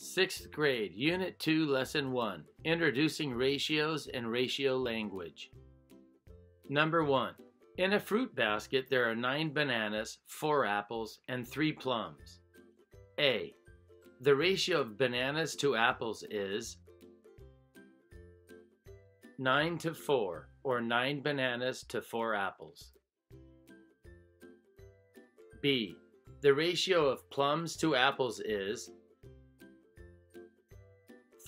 Sixth grade, Unit 2, Lesson 1 Introducing Ratios and Ratio Language. Number 1. In a fruit basket, there are 9 bananas, 4 apples, and 3 plums. A. The ratio of bananas to apples is 9 to 4, or 9 bananas to 4 apples. B. The ratio of plums to apples is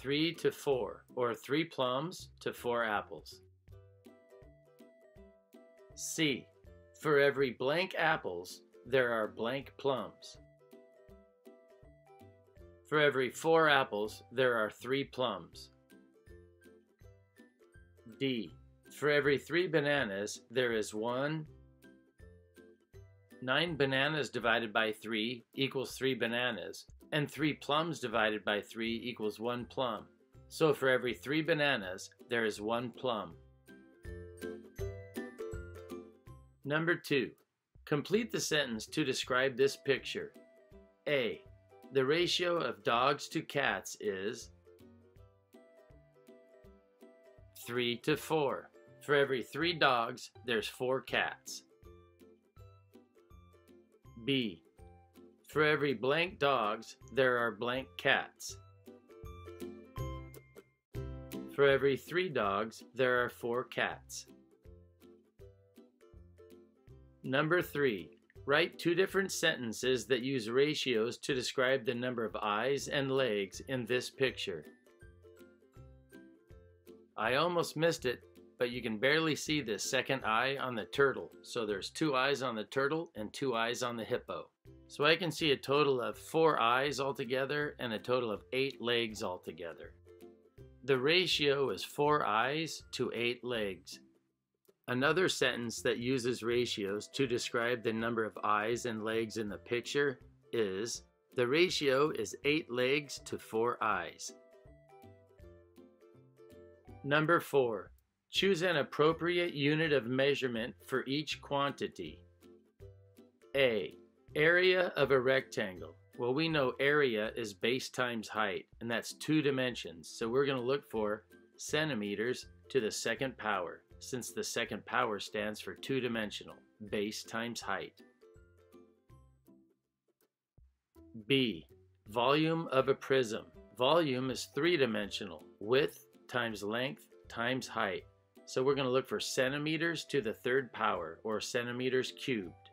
3 to 4, or 3 plums to 4 apples. C. For every blank apples, there are blank plums. For every 4 apples, there are 3 plums. D. For every 3 bananas, there is 1. 9 bananas divided by 3 equals 3 bananas, and 3 plums divided by 3 equals 1 plum. So for every 3 bananas, there is 1 plum. Number 2. Complete the sentence to describe this picture. A. The ratio of dogs to cats is 3 to 4. For every 3 dogs, there's 4 cats. B. For every blank dogs, there are blank cats. For every three dogs, there are four cats. Number three, write two different sentences that use ratios to describe the number of eyes and legs in this picture. I almost missed it, but you can barely see the second eye on the turtle, so there's two eyes on the turtle and two eyes on the hippo. So I can see a total of four eyes altogether and a total of eight legs altogether. The ratio is four eyes to eight legs. Another sentence that uses ratios to describe the number of eyes and legs in the picture is the ratio is eight legs to four eyes. Number four, choose an appropriate unit of measurement for each quantity. A. Area of a rectangle. Well, we know area is base times height, and that's two dimensions. So we're going to look for centimeters to the second power, since the second power stands for two-dimensional, base times height. B. Volume of a prism. Volume is three-dimensional, width times length times height. So we're going to look for centimeters to the third power, or centimeters cubed.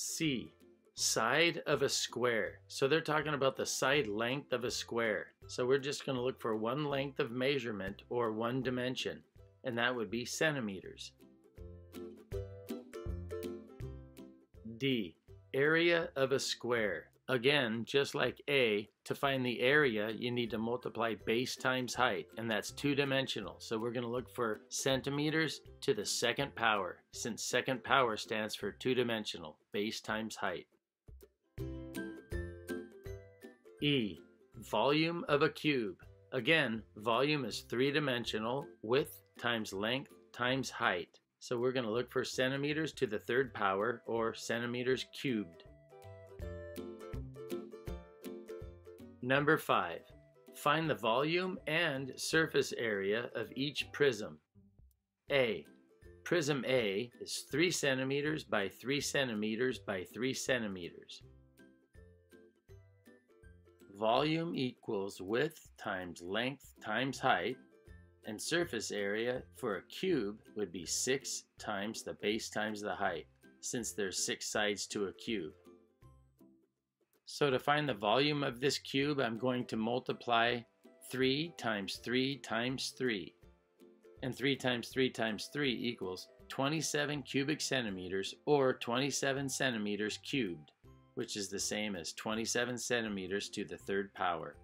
C, side of a square. So they're talking about the side length of a square. So we're just going to look for one length of measurement or one dimension, and that would be centimeters. D, area of a square. Again, just like A, to find the area, you need to multiply base times height, and that's two-dimensional. So we're going to look for centimeters to the second power, since second power stands for two-dimensional, base times height. E, volume of a cube. Again, volume is three-dimensional, width times length times height. So we're going to look for centimeters to the third power, or centimeters cubed. Number 5. Find the volume and surface area of each prism. A. Prism A is 3 centimeters by 3 centimeters by 3 centimeters. Volume equals width times length times height, and surface area for a cube would be 6 times the base times the height, since there's 6 sides to a cube. So to find the volume of this cube, I'm going to multiply 3 times 3 times 3. And 3 times 3 times 3 equals 27 cubic centimeters or 27 centimeters cubed, which is the same as 27 centimeters to the third power.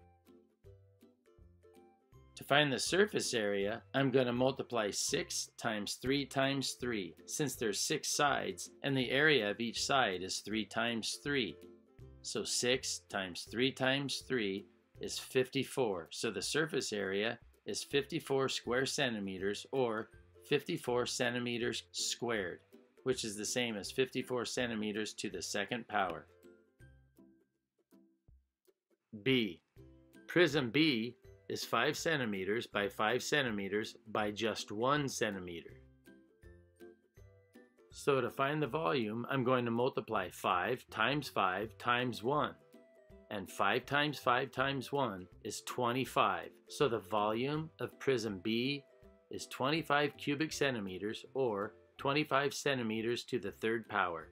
To find the surface area, I'm going to multiply 6 times 3 times 3, since there's 6 sides, and the area of each side is 3 times 3. So 6 times 3 times 3 is 54. So the surface area is 54 square centimeters or 54 centimeters squared, which is the same as 54 centimeters to the second power. B. Prism B is 5 centimeters by 5 centimeters by just 1 centimeter. So to find the volume, I'm going to multiply 5 times 5 times 1. And 5 times 5 times 1 is 25. So the volume of prism B is 25 cubic centimeters or 25 centimeters to the third power.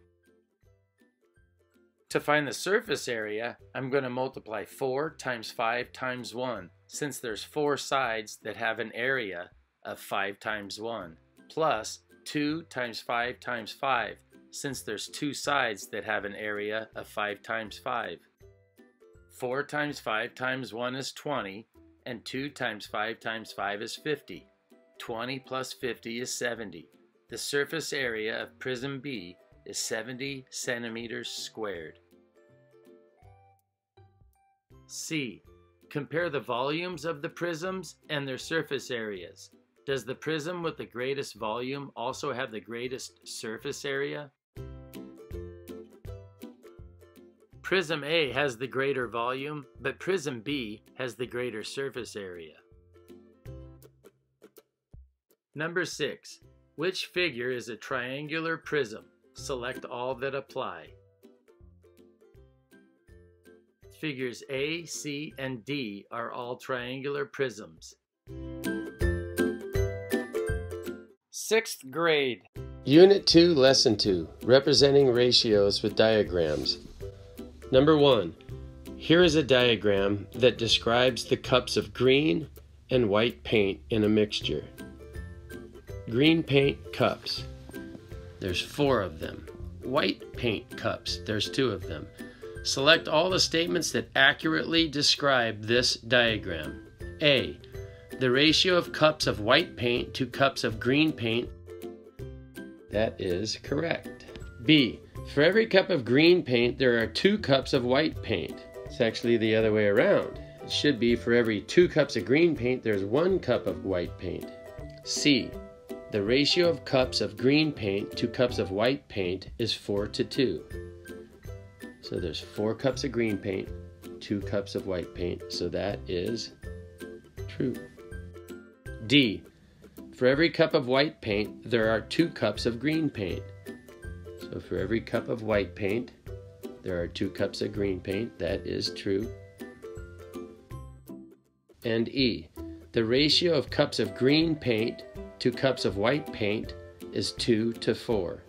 To find the surface area, I'm going to multiply 4 times 5 times 1, since there's 4 sides that have an area of 5 times 1, plus 2 times 5 times 5, since there's 2 sides that have an area of 5 times 5. 4 times 5 times 1 is 20, and 2 times 5 times 5 is 50. 20 plus 50 is 70. The surface area of prism B is 70 centimeters squared. C. Compare the volumes of the prisms and their surface areas. Does the prism with the greatest volume also have the greatest surface area? Prism A has the greater volume, but Prism B has the greater surface area. Number 6. Which figure is a triangular prism? Select all that apply. Figures A, C, and D are all triangular prisms. Sixth grade. Unit 2, Lesson 2, representing ratios with diagrams. Number 1. Here is a diagram that describes the cups of green and white paint in a mixture. Green paint cups. There's four of them. White paint cups. There's two of them. Select all the statements that accurately describe this diagram. A. The ratio of cups of white paint to cups of green paint. That is correct. B. For every cup of green paint, there are two cups of white paint. It's actually the other way around. It should be for every two cups of green paint, there's one cup of white paint. C. The ratio of cups of green paint to cups of white paint is 4 to 2. So there's four cups of green paint, two cups of white paint, so that is true. D. For every cup of white paint, there are two cups of green paint. So for every cup of white paint, there are two cups of green paint. That is true. And E. The ratio of cups of green paint to cups of white paint is 2 to 4.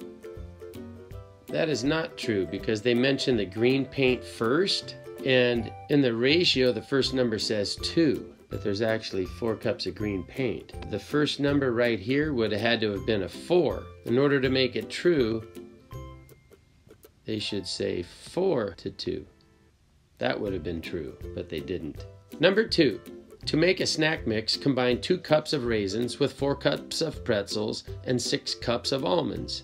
That is not true because they mention the green paint first, and in the ratio, the first number says 2, but there's actually 4 cups of green paint. The first number right here would have had to have been a 4. In order to make it true, they should say 4 to 2. That would have been true, but they didn't. Number 2. To make a snack mix, combine 2 cups of raisins with 4 cups of pretzels and 6 cups of almonds.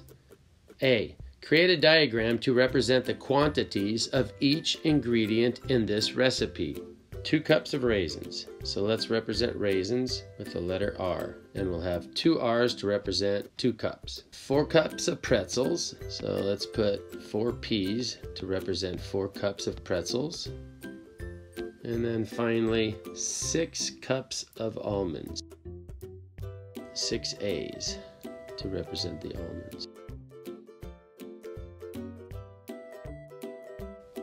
A. Create a diagram to represent the quantities of each ingredient in this recipe. Two cups of raisins. So let's represent raisins with the letter R. And we'll have two R's to represent two cups. Four cups of pretzels. So let's put four P's to represent four cups of pretzels. And then finally, six cups of almonds. Six A's to represent the almonds.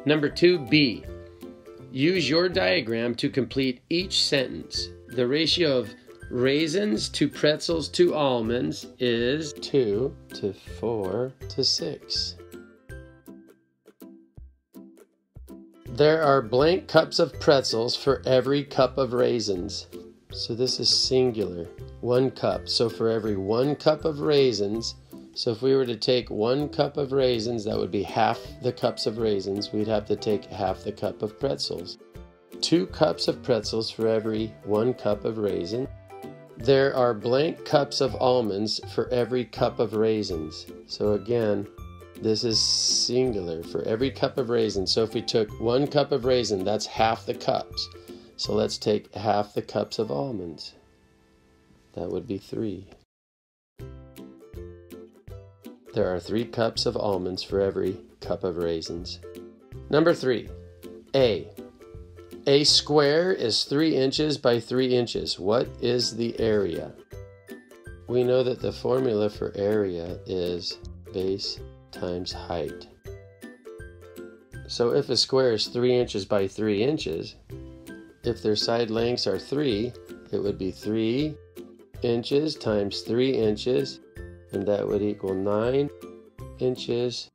Number 2b. Use your diagram to complete each sentence. The ratio of raisins to pretzels to almonds is 2 to 4 to 6. There are blank cups of pretzels for every cup of raisins. So this is singular. One cup. So for every one cup of raisins, so if we were to take one cup of raisins, that would be half the cups of raisins. We'd have to take half the cup of pretzels. Two cups of pretzels for every one cup of raisin. There are blank cups of almonds for every cup of raisins. So again, this is singular for every cup of raisins. So if we took one cup of raisin, that's half the cups. So let's take half the cups of almonds. That would be three. There are three cups of almonds for every cup of raisins. Number three, A. A square is 3 inches by 3 inches. What is the area? We know that the formula for area is base times height. So if a square is 3 inches by 3 inches, if their side lengths are 3, it would be 3 inches times 3 inches, and that would equal 9 inches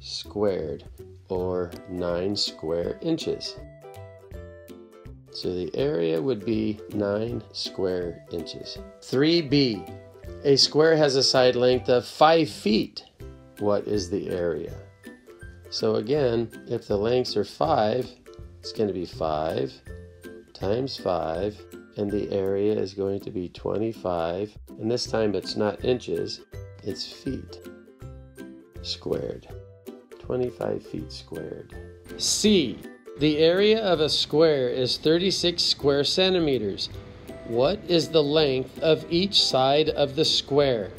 squared, or 9 square inches. So the area would be 9 square inches. 3b. A square has a side length of 5 feet. What is the area? So again, if the lengths are 5, it's going to be 5 times 5, and the area is going to be 25, and this time it's not inches, it's feet squared. 25 feet squared. C. The area of a square is 36 square centimeters. What is the length of each side of the square?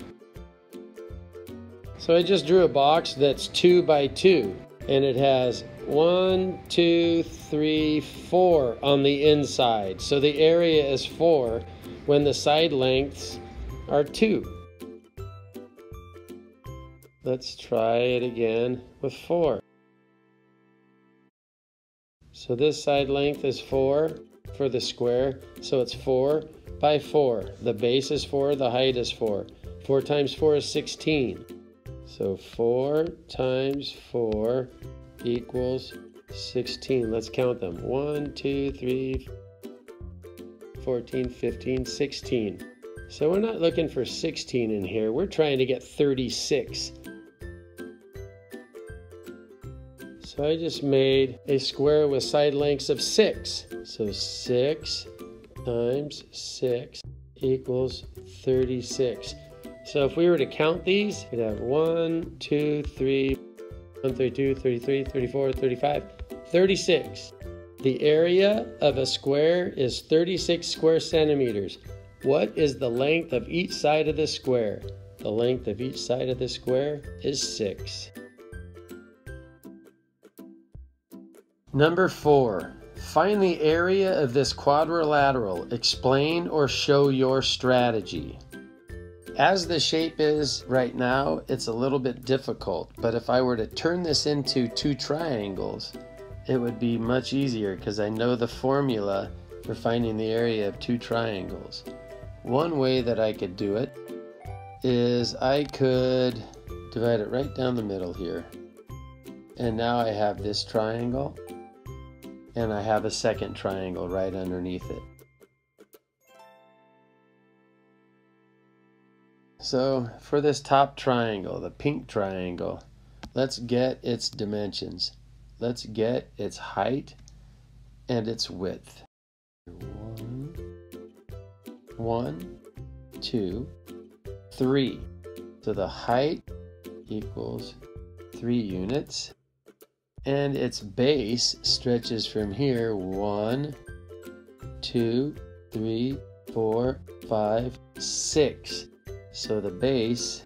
So I just drew a box that's two by two, and it has one, two, three, four on the inside. So the area is four when the side lengths are two. Let's try it again with four. So this side length is four for the square, so it's four by four. The base is four, the height is four. Four times four is 16. So 4 times 4 equals 16. Let's count them. 1, 2, 3, 14, 15, 16. So we're not looking for 16 in here. We're trying to get 36. So I just made a square with side lengths of 6. So 6 times 6 equals 36. So if we were to count these, we'd have 1, 2, 3, 1, 32, 33, 34, 35, 36. The area of a square is 36 square centimeters. What is the length of each side of the square? The length of each side of the square is 6. Number 4. Find the area of this quadrilateral. Explain or show your strategy. As the shape is right now, it's a little bit difficult, but if I were to turn this into two triangles, it would be much easier because I know the formula for finding the area of two triangles. One way that I could do it is I could divide it right down the middle here. And now I have this triangle, and I have a second triangle right underneath it. So for this top triangle, the pink triangle, let's get its dimensions. Let's get its height and its width. One, one, two, three. So the height equals three units. And its base stretches from here one, two, three, four, five, six. So the base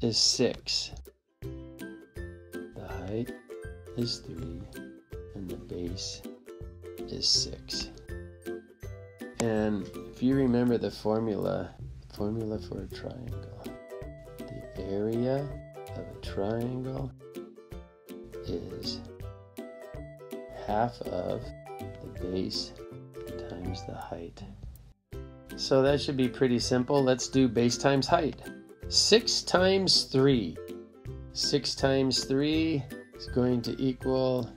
is 6. The height is 3 and the base is 6. And if you remember the formula, formula for a triangle, the area of a triangle is half of the base times the height. So that should be pretty simple. Let's do base times height. 6 times 3. 6 times 3 is going to equal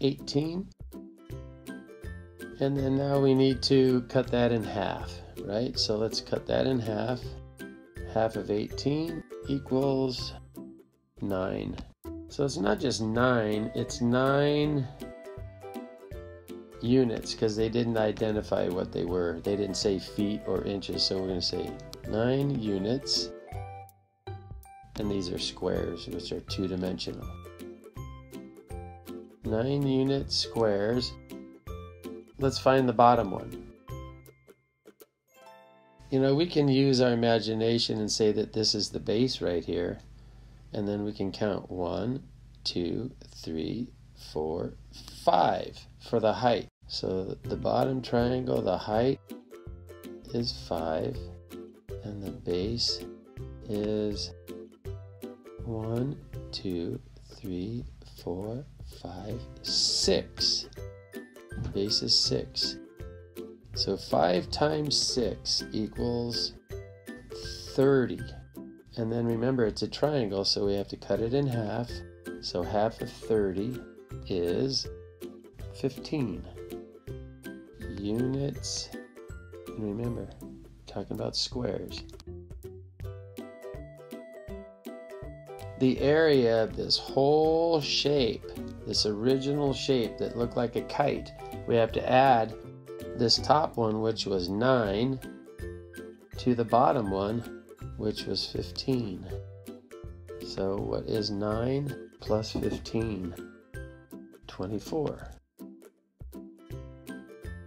18. And then now we need to cut that in half, right? So let's cut that in half. Half of 18 equals 9. So it's not just 9, it's 9 units because they didn't identify what they were. They didn't say feet or inches, so we're going to say 9 units. And these are squares, which are two dimensional. 9 unit squares. Let's find the bottom one. You know, we can use our imagination and say that this is the base right here. And then we can count one, two, three, four, five for the height. So the bottom triangle, the height is five, and the base is one, two, three, four, five, six. Base is six. So 5 times 6 equals 30. And then remember, it's a triangle, so we have to cut it in half. So half of 30 is 15 units. And remember, talking about squares. The area of this whole shape, this original shape that looked like a kite, we have to add this top one, which was 9, to the bottom one, which was 15. So what is 9 plus 15? 24.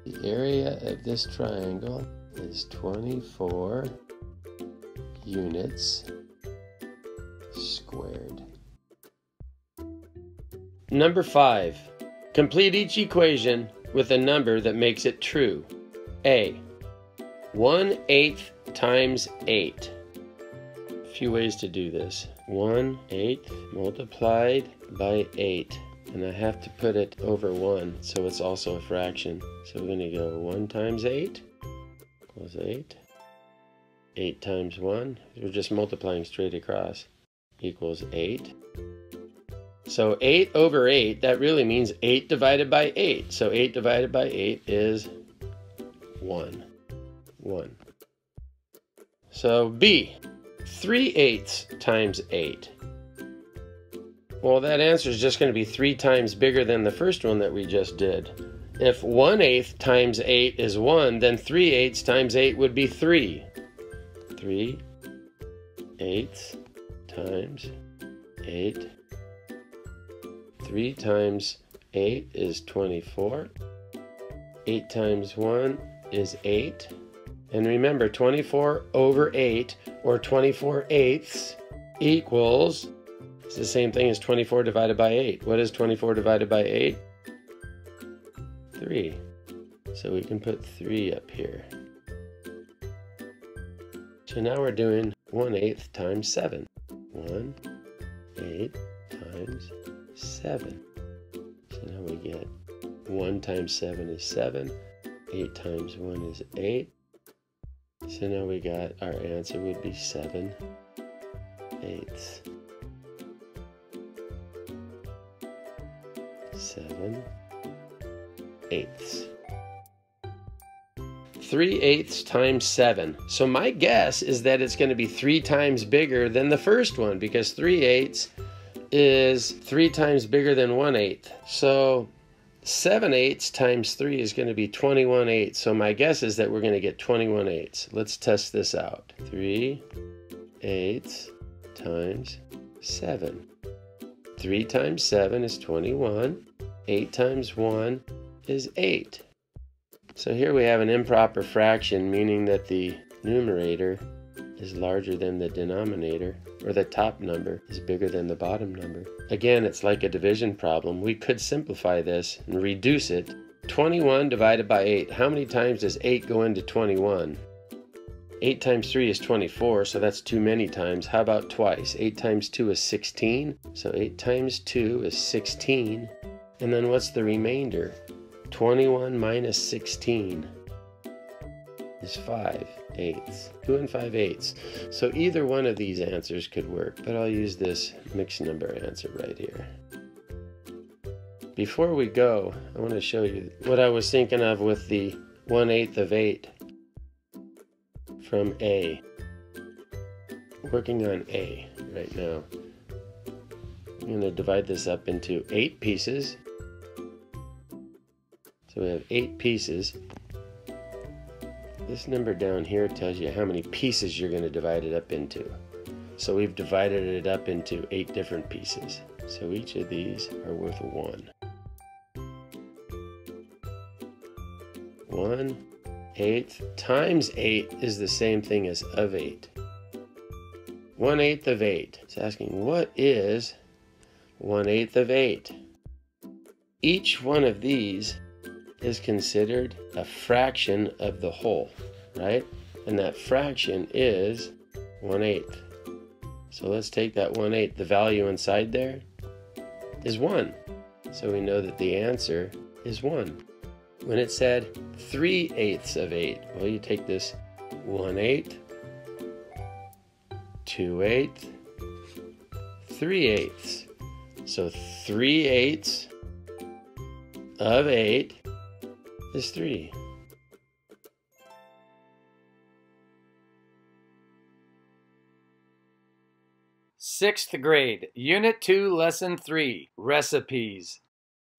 The area of this triangle is 24 units squared. Number 5. Complete each equation with a number that makes it true. A. 1 eighth times 8. A few ways to do this. 1 eighth multiplied by 8. And I have to put it over 1, so it's also a fraction. So we're going to go 1 times 8 equals 8. 8 times 1, we're just multiplying straight across, equals 8. So 8 over 8, that really means 8 divided by 8. So 8 divided by 8 is 1. 1. So B, 3 eighths times 8. Well, that answer is just going to be 3 times bigger than the first one that we just did. If 1 eighth times 8 is 1, then 3 eighths times 8 would be 3. 3 eighths times 8 3 times 8 is 24. 8 times 1 is 8. And remember, 24 over 8, or 24 eighths, equals, it's the same thing as 24 divided by 8. What is 24 divided by 8? 3. So we can put 3 up here. So now we're doing 1 eighth times 7. 1 8 times 7. So now we get 1 times 7 is 7. 8 times 1 is 8. So now we got our answer would be 7 eighths. 7 eighths. 3 eighths times 7. So my guess is that it's going to be 3 times bigger than the first one because 3 eighths is 3 times bigger than 1 eighth. So 7 eighths times 3 is going to be 21 eighths. So my guess is that we're going to get 21 eighths. Let's test this out. 3 eighths times 7. 3 times 7 is 21. 8 times 1 is 8. So here we have an improper fraction, meaning that the numerator is larger than the denominator, or the top number is bigger than the bottom number. Again, it's like a division problem. We could simplify this and reduce it. 21 divided by 8. How many times does 8 go into 21? 8 times 3 is 24, so that's too many times. How about twice? 8 times 2 is 16, so 8 times 2 is 16. And then what's the remainder? 21 minus 16 is 5 eighths. 2 and 5 eighths. So either one of these answers could work, but I'll use this mixed number answer right here. Before we go, I want to show you what I was thinking of with the 1 eighth of 8 from A. Working on A right now. I'm going to divide this up into 8 pieces so we have eight pieces. This number down here tells you how many pieces you're going to divide it up into. So we've divided it up into eight different pieces. So each of these are worth one. One eighth times eight is the same thing as of eight. One eighth of eight. It's asking what is one eighth of eight? each one of these is considered a fraction of the whole, right? And that fraction is 1 eighth. So let's take that 1 eighth. The value inside there is 1. So we know that the answer is 1. When it said 3 eighths of 8, well, you take this 1 eighth, 2 eighths, 3 eighths. So 3 eighths of 8 is 3. Sixth grade, Unit 2, Lesson 3 Recipes.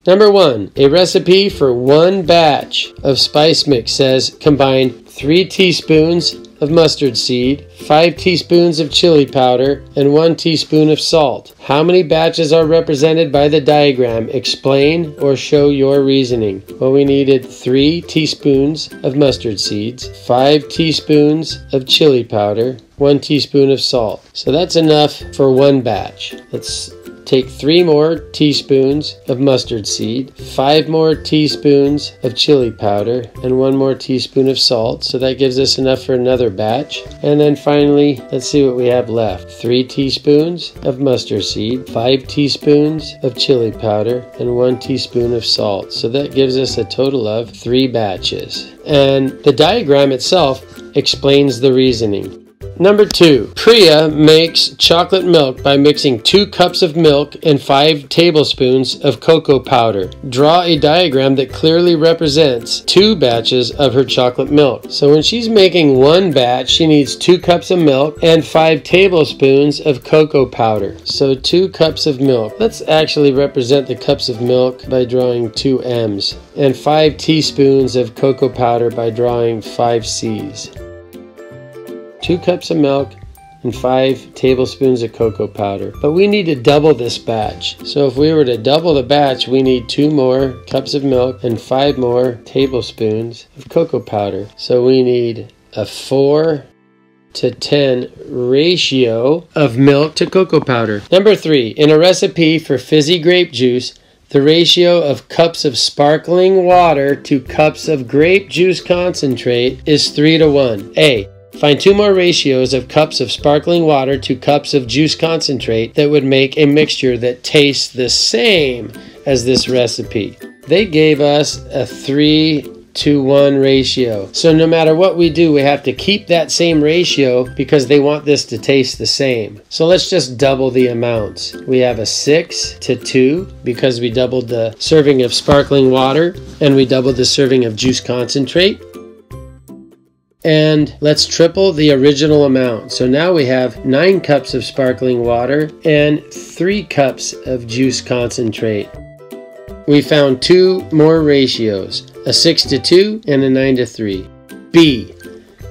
Number one, a recipe for one batch of spice mix says combine three teaspoons of mustard seed, 5 teaspoons of chili powder, and 1 teaspoon of salt. How many batches are represented by the diagram? Explain or show your reasoning. Well, we needed 3 teaspoons of mustard seeds, 5 teaspoons of chili powder, 1 teaspoon of salt. So that's enough for one batch. Let's Take three more teaspoons of mustard seed, five more teaspoons of chili powder, and one more teaspoon of salt. So that gives us enough for another batch. And then finally, let's see what we have left. Three teaspoons of mustard seed, five teaspoons of chili powder, and one teaspoon of salt. So that gives us a total of three batches. And the diagram itself explains the reasoning. Number two, Priya makes chocolate milk by mixing two cups of milk and five tablespoons of cocoa powder. Draw a diagram that clearly represents two batches of her chocolate milk. So when she's making one batch, she needs two cups of milk and five tablespoons of cocoa powder. So two cups of milk. Let's actually represent the cups of milk by drawing two M's and five teaspoons of cocoa powder by drawing five C's. 2 cups of milk, and 5 tablespoons of cocoa powder. But we need to double this batch. So if we were to double the batch, we need 2 more cups of milk and 5 more tablespoons of cocoa powder. So we need a 4 to 10 ratio of milk to cocoa powder. Number 3, in a recipe for fizzy grape juice, the ratio of cups of sparkling water to cups of grape juice concentrate is 3 to 1. A. Find two more ratios of cups of sparkling water to cups of juice concentrate that would make a mixture that tastes the same as this recipe. They gave us a 3 to 1 ratio. So no matter what we do, we have to keep that same ratio because they want this to taste the same. So let's just double the amounts. We have a 6 to 2 because we doubled the serving of sparkling water and we doubled the serving of juice concentrate and let's triple the original amount. So now we have 9 cups of sparkling water and 3 cups of juice concentrate. We found two more ratios, a 6 to 2 and a 9 to 3. B.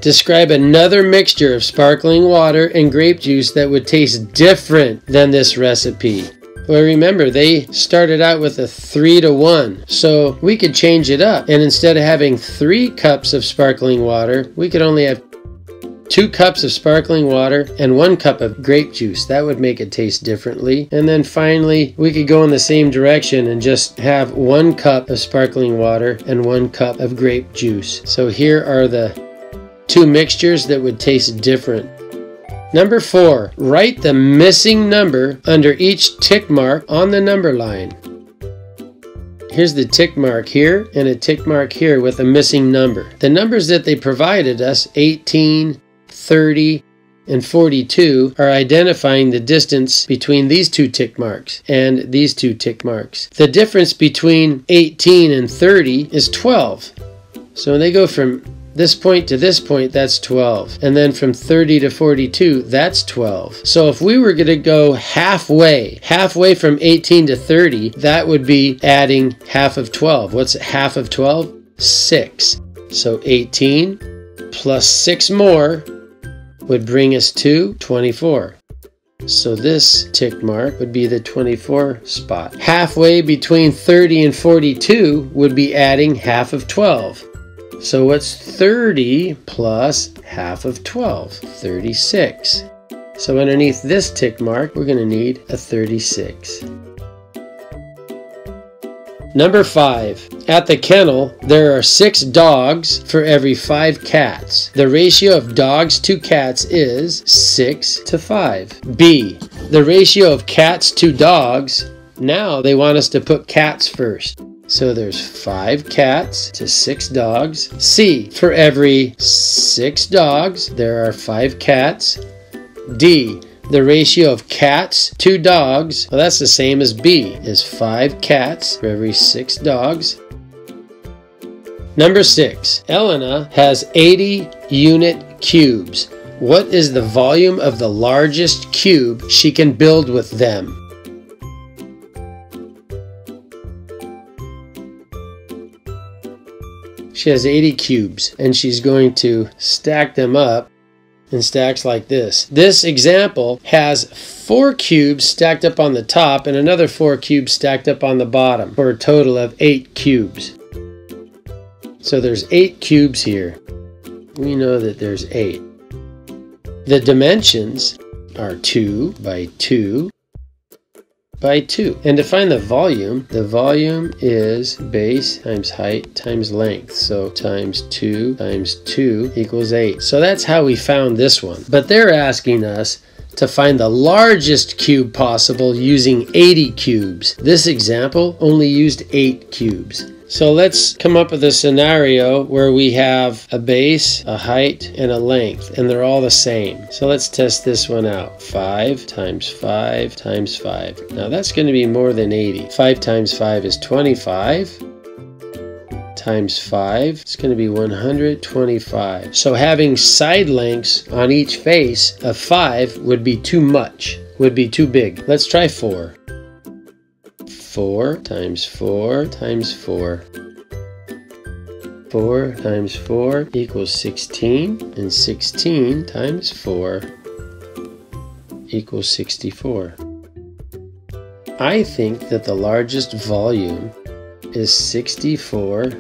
Describe another mixture of sparkling water and grape juice that would taste different than this recipe. Well, remember, they started out with a 3 to 1. So we could change it up. And instead of having 3 cups of sparkling water, we could only have 2 cups of sparkling water and 1 cup of grape juice. That would make it taste differently. And then finally, we could go in the same direction and just have 1 cup of sparkling water and 1 cup of grape juice. So here are the two mixtures that would taste different. Number four, write the missing number under each tick mark on the number line. Here's the tick mark here and a tick mark here with a missing number. The numbers that they provided us, 18, 30, and 42 are identifying the distance between these two tick marks and these two tick marks. The difference between 18 and 30 is 12. So when they go from this point to this point, that's 12. And then from 30 to 42, that's 12. So if we were going to go halfway, halfway from 18 to 30, that would be adding half of 12. What's half of 12? 6. So 18 plus 6 more would bring us to 24. So this tick mark would be the 24 spot. Halfway between 30 and 42 would be adding half of 12. So what's 30 plus half of 12? 36. So underneath this tick mark, we're going to need a 36. Number five, at the kennel, there are six dogs for every five cats. The ratio of dogs to cats is six to five. B, the ratio of cats to dogs. Now they want us to put cats first. So there's five cats to six dogs. C, for every six dogs, there are five cats. D, the ratio of cats to dogs, well, that's the same as B, is 5 cats for every 6 dogs. Number 6. Elena has 80 unit cubes. What is the volume of the largest cube she can build with them? She has 80 cubes and she's going to stack them up in stacks like this. This example has four cubes stacked up on the top and another four cubes stacked up on the bottom for a total of eight cubes. So there's eight cubes here. We know that there's eight. The dimensions are 2 by 2 by 2. And to find the volume, the volume is base times height times length. So times 2 times 2 equals 8. So that's how we found this one. But they're asking us to find the largest cube possible using 80 cubes. This example only used 8 cubes. So let's come up with a scenario where we have a base, a height, and a length, and they're all the same. So let's test this one out. 5 times 5 times 5. Now that's going to be more than 80. 5 times 5 is 25 times 5, it's going to be 125. So having side lengths on each face of 5 would be too much, would be too big. Let's try 4. 4 times 4 times 4. 4 times 4 equals 16, and 16 times 4 equals 64. I think that the largest volume is 64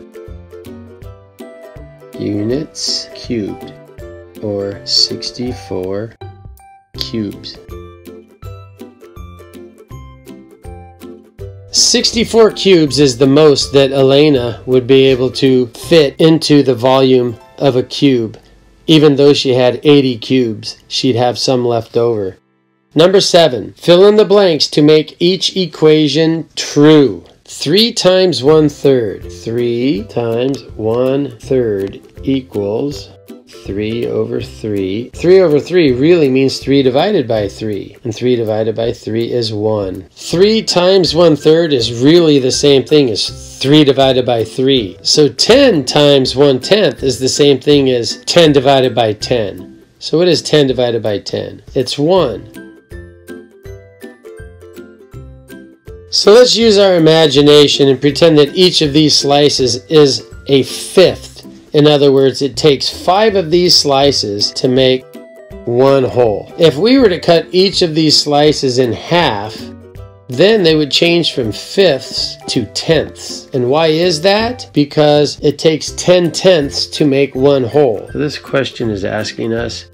units cubed, or 64 cubes. 64 cubes is the most that Elena would be able to fit into the volume of a cube. Even though she had 80 cubes, she'd have some left over. Number 7. Fill in the blanks to make each equation true. 3 times 1 third. 3 times 1 third equals 3 over 3. 3 over 3 really means 3 divided by 3. And 3 divided by 3 is 1. 3 times 1 third is really the same thing as 3 divided by 3. So 10 times 1 tenth is the same thing as 10 divided by 10. So what is 10 divided by 10? It's 1. So let's use our imagination and pretend that each of these slices is a fifth in other words, it takes five of these slices to make one whole. If we were to cut each of these slices in half, then they would change from fifths to tenths. And why is that? Because it takes 10 tenths to make one whole. This question is asking us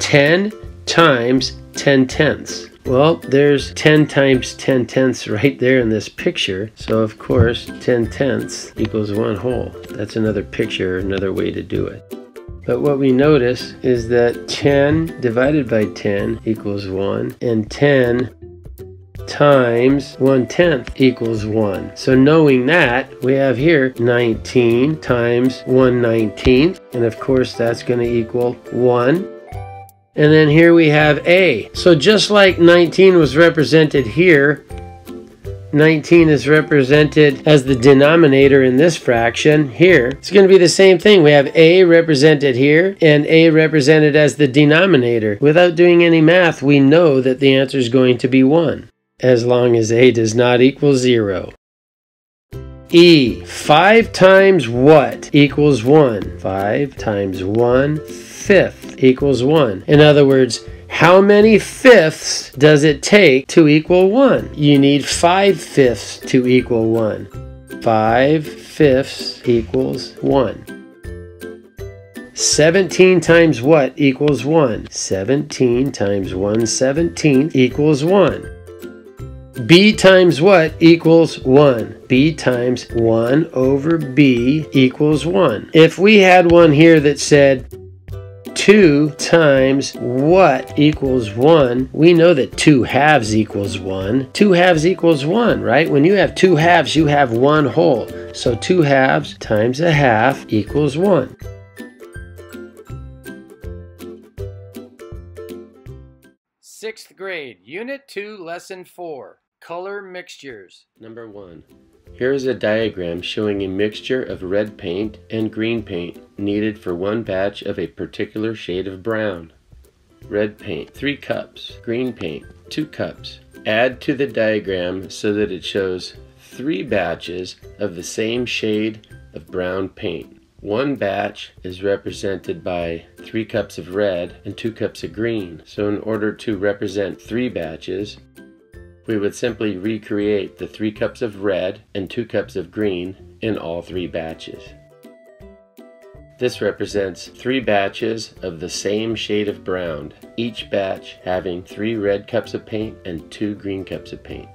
10 times 10 tenths. Well, there's 10 times 10 tenths right there in this picture. So of course, 10 tenths equals one whole. That's another picture, another way to do it. But what we notice is that 10 divided by 10 equals 1, and 10 times 1 tenth equals 1. So knowing that, we have here 19 times 1 19th, and of course that's going to equal 1. And then here we have A. So just like 19 was represented here, 19 is represented as the denominator in this fraction here. It's going to be the same thing. We have A represented here and A represented as the denominator. Without doing any math, we know that the answer is going to be 1, as long as A does not equal 0. E, 5 times what equals 1? 5 times 1 fifth equals 1. In other words, how many fifths does it take to equal 1? You need 5 fifths to equal 1. 5 fifths equals 1. 17 times what equals 1? 17 times 1 17 equals 1. b times what equals 1? b times 1 over b equals 1. If we had one here that said 2 times what equals 1, we know that 2 halves equals 1. 2 halves equals 1, right? When you have 2 halves, you have 1 whole. So 2 halves times a half equals 1. Sixth grade, Unit 2, Lesson 4, Color Mixtures. Number 1. Here is a diagram showing a mixture of red paint and green paint needed for one batch of a particular shade of brown. Red paint, 3 cups. Green paint, 2 cups. Add to the diagram so that it shows 3 batches of the same shade of brown paint. One batch is represented by 3 cups of red and 2 cups of green. So in order to represent 3 batches, we would simply recreate the 3 cups of red and 2 cups of green in all 3 batches. This represents 3 batches of the same shade of brown, each batch having 3 red cups of paint and 2 green cups of paint.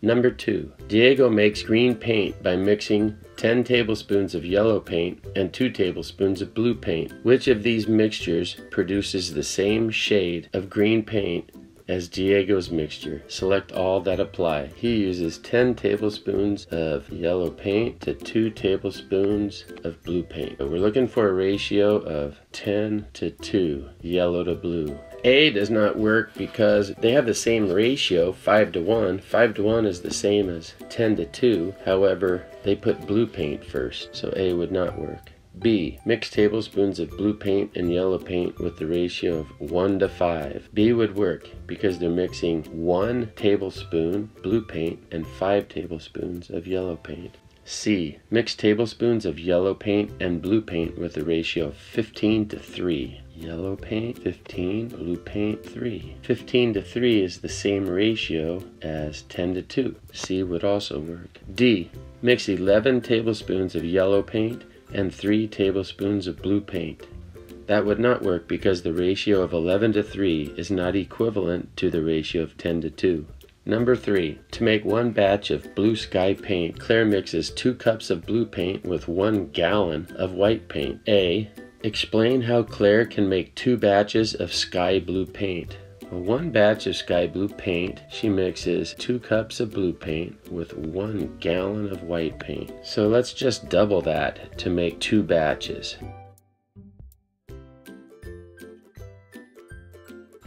Number 2. Diego makes green paint by mixing 10 tablespoons of yellow paint and 2 tablespoons of blue paint. Which of these mixtures produces the same shade of green paint as Diego's mixture. Select all that apply. He uses 10 tablespoons of yellow paint to 2 tablespoons of blue paint. We're looking for a ratio of 10 to 2, yellow to blue. A does not work because they have the same ratio, 5 to 1. 5 to 1 is the same as 10 to 2. However, they put blue paint first, so A would not work. B. Mix tablespoons of blue paint and yellow paint with the ratio of 1 to 5. B would work because they're mixing 1 tablespoon blue paint and 5 tablespoons of yellow paint. C. Mix tablespoons of yellow paint and blue paint with a ratio of 15 to 3. Yellow paint 15, blue paint 3. 15 to 3 is the same ratio as 10 to 2. C would also work. D. Mix 11 tablespoons of yellow paint and 3 tablespoons of blue paint. That would not work because the ratio of 11 to 3 is not equivalent to the ratio of 10 to 2. Number 3. To make one batch of blue sky paint, Clare mixes 2 cups of blue paint with 1 gallon of white paint. A. Explain how Clare can make two batches of sky blue paint. One batch of sky blue paint, she mixes 2 cups of blue paint with 1 gallon of white paint. So let's just double that to make two batches.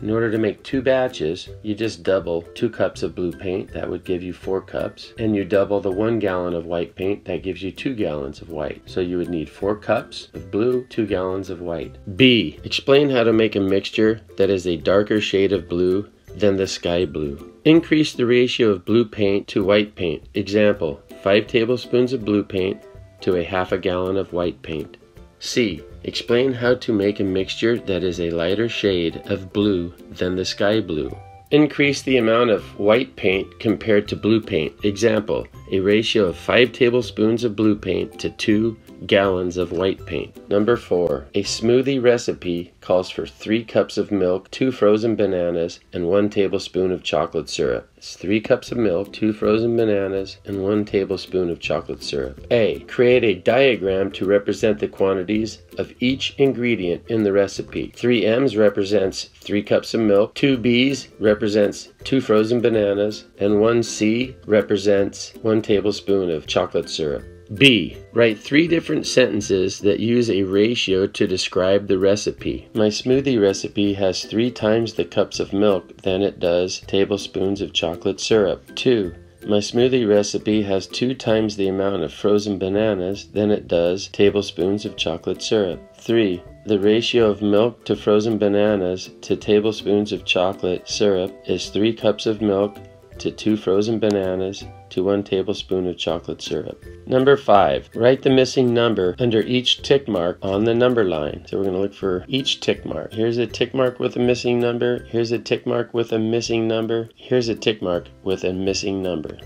In order to make two batches, you just double two cups of blue paint, that would give you four cups, and you double the one gallon of white paint, that gives you two gallons of white. So you would need four cups of blue, two gallons of white. B. Explain how to make a mixture that is a darker shade of blue than the sky blue. Increase the ratio of blue paint to white paint. Example, 5 tablespoons of blue paint to a half a gallon of white paint. C. Explain how to make a mixture that is a lighter shade of blue than the sky blue. Increase the amount of white paint compared to blue paint. Example, a ratio of 5 tablespoons of blue paint to 2 gallons of white paint. Number 4. A smoothie recipe calls for 3 cups of milk, 2 frozen bananas, and 1 tablespoon of chocolate syrup. It's 3 cups of milk, 2 frozen bananas, and 1 tablespoon of chocolate syrup. A. Create a diagram to represent the quantities of each ingredient in the recipe. 3 M's represents 3 cups of milk, 2 B's represents 2 frozen bananas, and 1 C represents 1 tablespoon of chocolate syrup. B. Write three different sentences that use a ratio to describe the recipe. My smoothie recipe has three times the cups of milk than it does tablespoons of chocolate syrup. 2. My smoothie recipe has two times the amount of frozen bananas than it does tablespoons of chocolate syrup. 3. The ratio of milk to frozen bananas to tablespoons of chocolate syrup is 3 cups of milk to 2 frozen bananas to 1 tablespoon of chocolate syrup. Number 5. Write the missing number under each tick mark on the number line. So we're going to look for each tick mark. Here's a tick mark with a missing number. Here's a tick mark with a missing number. Here's a tick mark with a missing number.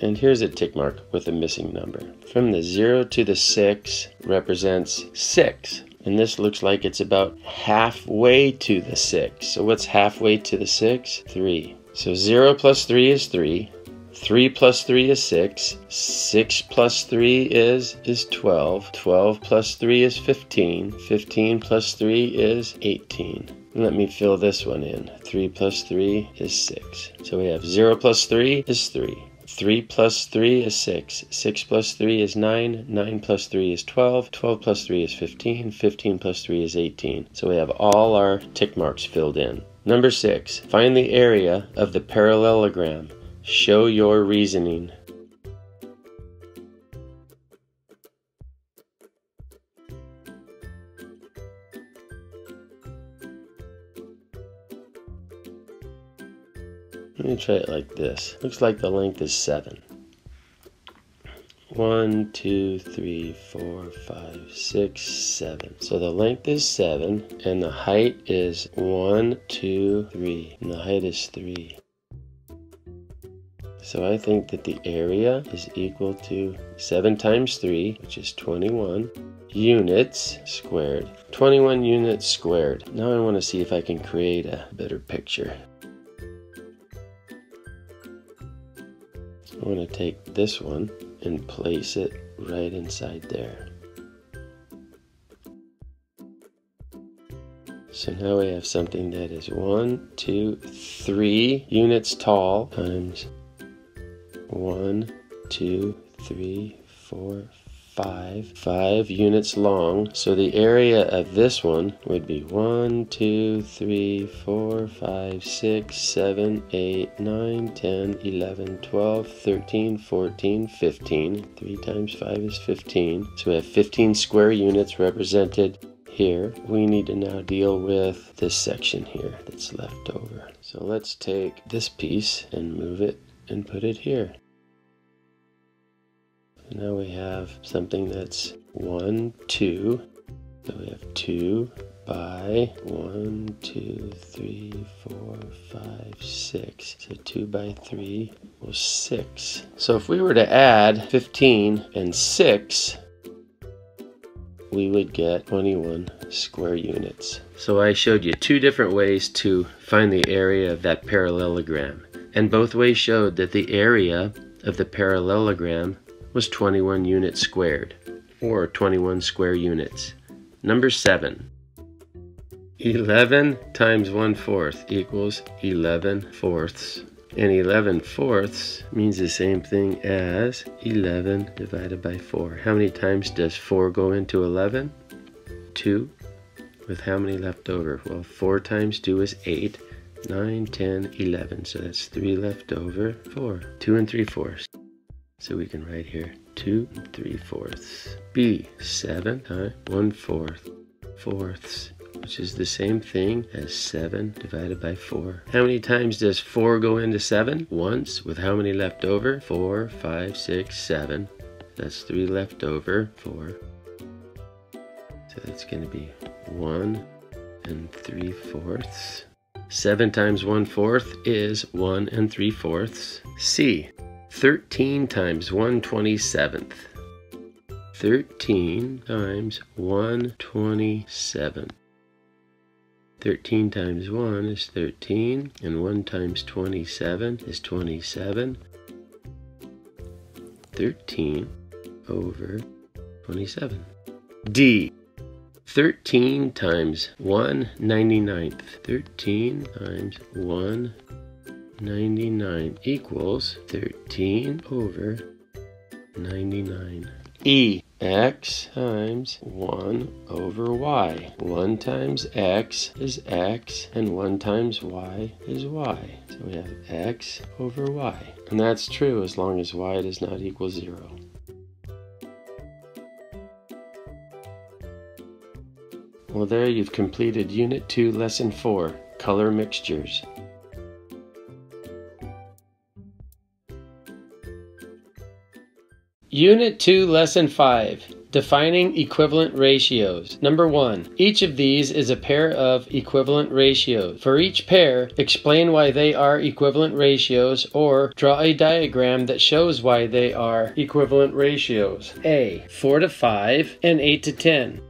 And here's a tick mark with a missing number. From the 0 to the 6 represents 6 and this looks like it's about halfway to the 6. So what's halfway to the 6? 3. So 0 plus 3 is 3. 3 plus 3 is 6. 6 plus 3 is is 12. 12 plus 3 is 15. 15 plus 3 is 18. Let me fill this one in. 3 plus 3 is 6. So we have 0 plus 3 is 3. 3 plus 3 is 6. 6 plus 3 is 9. 9 plus 3 is 12. 12 plus 3 is 15. 15 plus 3 is 18. So we have all our tick marks filled in. Number 6. Find the area of the parallelogram. Show your reasoning. Let me try it like this. Looks like the length is 7. 1, 2, 3, 4, 5, 6, 7. So the length is 7 and the height is 1, 2, 3. And the height is 3. So I think that the area is equal to 7 times 3, which is 21, units squared. 21 units squared. Now I want to see if I can create a better picture. I want to take this one and place it right inside there. So now we have something that is one, two, three units tall times one, two, three, four, five, five units long. So the area of this one would be one, two, three, four, five, six, seven, eight, nine, ten, eleven, twelve, thirteen, fourteen, fifteen. Three times five is 15. So we have 15 square units represented here. We need to now deal with this section here that's left over. So let's take this piece and move it and put it here. Now we have something that's 1, 2. So we have 2 by 1, 2, 3, 4, 5, 6. So 2 by 3 was 6. So if we were to add 15 and 6, we would get 21 square units. So I showed you two different ways to find the area of that parallelogram and both ways showed that the area of the parallelogram was 21 units squared, or 21 square units. Number 7. 11 times 1 fourth equals 11 fourths. And 11 fourths means the same thing as 11 divided by 4. How many times does 4 go into 11? 2. With how many left over? Well, 4 times 2 is 8. 9, 10, 11. So that's 3 left over. 4. 2 and 3 fourths. So we can write here 2 and 3 fourths. B. 7 times 1 fourth. Fourths. Which is the same thing as 7 divided by 4. How many times does 4 go into 7? Once. With how many left over? 4, 5, 6, 7. That's 3 left over. 4. So that's going to be 1 and 3 fourths. 7 times 1 fourth is 1 and 3 fourths. C. 13 times 1 27th. 13 times 1 27. 13 times 1 is 13, and 1 times 27 is 27. 13 over 27. D. 13 times 1 99th. 13 times 1 99 equals 13 over 99. E. x times 1 over y. 1 times x is x, and 1 times y is y. So we have x over y. And that's true as long as y does not equal 0. Well, there you've completed Unit 2, Lesson 4, Color Mixtures. Unit 2, Lesson 5, Defining Equivalent Ratios. Number 1. Each of these is a pair of equivalent ratios. For each pair, explain why they are equivalent ratios or draw a diagram that shows why they are equivalent ratios. A. 4 to 5 and 8 to 10.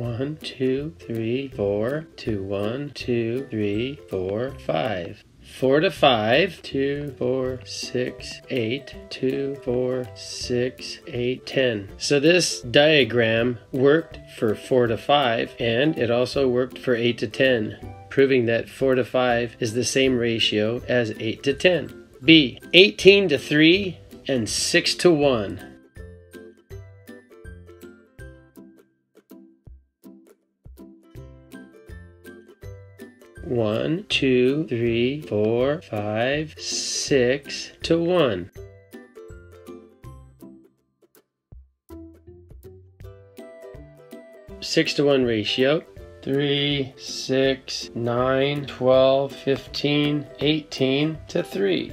One, two, three, four, to one, two, three, four, five. Four to five, two, four, six, eight, two, four, six, eight, ten. So this diagram worked for four to five, and it also worked for eight to ten, proving that four to five is the same ratio as eight to ten. B, 18 to three and six to one. One, two, three, four, five, six to one. Six to one ratio. Three, six, nine, twelve, fifteen, eighteen to three.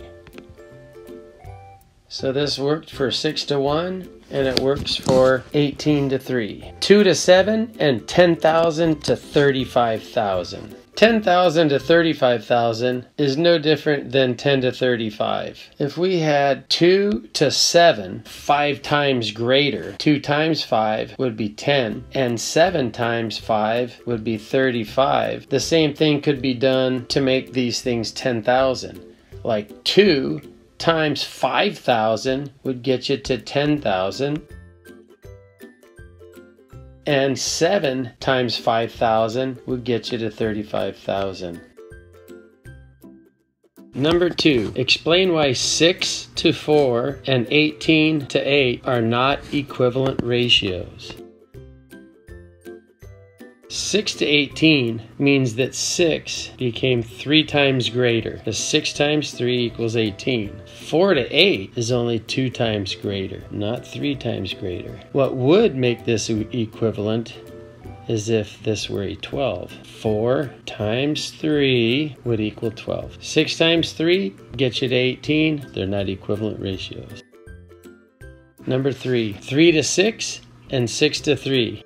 So this worked for six to one and it works for 18 to 3. 2 to 7 and 10,000 to 35,000. 10,000 to 35,000 is no different than 10 to 35. If we had 2 to 7, 5 times greater, 2 times 5 would be 10, and 7 times 5 would be 35. The same thing could be done to make these things 10,000. Like 2 times 5,000 would get you to 10,000 and 7 times 5,000 would get you to 35,000. Number 2. Explain why 6 to 4 and 18 to 8 are not equivalent ratios. 6 to 18 means that 6 became 3 times greater. The 6 times 3 equals 18. 4 to 8 is only 2 times greater, not 3 times greater. What would make this equivalent is if this were a 12. 4 times 3 would equal 12. 6 times 3 gets you to 18. They're not equivalent ratios. Number 3. 3 to 6 and 6 to 3.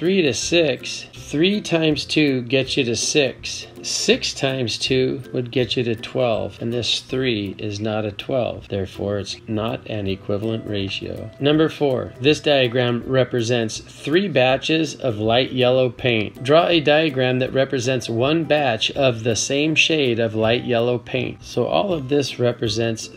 3 to 6. 3 times 2 gets you to 6. 6 times 2 would get you to 12, and this 3 is not a 12. Therefore, it's not an equivalent ratio. Number 4. This diagram represents three batches of light yellow paint. Draw a diagram that represents one batch of the same shade of light yellow paint. So all of this represents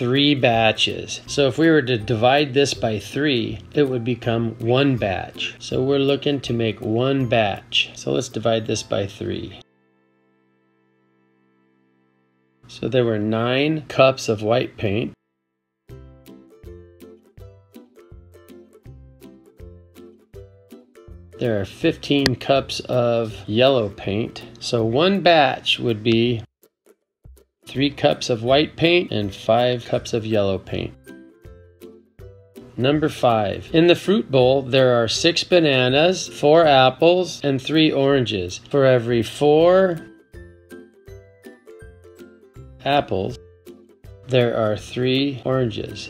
three batches. So if we were to divide this by 3, it would become one batch. So we're looking to make one batch. So let's divide this by 3. So there were nine cups of white paint. There are 15 cups of yellow paint. So one batch would be three cups of white paint and five cups of yellow paint. Number five. In the fruit bowl, there are six bananas, four apples, and three oranges. For every four apples, there are three oranges.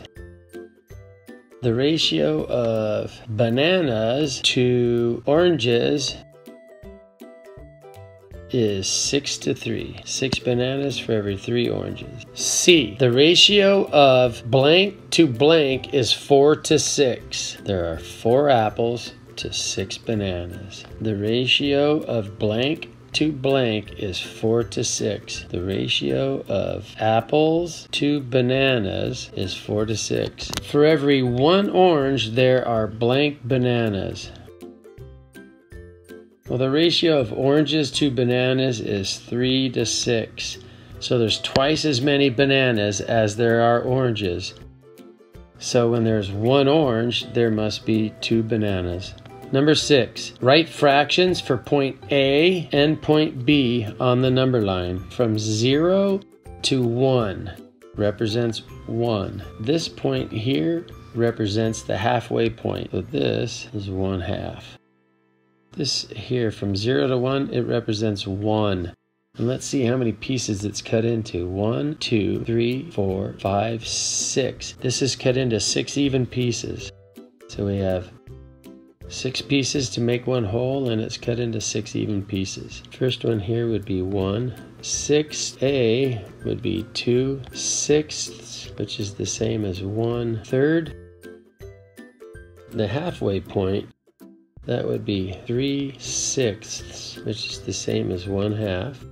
The ratio of bananas to oranges is 6 to 3. 6 bananas for every 3 oranges. C. The ratio of blank to blank is 4 to 6. There are 4 apples to 6 bananas. The ratio of blank to blank is 4 to 6. The ratio of apples to bananas is 4 to 6. For every one orange, there are blank bananas. Well, the ratio of oranges to bananas is 3 to 6. So there's twice as many bananas as there are oranges. So when there's one orange, there must be two bananas. Number six, write fractions for point A and point B on the number line from 0 to 1 represents 1. This point here represents the halfway point. So this is 1 half. This here from 0 to 1, it represents 1. And let's see how many pieces it's cut into. One, two, three, four, five, six. This is cut into six even pieces. So we have six pieces to make one whole and it's cut into six even pieces. First one here would be one. Six A would be two sixths, which is the same as one third. The halfway point, that would be 3 sixths, which is the same as 1 half.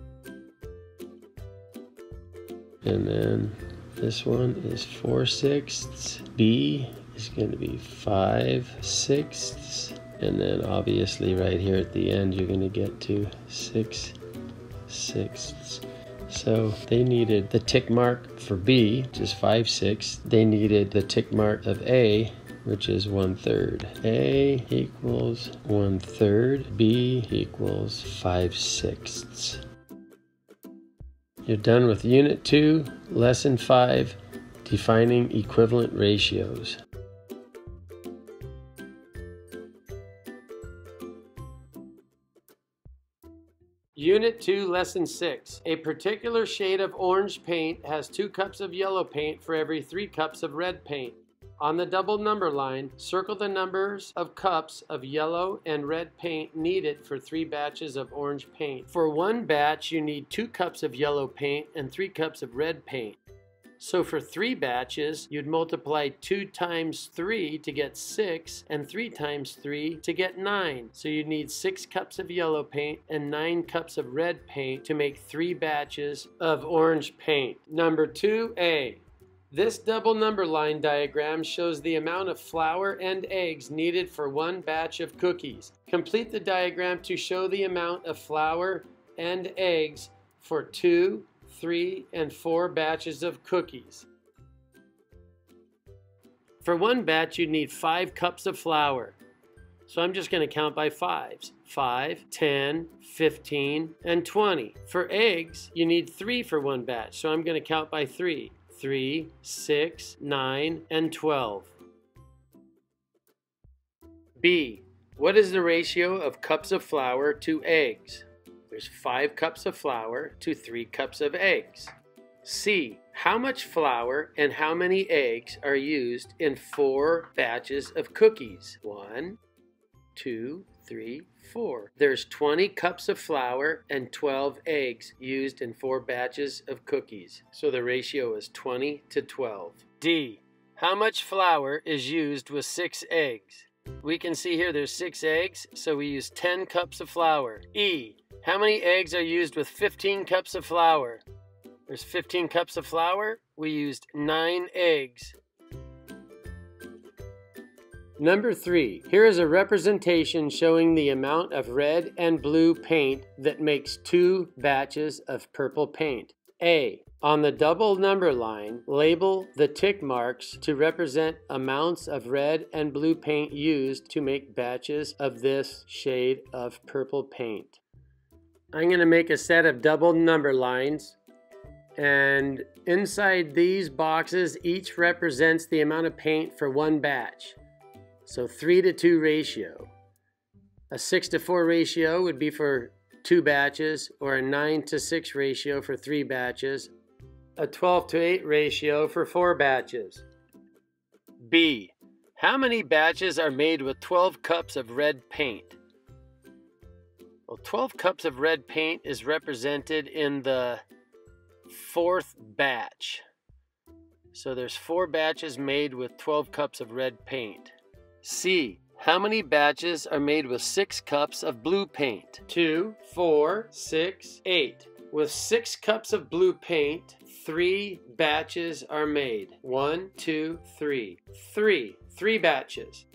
And then this one is 4 sixths. B is going to be 5 sixths. And then obviously right here at the end, you're going to get to 6 sixths. So they needed the tick mark for B, which is 5 sixths. They needed the tick mark of A, which is 1 third. A equals 1 third. B equals 5 sixths. You're done with Unit 2, Lesson 5, Defining Equivalent Ratios. Unit 2, Lesson 6. A particular shade of orange paint has 2 cups of yellow paint for every 3 cups of red paint. On the double number line, circle the numbers of cups of yellow and red paint needed for 3 batches of orange paint. For one batch, you need 2 cups of yellow paint and 3 cups of red paint. So for three batches, you'd multiply 2 times 3 to get 6, and 3 times 3 to get 9. So you'd need 6 cups of yellow paint and 9 cups of red paint to make 3 batches of orange paint. Number 2A. This double number line diagram shows the amount of flour and eggs needed for one batch of cookies. Complete the diagram to show the amount of flour and eggs for two, three, and four batches of cookies. For one batch, you'd need five cups of flour. So I'm just going to count by fives. 5, 10, 15, and 20. For eggs, you need three for one batch. So I'm going to count by three. 3, 6, 9, and 12. B. What is the ratio of cups of flour to eggs? There's 5 cups of flour to 3 cups of eggs. C. How much flour and how many eggs are used in 4 batches of cookies? 1, 2, 3, 4. There's 20 cups of flour and 12 eggs used in 4 batches of cookies. So the ratio is 20 to 12. D. How much flour is used with 6 eggs? We can see here there's 6 eggs, so we use 10 cups of flour. E. How many eggs are used with 15 cups of flour? There's 15 cups of flour. We used 9 eggs. Number 3. Here is a representation showing the amount of red and blue paint that makes two batches of purple paint. A. On the double number line, label the tick marks to represent amounts of red and blue paint used to make batches of this shade of purple paint. I'm going to make a set of double number lines and inside these boxes each represents the amount of paint for one batch. So 3 to 2 ratio. A 6 to 4 ratio would be for two batches or a 9 to 6 ratio for three batches. A 12 to 8 ratio for four batches. B. How many batches are made with 12 cups of red paint? Well, 12 cups of red paint is represented in the fourth batch. So there's four batches made with 12 cups of red paint. C. How many batches are made with 6 cups of blue paint? 2, 4, 6, 8. With 6 cups of blue paint, 3 batches are made. 1, 2, 3. 3. 3 batches.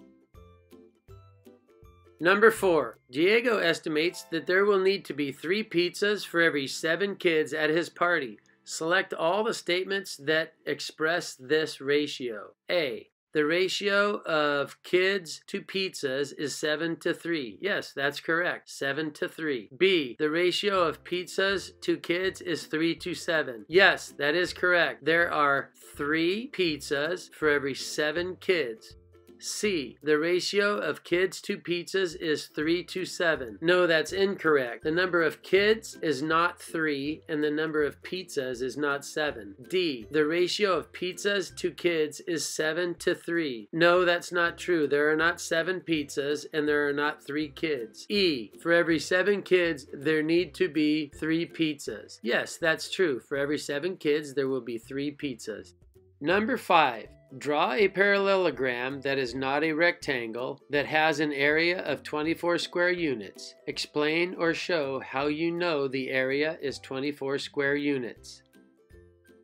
Number 4. Diego estimates that there will need to be 3 pizzas for every 7 kids at his party. Select all the statements that express this ratio. A. The ratio of kids to pizzas is 7 to 3. Yes, that's correct. 7 to 3. B. The ratio of pizzas to kids is 3 to 7. Yes, that is correct. There are 3 pizzas for every 7 kids. C. The ratio of kids to pizzas is 3 to 7. No, that's incorrect. The number of kids is not 3 and the number of pizzas is not 7. D. The ratio of pizzas to kids is 7 to 3. No, that's not true. There are not 7 pizzas and there are not 3 kids. E. For every 7 kids, there need to be 3 pizzas. Yes, that's true. For every 7 kids, there will be 3 pizzas. Number 5. Draw a parallelogram that is not a rectangle that has an area of 24 square units. Explain or show how you know the area is 24 square units.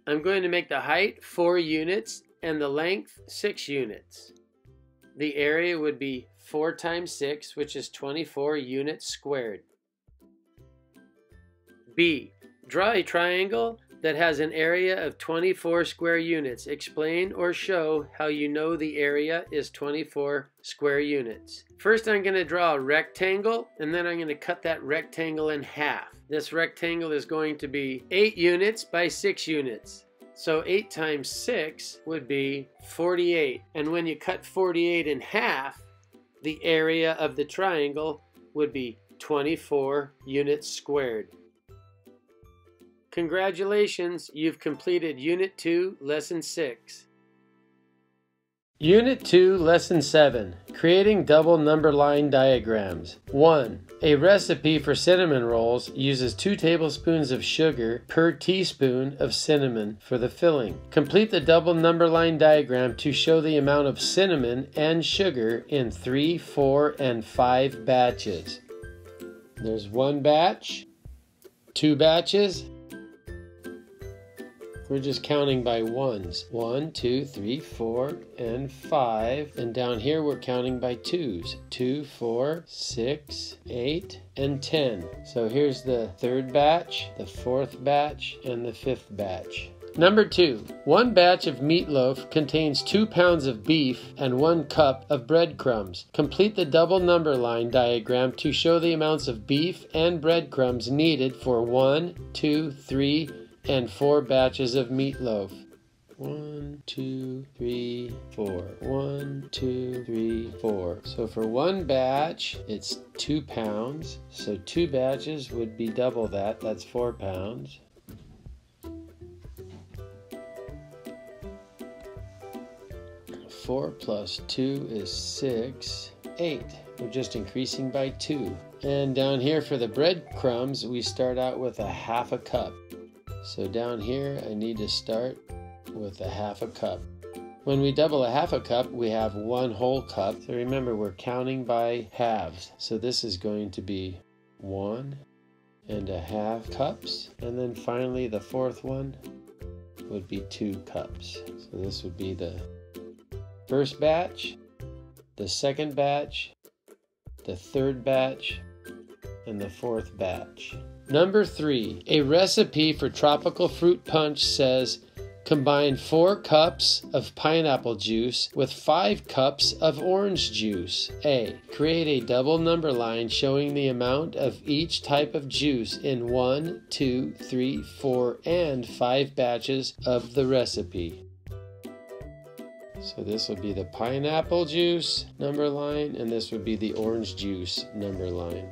I'm going to make the height 4 units and the length 6 units. The area would be 4 times 6, which is 24 units squared. B. Draw a triangle that has an area of 24 square units. Explain or show how you know the area is 24 square units. First I'm going to draw a rectangle and then I'm going to cut that rectangle in half. This rectangle is going to be 8 units by 6 units. So 8 times 6 would be 48. And when you cut 48 in half, the area of the triangle would be 24 units squared. Congratulations, you've completed Unit 2, Lesson 6. Unit 2, Lesson 7 Creating Double Number Line Diagrams. 1. A recipe for cinnamon rolls uses 2 tablespoons of sugar per teaspoon of cinnamon for the filling. Complete the double number line diagram to show the amount of cinnamon and sugar in 3, 4, and 5 batches. There's one batch, two batches, we're just counting by ones. One, two, three, four, and five. And down here we're counting by twos. Two, four, six, eight, and ten. So here's the third batch, the fourth batch, and the fifth batch. Number two, one batch of meatloaf contains two pounds of beef and one cup of breadcrumbs. Complete the double number line diagram to show the amounts of beef and breadcrumbs needed for one, two, three, and four batches of meatloaf. One, two, three, four. One, two, three, four. So for one batch, it's two pounds. So two batches would be double that. That's four pounds. Four plus two is six. Eight. We're just increasing by two. And down here for the breadcrumbs, we start out with a half a cup. So down here, I need to start with a half a cup. When we double a half a cup, we have one whole cup. So remember, we're counting by halves. So this is going to be one and a half cups. And then finally, the fourth one would be two cups. So this would be the first batch, the second batch, the third batch, and the fourth batch. Number three, a recipe for tropical fruit punch says combine four cups of pineapple juice with five cups of orange juice. A. Create a double number line showing the amount of each type of juice in one, two, three, four, and five batches of the recipe. So this would be the pineapple juice number line, and this would be the orange juice number line.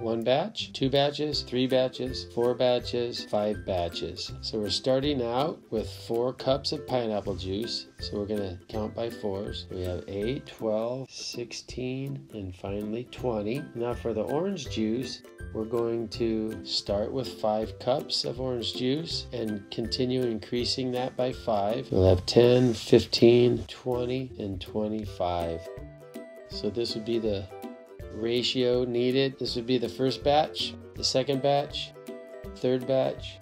One batch, two batches, three batches, four batches, five batches. So we're starting out with four cups of pineapple juice. So we're going to count by fours. We have 8, 12, 16, and finally 20. Now for the orange juice, we're going to start with five cups of orange juice and continue increasing that by five. We'll have 10, 15, 20, and 25. So this would be the ratio needed. This would be the first batch, the second batch, third batch,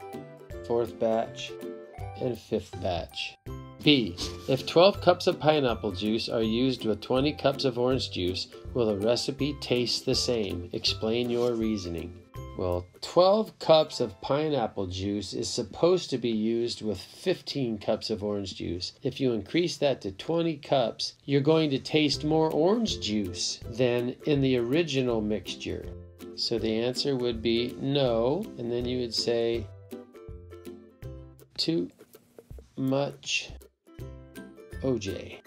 fourth batch, and fifth batch. B. If 12 cups of pineapple juice are used with 20 cups of orange juice, will the recipe taste the same? Explain your reasoning. Well, 12 cups of pineapple juice is supposed to be used with 15 cups of orange juice. If you increase that to 20 cups, you're going to taste more orange juice than in the original mixture. So the answer would be no, and then you would say too much OJ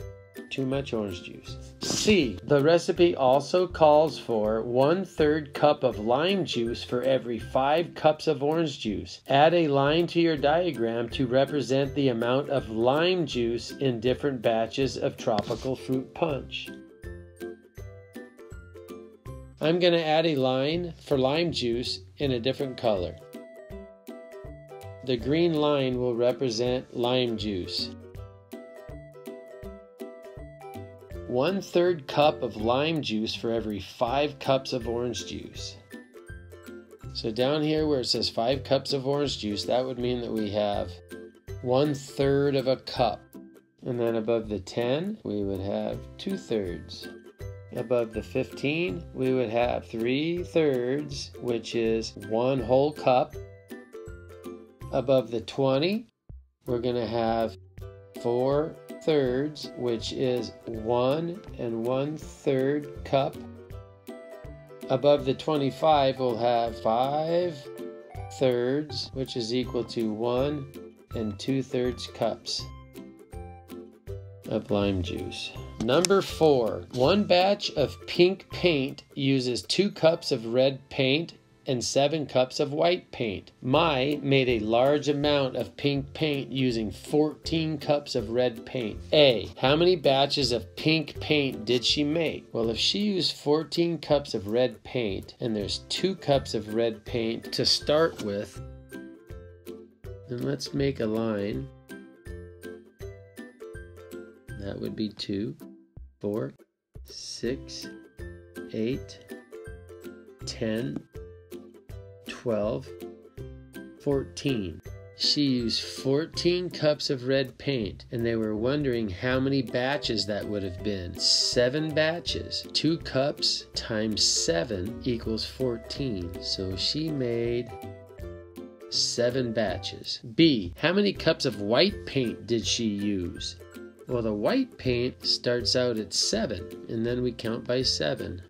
too much orange juice. C. The recipe also calls for one third cup of lime juice for every five cups of orange juice. Add a line to your diagram to represent the amount of lime juice in different batches of tropical fruit punch. I'm going to add a line for lime juice in a different color. the green line will represent lime juice. One third cup of lime juice for every five cups of orange juice. So down here where it says five cups of orange juice, that would mean that we have one third of a cup. And then above the 10, we would have two thirds. Above the 15, we would have three thirds, which is one whole cup. Above the 20, we're going to have four thirds, which is one and one third cup. Above the 25, we'll have five thirds, which is equal to one and two thirds cups of lime juice. Number four, one batch of pink paint uses two cups of red paint and 7 cups of white paint. Mai made a large amount of pink paint using 14 cups of red paint. A. How many batches of pink paint did she make? Well, if she used 14 cups of red paint and there's 2 cups of red paint to start with, then let's make a line. That would be 2, 4, 6, 8, 10, 12, 14. She used 14 cups of red paint, and they were wondering how many batches that would have been. Seven batches. Two cups times seven equals 14. So she made seven batches. B. How many cups of white paint did she use? Well, the white paint starts out at seven, and then we count by seven.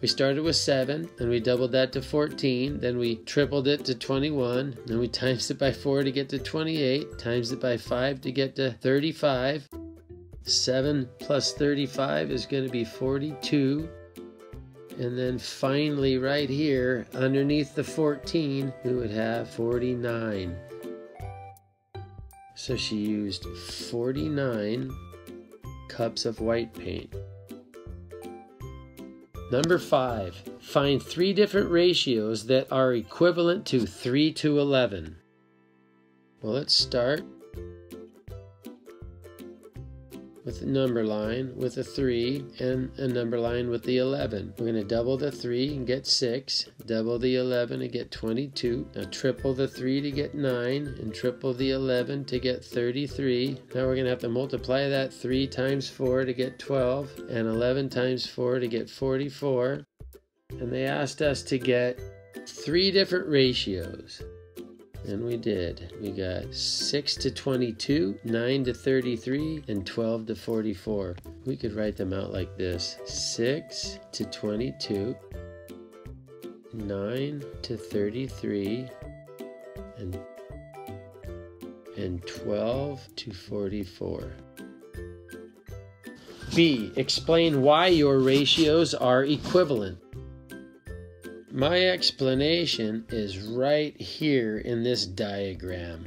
We started with 7, then we doubled that to 14, then we tripled it to 21, then we times it by 4 to get to 28, times it by 5 to get to 35. 7 plus 35 is going to be 42. And then finally, right here, underneath the 14, we would have 49. So she used 49 cups of white paint. Number five, find three different ratios that are equivalent to 3 to 11. Well, let's start with a number line with a 3 and a number line with the 11. We're going to double the 3 and get 6, double the 11 and get 22. Now triple the 3 to get 9 and triple the 11 to get 33. Now we're going to have to multiply that 3 times 4 to get 12 and 11 times 4 to get 44. And they asked us to get three different ratios. And we did. We got 6 to 22, 9 to 33, and 12 to 44. We could write them out like this 6 to 22, 9 to 33, and, and 12 to 44. B. Explain why your ratios are equivalent. My explanation is right here in this diagram.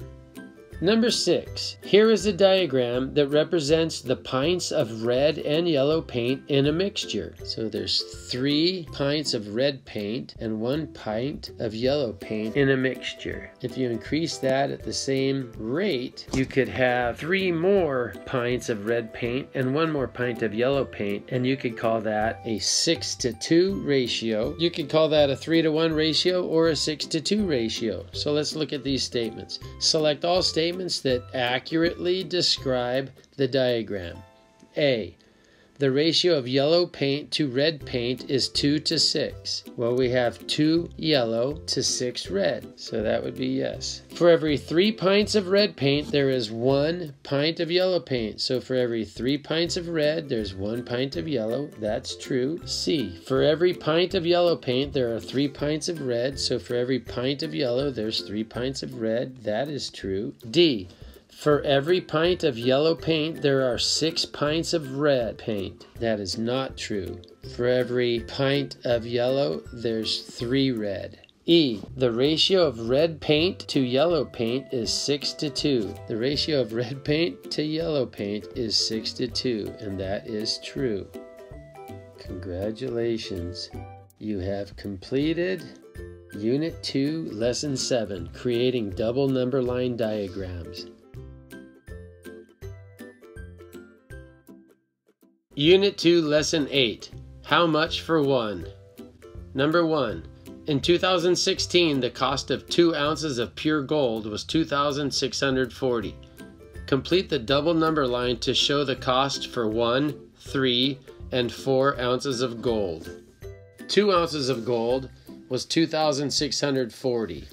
Number six, here is a diagram that represents the pints of red and yellow paint in a mixture. So there's three pints of red paint and one pint of yellow paint in a mixture. If you increase that at the same rate, you could have three more pints of red paint and one more pint of yellow paint, and you could call that a six to two ratio. You could call that a three to one ratio or a six to two ratio. So let's look at these statements. Select all statements statements that accurately describe the diagram. A. The ratio of yellow paint to red paint is 2 to 6. Well, we have 2 yellow to 6 red, so that would be yes. For every 3 pints of red paint, there is 1 pint of yellow paint. So for every 3 pints of red, there's 1 pint of yellow. That's true. C. For every pint of yellow paint, there are 3 pints of red. So for every pint of yellow, there's 3 pints of red. That is true. D. For every pint of yellow paint, there are six pints of red paint. That is not true. For every pint of yellow, there's three red. E. The ratio of red paint to yellow paint is 6 to 2. The ratio of red paint to yellow paint is 6 to 2, and that is true. Congratulations. You have completed Unit 2, Lesson 7, Creating Double Number Line Diagrams. Unit 2, Lesson 8, How Much for One? Number 1. In 2016, the cost of 2 ounces of pure gold was 2,640. Complete the double number line to show the cost for 1, 3, and 4 ounces of gold. 2 ounces of gold was 2,640.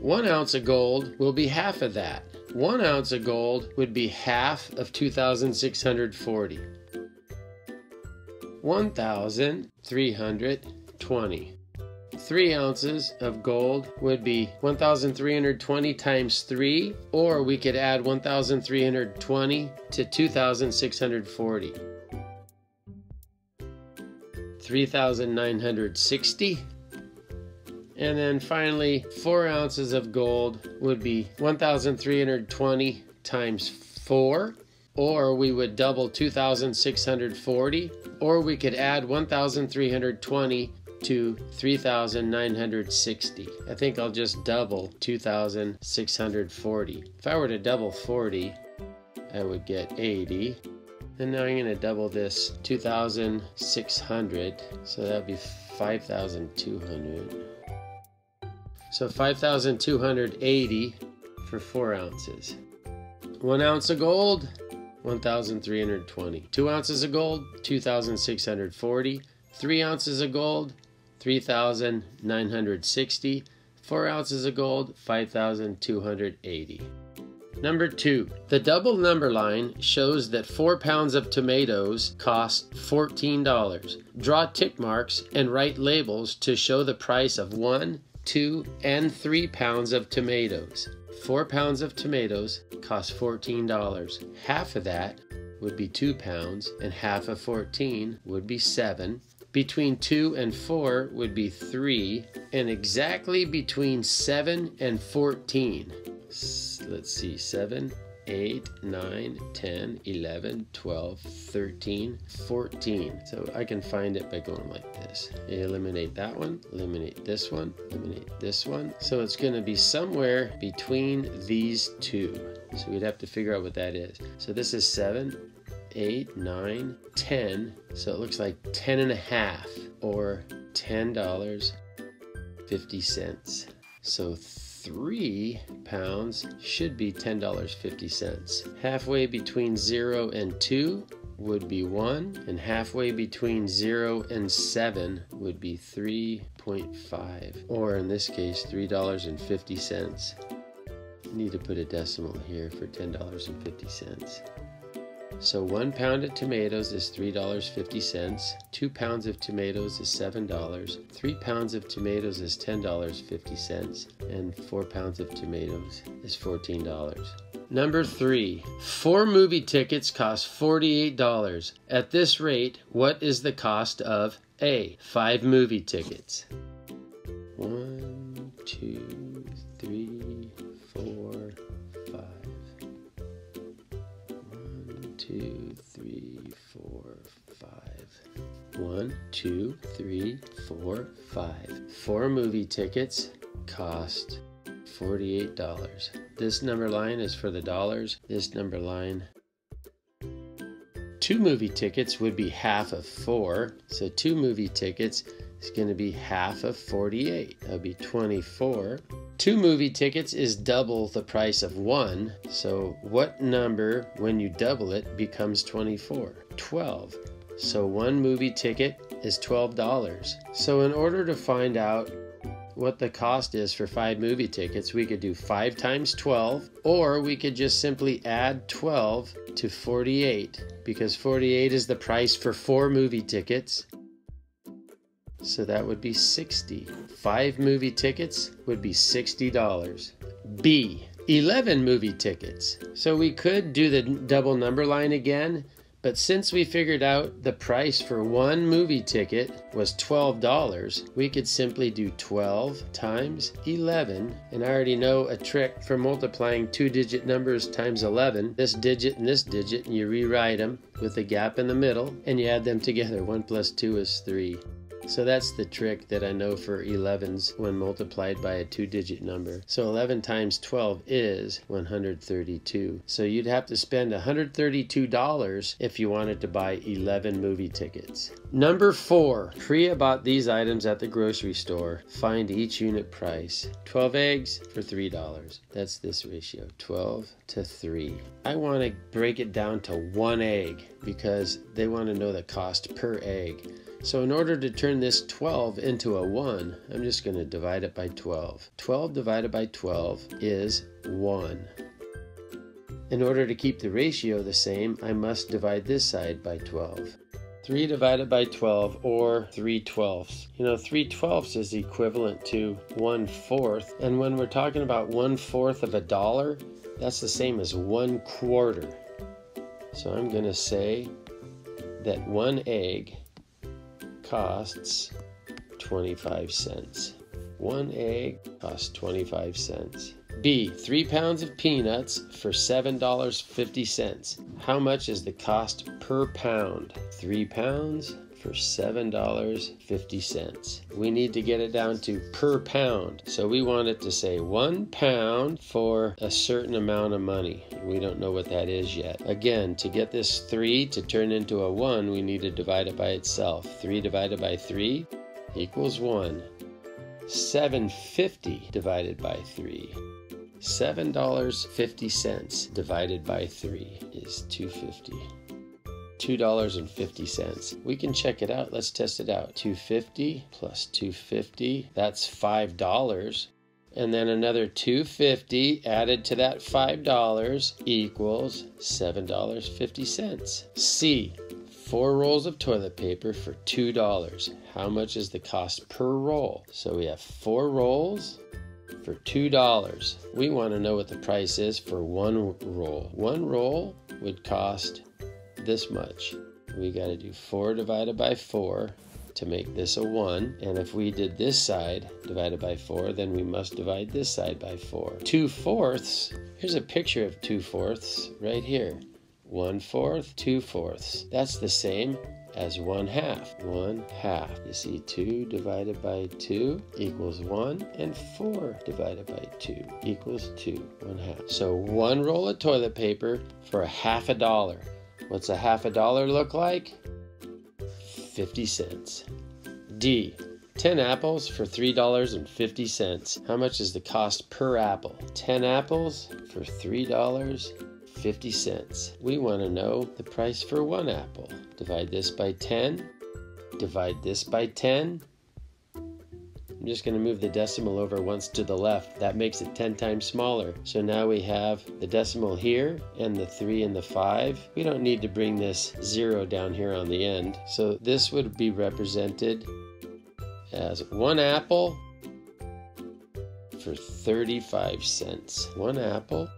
1 ounce of gold will be half of that. 1 ounce of gold would be half of 2,640. 1,320. 3 ounces of gold would be 1,320 times 3, or we could add 1,320 to 2,640. 3,960. And then finally, 4 ounces of gold would be 1,320 times 4, or we would double 2,640, or we could add 1,320 to 3,960. I think I'll just double 2,640. If I were to double 40, I would get 80. And now I'm going to double this 2,600, so that would be 5,200. So 5,280 for 4 ounces. 1 ounce of gold, 1,320. 2 ounces of gold, 2,640. 3 ounces of gold, 3,960. 4 ounces of gold, 5,280. Number 2. The double number line shows that 4 pounds of tomatoes cost $14. Draw tick marks and write labels to show the price of 1, 2, and 3 pounds of tomatoes. 4 pounds of tomatoes cost $14. Half of that would be 2 pounds, and half of 14 would be 7. Between 2 and 4 would be 3, and exactly between 7 and 14. Let's see, 7, 8, 9, 10, 11, 12, 13, 14. So I can find it by going like this. Eliminate that one, eliminate this one, eliminate this one. So it's going to be somewhere between these two. So we'd have to figure out what that is. So this is 7, 8, 9, 10. So it looks like 10 and a half or $10.50. So three pounds should be $10.50. Halfway between zero and two would be one, and halfway between zero and seven would be 3.5, or in this case, $3.50. Need to put a decimal here for $10.50. So one pound of tomatoes is $3.50, two pounds of tomatoes is $7, three pounds of tomatoes is $10.50, and four pounds of tomatoes is $14. Number three, four movie tickets cost $48. At this rate, what is the cost of A, five movie tickets? One, two, two, three, four, five. One, two, three, four, five. Four movie tickets cost $48. This number line is for the dollars. This number line. Two movie tickets would be half of four. So two movie tickets is going to be half of 48. That would be 24. Two movie tickets is double the price of one. So what number, when you double it, becomes 24? 12. So one movie ticket is $12. So in order to find out what the cost is for five movie tickets, we could do 5 times 12, or we could just simply add 12 to 48, because 48 is the price for four movie tickets, so that would be 60. Five movie tickets would be $60. B. 11 movie tickets. So we could do the double number line again, but since we figured out the price for one movie ticket was $12, we could simply do 12 times 11. And I already know a trick for multiplying two digit numbers times 11. This digit and this digit, and you rewrite them with a gap in the middle, and you add them together. 1 plus 2 is 3. So that's the trick that I know for 11s when multiplied by a two digit number. So 11 times 12 is 132. So you'd have to spend $132 if you wanted to buy 11 movie tickets. Number four, Priya bought these items at the grocery store. Find each unit price. 12 eggs for $3. That's this ratio 12 to 3. I want to break it down to one egg because they want to know the cost per egg. So in order to turn this 12 into a 1, I'm just going to divide it by 12. 12 divided by 12 is 1. In order to keep the ratio the same, I must divide this side by 12. 3 divided by 12 or 3 twelfths. You know, 3 twelfths is equivalent to 1 fourth. And when we're talking about 1 fourth of a dollar, that's the same as 1 quarter. So I'm going to say that one egg costs 25 cents. One egg costs 25 cents. B. Three pounds of peanuts for $7.50. How much is the cost per pound? Three pounds for $7.50. We need to get it down to per pound. So we want it to say one pound for a certain amount of money. We don't know what that is yet. Again, to get this three to turn into a one, we need to divide it by itself. Three divided by three equals one. 750 divided by 3. $7.50 divided by 3 is 250. $2.50. We can check it out. Let's test it out. 250 plus 250, that's $5. And then another 250 added to that $5 equals $7.50. C. Four rolls of toilet paper for $2. How much is the cost per roll? So we have four rolls for $2. We want to know what the price is for one roll. One roll would cost this much. We got to do 4 divided by 4 to make this a 1. And if we did this side divided by 4, then we must divide this side by 4. 2 fourths, here's a picture of 2 fourths right here. 1 fourth, 2 fourths. That's the same as 1 half. 1 half. You see 2 divided by 2 equals 1 and 4 divided by 2 equals 2. 1 half. So one roll of toilet paper for a half a dollar. What's a half a dollar look like? 50 cents. D. 10 apples for $3.50. How much is the cost per apple? 10 apples for $3.50. We want to know the price for one apple. Divide this by 10. Divide this by 10. I'm just going to move the decimal over once to the left. That makes it 10 times smaller. So now we have the decimal here and the 3 and the 5. We don't need to bring this 0 down here on the end. So this would be represented as one apple for 35 cents. One apple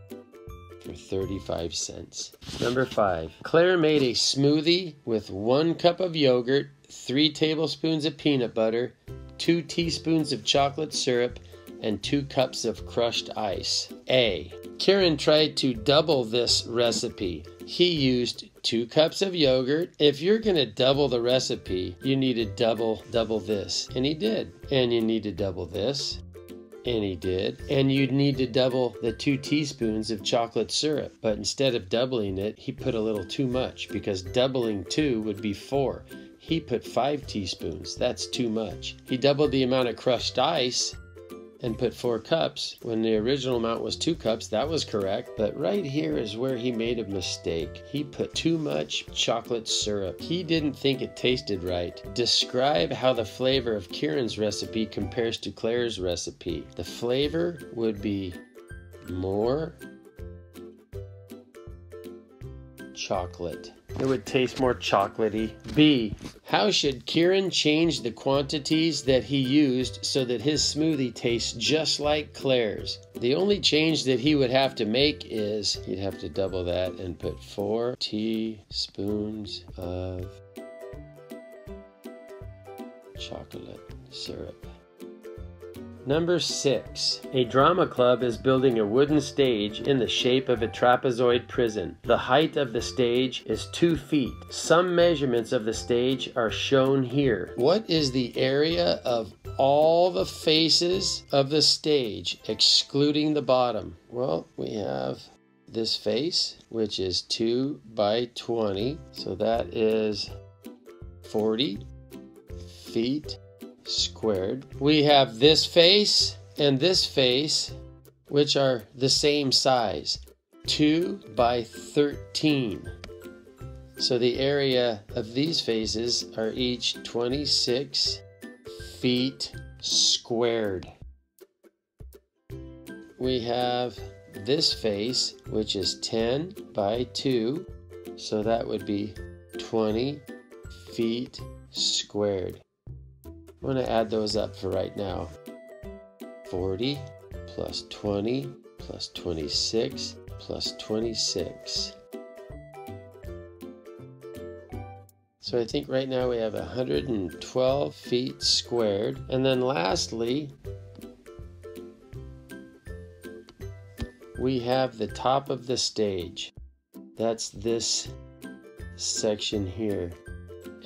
for 35 cents. Number 5. Clare made a smoothie with 1 cup of yogurt, 3 tablespoons of peanut butter, 2 teaspoons of chocolate syrup, and 2 cups of crushed ice. A. Kieran tried to double this recipe. He used 2 cups of yogurt. If you're going to double the recipe, you need to double double this. And he did. And you need to double this. And he did. And you'd need to double the two teaspoons of chocolate syrup. But instead of doubling it, he put a little too much because doubling two would be four. He put five teaspoons. That's too much. He doubled the amount of crushed ice and put four cups when the original amount was two cups. That was correct. But right here is where he made a mistake. He put too much chocolate syrup. He didn't think it tasted right. Describe how the flavor of Kieran's recipe compares to Clare's recipe. The flavor would be more chocolate. It would taste more chocolatey. B. How should Kieran change the quantities that he used so that his smoothie tastes just like Clare's? The only change that he would have to make is he'd have to double that and put four teaspoons of chocolate syrup. Number 6. A drama club is building a wooden stage in the shape of a trapezoid prism. The height of the stage is 2 feet. Some measurements of the stage are shown here. What is the area of all the faces of the stage, excluding the bottom? Well, we have this face, which is 2 by 20. So that is 40 feet squared. We have this face and this face, which are the same size, 2 by 13. So the area of these faces are each 26 feet squared. We have this face, which is 10 by 2, so that would be 20 feet squared. I'm going to add those up for right now. 40 plus 20 plus 26 plus 26. So I think right now we have 112 feet squared. And then lastly, we have the top of the stage. That's this section here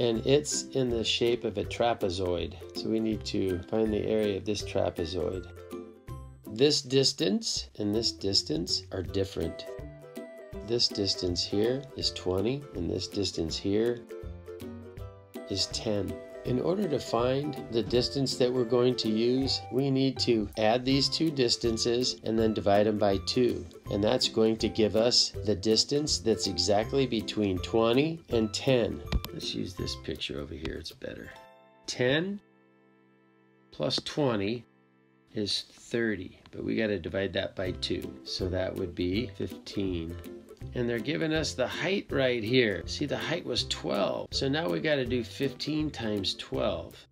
and it's in the shape of a trapezoid. So we need to find the area of this trapezoid. This distance and this distance are different. This distance here is 20 and this distance here is 10. In order to find the distance that we're going to use, we need to add these two distances and then divide them by 2. And that's going to give us the distance that's exactly between 20 and 10. Let's use this picture over here, it's better. 10 plus 20 is 30, but we got to divide that by 2. So that would be 15 and they're giving us the height right here. See, the height was 12. So now we got to do 15 times 12.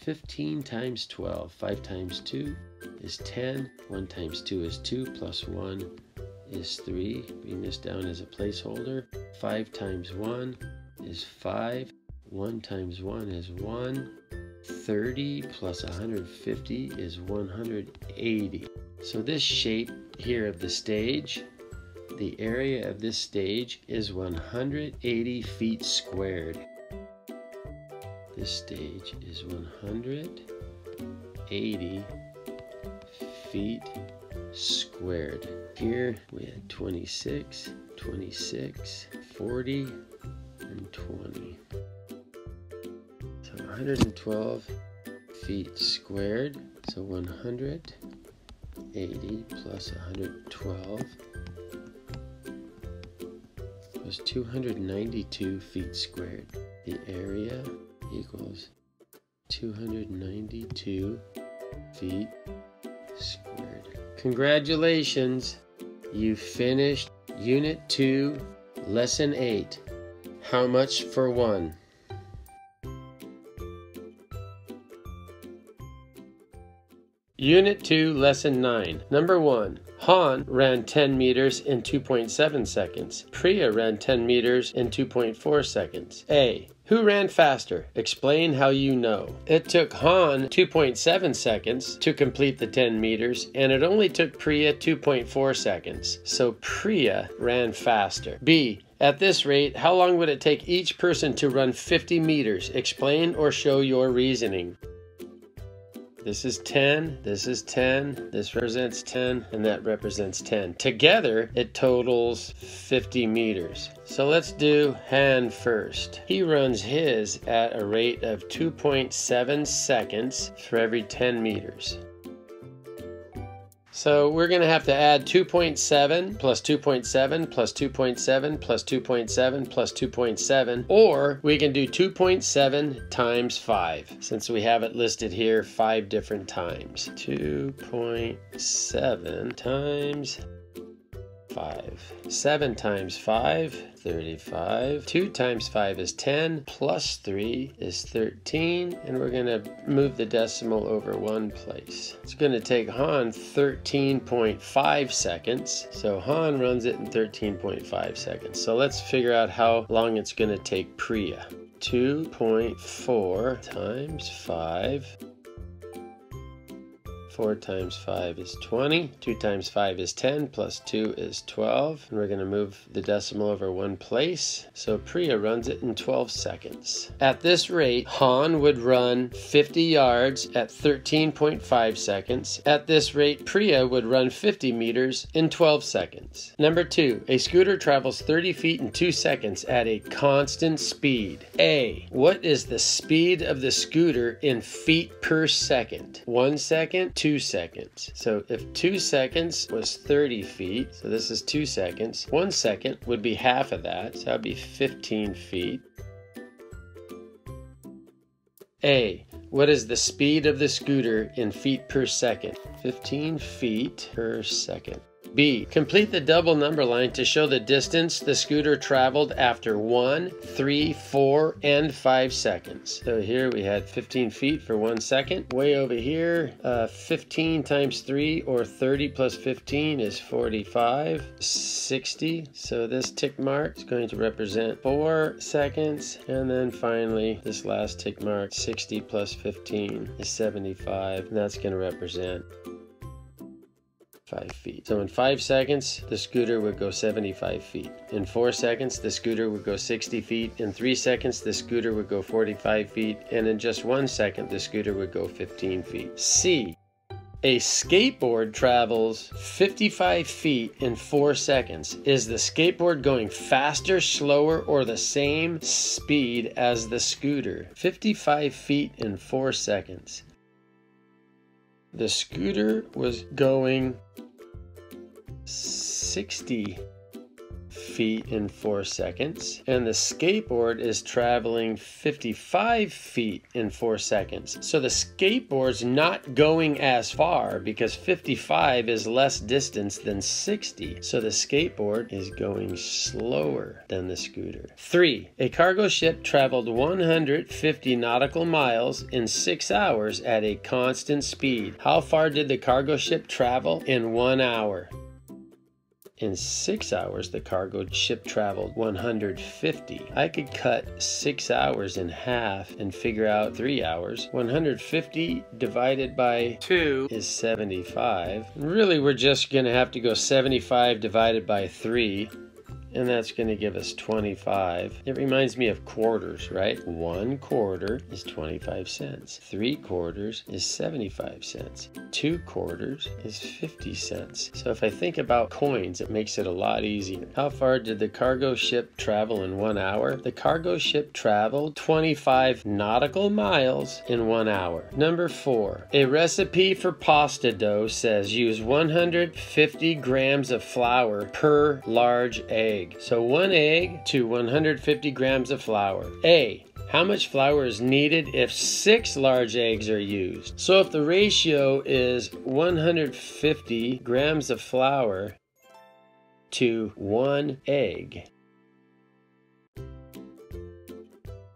15 times 12. 5 times 2 is 10. 1 times 2 is 2, plus 1 is 3. Bring this down as a placeholder. 5 times 1 is 5. 1 times 1 is 1. 30 plus 150 is 180. So this shape here of the stage the area of this stage is 180 feet squared. This stage is 180 feet squared. Here we had 26, 26, 40, and 20. So 112 feet squared. So 180 plus 112 was 292 feet squared. The area equals 292 feet squared. Congratulations! You finished Unit 2, Lesson 8. How much for one? Unit 2, Lesson 9. Number 1. Han ran 10 meters in 2.7 seconds. Priya ran 10 meters in 2.4 seconds. A. Who ran faster? Explain how you know. It took Han 2.7 seconds to complete the 10 meters, and it only took Priya 2.4 seconds. So Priya ran faster. B. At this rate, how long would it take each person to run 50 meters? Explain or show your reasoning. This is 10, this is 10, this represents 10, and that represents 10. Together, it totals 50 meters. So let's do Han first. He runs his at a rate of 2.7 seconds for every 10 meters. So we're going to have to add 2.7 plus 2.7 plus 2.7 plus 2.7 plus 2.7, or we can do 2.7 times 5, since we have it listed here five different times. 2.7 times 5. 7 times 5, 35. 2 times 5 is 10, plus 3 is 13, and we're going to move the decimal over one place. It's going to take Han 13.5 seconds, so Han runs it in 13.5 seconds. So let's figure out how long it's going to take Priya. 2.4 times 5 4 times 5 is 20. 2 times 5 is 10, plus 2 is 12. And we're going to move the decimal over one place. So Priya runs it in 12 seconds. At this rate, Han would run 50 yards at 13.5 seconds. At this rate, Priya would run 50 meters in 12 seconds. Number 2. A scooter travels 30 feet in 2 seconds at a constant speed. A. What is the speed of the scooter in feet per second? 1 second, 2 seconds. So if 2 seconds was 30 feet, so this is 2 seconds, 1 second would be half of that, so that would be 15 feet. A. What is the speed of the scooter in feet per second? 15 feet per second. B. Complete the double number line to show the distance the scooter traveled after 1, 3, 4, and 5 seconds. So here we had 15 feet for 1 second. Way over here, uh, 15 times 3 or 30 plus 15 is 45. 60. So this tick mark is going to represent 4 seconds. And then finally, this last tick mark, 60 plus 15 is 75. And that's going to represent five feet. So in five seconds, the scooter would go 75 feet. In four seconds, the scooter would go 60 feet. In three seconds, the scooter would go 45 feet. And in just one second, the scooter would go 15 feet. C. A skateboard travels 55 feet in 4 seconds. Is the skateboard going faster, slower, or the same speed as the scooter? 55 feet in 4 seconds. The scooter was going 60 feet in 4 seconds, and the skateboard is traveling 55 feet in 4 seconds. So the skateboard's not going as far because 55 is less distance than 60. So the skateboard is going slower than the scooter. 3. A cargo ship traveled 150 nautical miles in 6 hours at a constant speed. How far did the cargo ship travel in 1 hour? In six hours, the cargo ship traveled 150. I could cut six hours in half and figure out three hours. 150 divided by two is 75. Really, we're just going to have to go 75 divided by three and that's going to give us 25. It reminds me of quarters, right? One quarter is 25 cents. Three quarters is 75 cents. Two quarters is 50 cents. So if I think about coins, it makes it a lot easier. How far did the cargo ship travel in one hour? The cargo ship traveled 25 nautical miles in one hour. Number four, a recipe for pasta dough says use 150 grams of flour per large egg egg. So one egg to 150 grams of flour. A. How much flour is needed if six large eggs are used? So if the ratio is 150 grams of flour to one egg,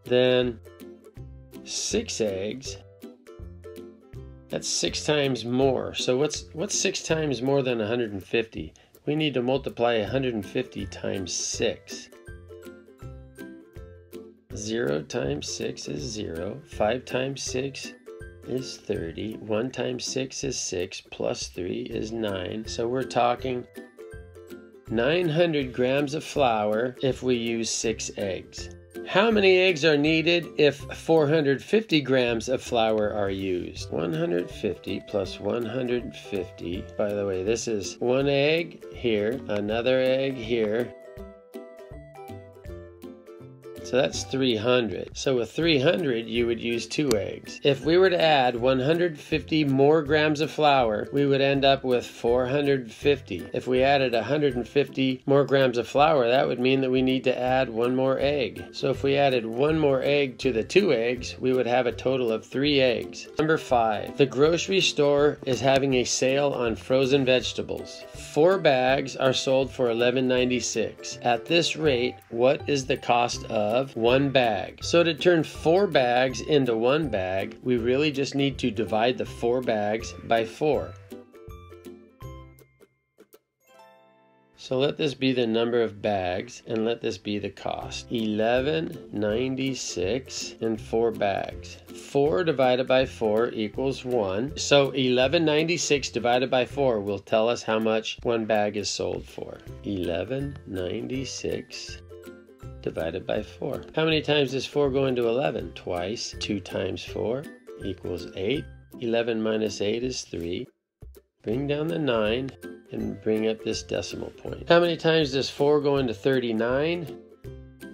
then six eggs that's six times more. So what's what's six times more than 150? We need to multiply 150 times 6. 0 times 6 is 0. 5 times 6 is 30. 1 times 6 is 6. Plus 3 is 9. So we're talking 900 grams of flour if we use 6 eggs. How many eggs are needed if 450 grams of flour are used? 150 plus 150. By the way, this is one egg here, another egg here, so that's 300. So with 300, you would use two eggs. If we were to add 150 more grams of flour, we would end up with 450. If we added 150 more grams of flour, that would mean that we need to add one more egg. So if we added one more egg to the two eggs, we would have a total of three eggs. Number five, the grocery store is having a sale on frozen vegetables. Four bags are sold for $11.96. At this rate, what is the cost of of one bag. So to turn four bags into one bag, we really just need to divide the four bags by four. So let this be the number of bags and let this be the cost. 1196 and 4 bags. 4 divided by 4 equals 1. So 1196 divided by 4 will tell us how much one bag is sold for. 1196 divided by 4. How many times does 4 go into 11? Twice. 2 times 4 equals 8. 11 minus 8 is 3. Bring down the 9 and bring up this decimal point. How many times does 4 go into 39?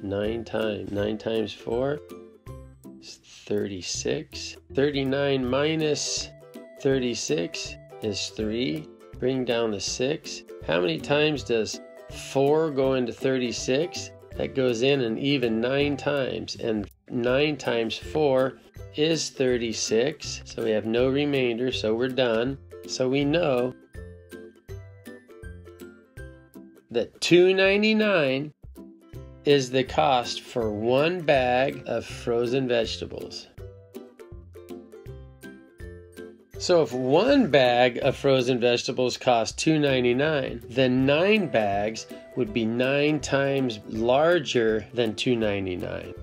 9 times. 9 times 4 is 36. 39 minus 36 is 3. Bring down the 6. How many times does 4 go into 36? That goes in an even 9 times. And 9 times 4 is 36. So we have no remainder, so we're done. So we know that 2.99 is the cost for one bag of frozen vegetables. So if one bag of frozen vegetables costs $2.99, then nine bags would be nine times larger than $2.99.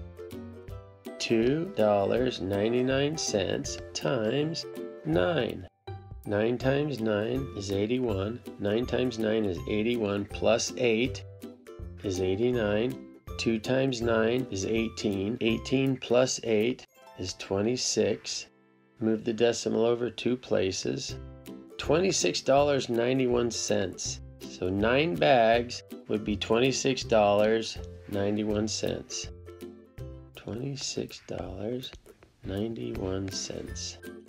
$2.99 times 9. 9 times 9 is 81. 9 times 9 is 81 plus 8 is 89. 2 times 9 is 18. 18 plus 8 is 26. Move the decimal over two places. $26.91. So 9 bags would be $26.91. $26.91.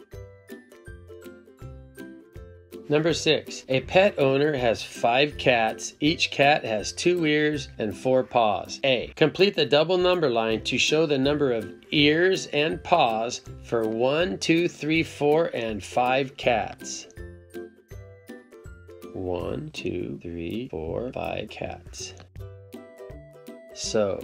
Number six, a pet owner has five cats. Each cat has two ears and four paws. A. Complete the double number line to show the number of ears and paws for one, two, three, four, and five cats. One, two, three, four, five cats. So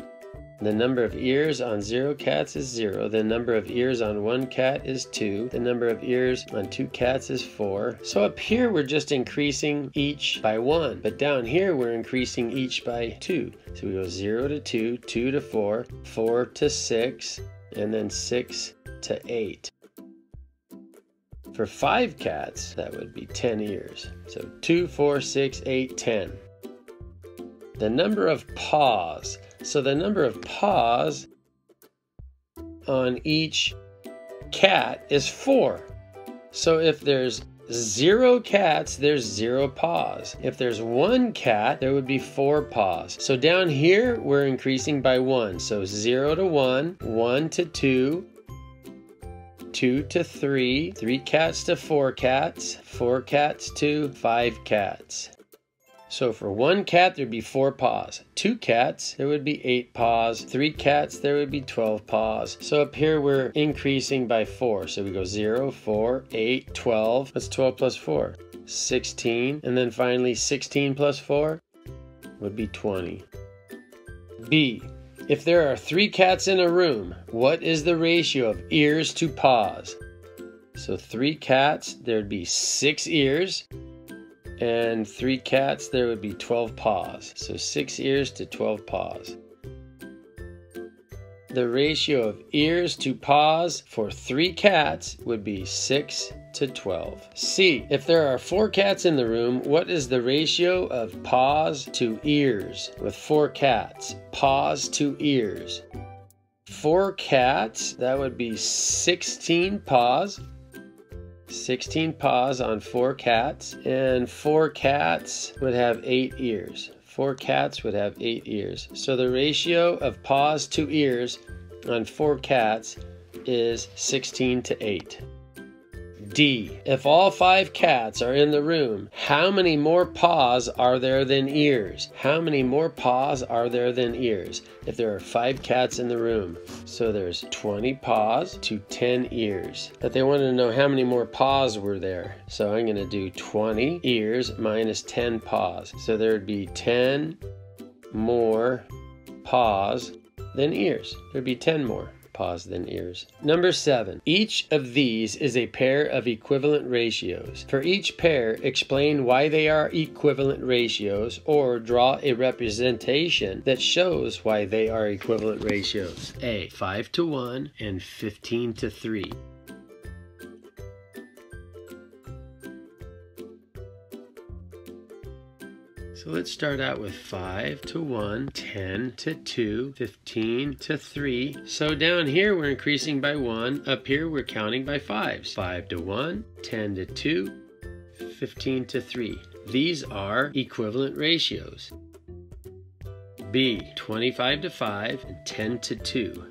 the number of ears on zero cats is zero. The number of ears on one cat is two. The number of ears on two cats is four. So up here we're just increasing each by one. But down here we're increasing each by two. So we go zero to two, two to four, four to six, and then six to eight. For five cats, that would be 10 ears. So two, four, six, eight, ten. The number of paws. So the number of paws on each cat is four. So if there's zero cats, there's zero paws. If there's one cat, there would be four paws. So down here, we're increasing by one. So zero to one, one to two, two to three, three cats to four cats, four cats to five cats. So for one cat, there'd be four paws. Two cats, there would be eight paws. Three cats, there would be 12 paws. So up here, we're increasing by four. So we go 0, 4, 8, 12. That's 12 plus 4. 16. And then finally, 16 plus 4 would be 20. B. If there are three cats in a room, what is the ratio of ears to paws? So three cats, there'd be six ears and three cats, there would be 12 paws. So six ears to 12 paws. The ratio of ears to paws for three cats would be 6 to 12. C. If there are four cats in the room, what is the ratio of paws to ears with four cats? Paws to ears. Four cats, that would be 16 paws 16 paws on four cats, and four cats would have eight ears. Four cats would have eight ears. So the ratio of paws to ears on four cats is 16 to 8. D. If all five cats are in the room, how many more paws are there than ears? How many more paws are there than ears? If there are five cats in the room, so there's 20 paws to 10 ears. But they wanted to know how many more paws were there. So I'm going to do 20 ears minus 10 paws. So there'd be 10 more paws than ears. There'd be 10 more paws than ears. Number seven, each of these is a pair of equivalent ratios. For each pair, explain why they are equivalent ratios or draw a representation that shows why they are equivalent ratios. A, 5 to 1 and 15 to 3. So let's start out with 5 to 1, 10 to 2, 15 to 3. So down here we're increasing by 1. Up here we're counting by 5s. 5 to 1, 10 to 2, 15 to 3. These are equivalent ratios. B, 25 to 5 and 10 to 2.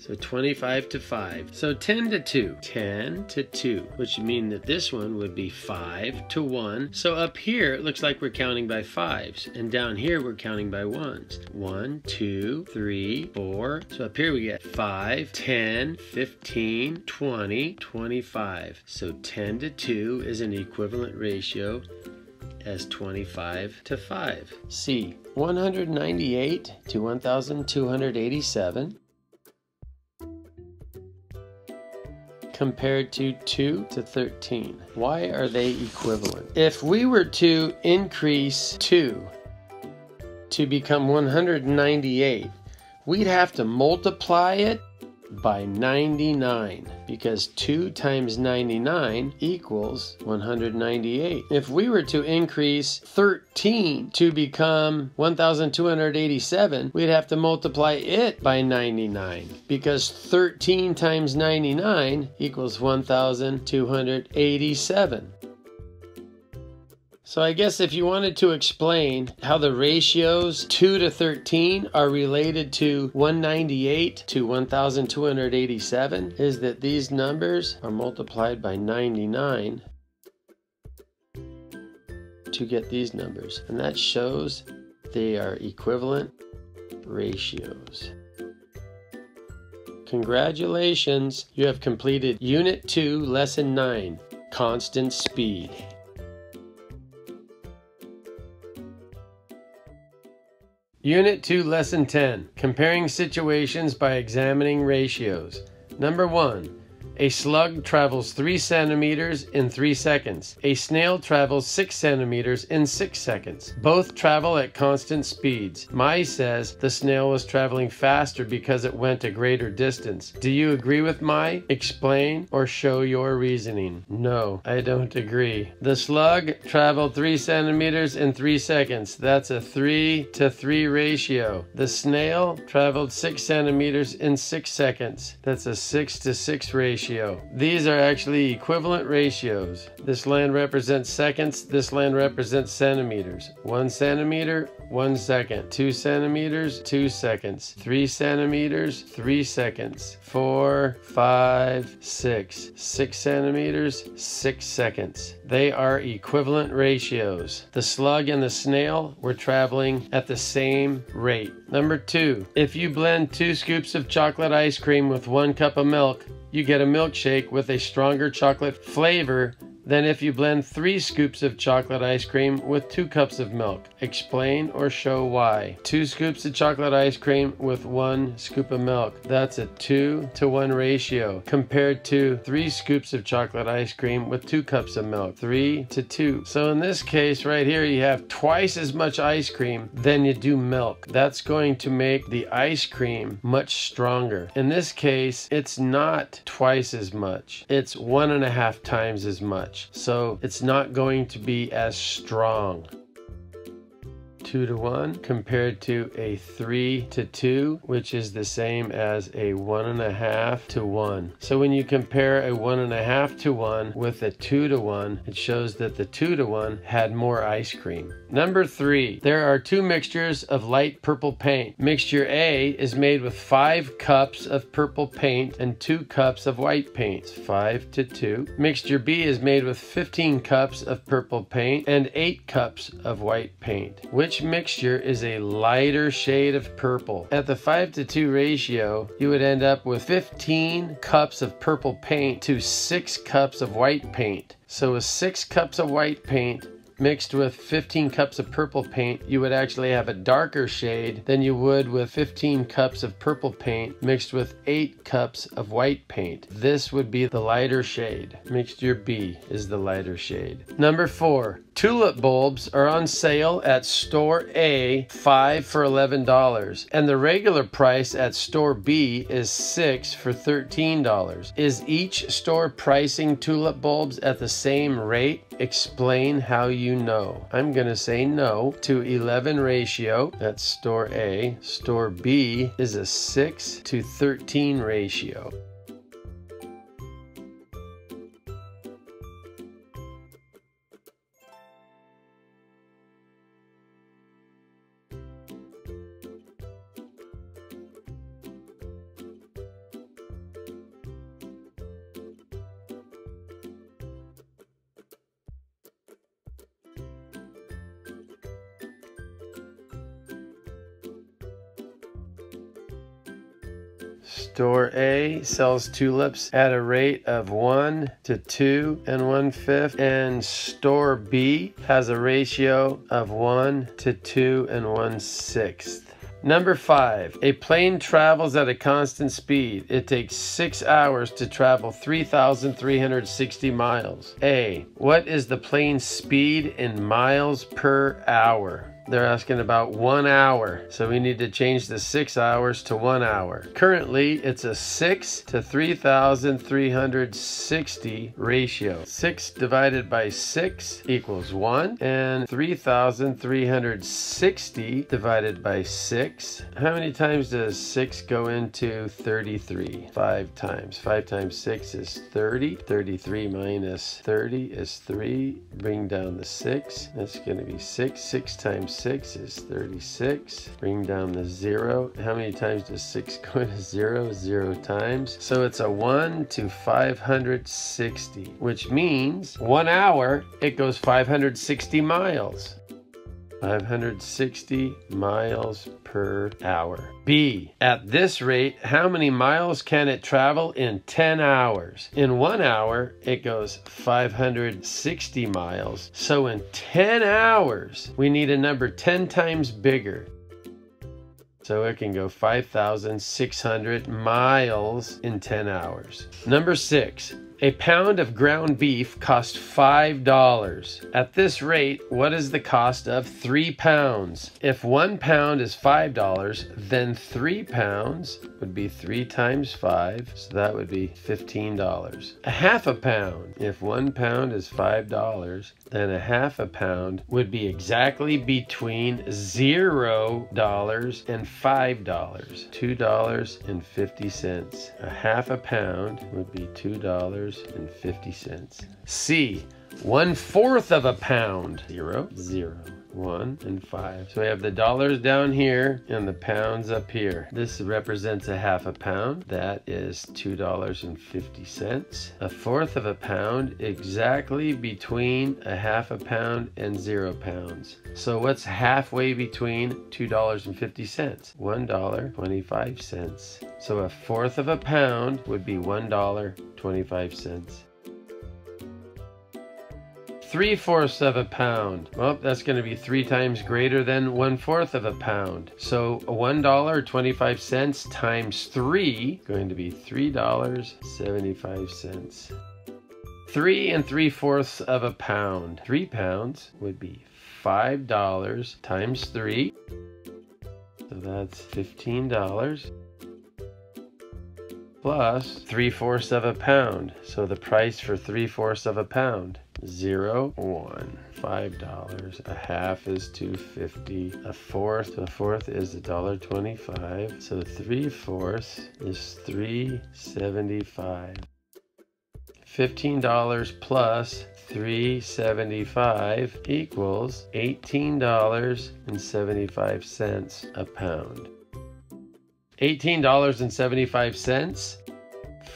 So 25 to 5. So 10 to 2. 10 to 2, which mean that this one would be 5 to 1. So up here, it looks like we're counting by 5s. And down here, we're counting by 1s. 1, 2, 3, 4. So up here we get 5, 10, 15, 20, 25. So 10 to 2 is an equivalent ratio as 25 to 5. C. 198 to 1287. Compared to 2 to 13. Why are they equivalent? If we were to increase 2 to become 198, we'd have to multiply it by 99 because 2 times 99 equals 198. If we were to increase 13 to become 1287, we'd have to multiply it by 99 because 13 times 99 equals 1287. So I guess if you wanted to explain how the ratios 2 to 13 are related to 198 to 1287 is that these numbers are multiplied by 99 to get these numbers. And that shows they are equivalent ratios. Congratulations, you have completed Unit 2, Lesson 9, Constant Speed. Unit 2, Lesson 10 Comparing Situations by Examining Ratios. Number 1. A slug travels 3 centimeters in 3 seconds. A snail travels 6 centimeters in 6 seconds. Both travel at constant speeds. Mai says the snail was traveling faster because it went a greater distance. Do you agree with Mai? Explain or show your reasoning. No, I don't agree. The slug traveled 3 centimeters in 3 seconds. That's a 3 to 3 ratio. The snail traveled 6 centimeters in 6 seconds. That's a 6 to 6 ratio ratio. These are actually equivalent ratios. This land represents seconds, this land represents centimeters. One centimeter, one second. Two centimeters, two seconds. Three centimeters, three seconds. Four, five, six. Six centimeters, six seconds. They are equivalent ratios. The slug and the snail were traveling at the same rate. Number two, if you blend two scoops of chocolate ice cream with one cup of milk, you get a milkshake with a stronger chocolate flavor than if you blend three scoops of chocolate ice cream with two cups of milk. Explain or show why. Two scoops of chocolate ice cream with one scoop of milk. That's a two to one ratio compared to three scoops of chocolate ice cream with two cups of milk. Three to two. So in this case right here, you have twice as much ice cream than you do milk. That's going to make the ice cream much stronger. In this case, it's not twice as much. It's one and a half times as much much. So it's not going to be as strong. 2 to 1 compared to a 3 to 2, which is the same as a 1.5 to 1. So when you compare a 1.5 to 1 with a 2 to 1, it shows that the 2 to 1 had more ice cream. Number 3. There are two mixtures of light purple paint. Mixture A is made with 5 cups of purple paint and 2 cups of white paint. 5 to 2. Mixture B is made with 15 cups of purple paint and 8 cups of white paint. Which mixture is a lighter shade of purple. At the 5 to 2 ratio, you would end up with 15 cups of purple paint to 6 cups of white paint. So with 6 cups of white paint mixed with 15 cups of purple paint, you would actually have a darker shade than you would with 15 cups of purple paint mixed with 8 cups of white paint. This would be the lighter shade. Mixture B is the lighter shade. Number 4. Tulip bulbs are on sale at store A 5 for $11 and the regular price at store B is 6 for $13. Is each store pricing tulip bulbs at the same rate? Explain how you know. I'm going to say no to 11 ratio. That's store A. Store B is a 6 to 13 ratio. Store A sells tulips at a rate of 1 to 2 and 1 fifth, and store B has a ratio of 1 to 2 and 1 sixth. Number five, a plane travels at a constant speed. It takes six hours to travel 3,360 miles. A, what is the plane's speed in miles per hour? They're asking about one hour. So we need to change the six hours to one hour. Currently, it's a six to 3,360 ratio. Six divided by six equals one, and 3,360 divided by six. How many times does six go into 33? Five times. Five times six is 30. 33 minus 30 is three. Bring down the six. That's going to be six. Six times 6 is 36. Bring down the 0. How many times does 6 go into 0? 0 times. So it's a 1 to 560, which means one hour it goes 560 miles. 560 miles per hour. B. At this rate, how many miles can it travel in 10 hours? In one hour, it goes 560 miles. So in 10 hours, we need a number 10 times bigger. So it can go 5,600 miles in 10 hours. Number six, a pound of ground beef cost $5. At this rate, what is the cost of 3 pounds? If 1 pound is $5, then 3 pounds would be 3 times 5, so that would be $15. A half a pound. If 1 pound is $5, then a half a pound would be exactly between $0 and $5. $2.50. A half a pound would be $2 $2.50. C, one fourth of a pound. Zero, zero, one, and five. So we have the dollars down here and the pounds up here. This represents a half a pound. That is $2.50. A fourth of a pound, exactly between a half a pound and zero pounds. So what's halfway between $2.50? $1.25. So a fourth of a pound would be $1.25. Three fourths of a pound. Well, that's going to be three times greater than one fourth of a pound. So $1.25 times three, going to be $3.75. Three and three fourths of a pound. Three pounds would be $5 times three. So that's $15 plus three fourths of a pound. So the price for three fourths of a pound zero one five dollars. A half is 250 a fourth a fourth is a dollar 25 so three fourths is 375 $15 plus 375 equals $18.75 a pound. $18.75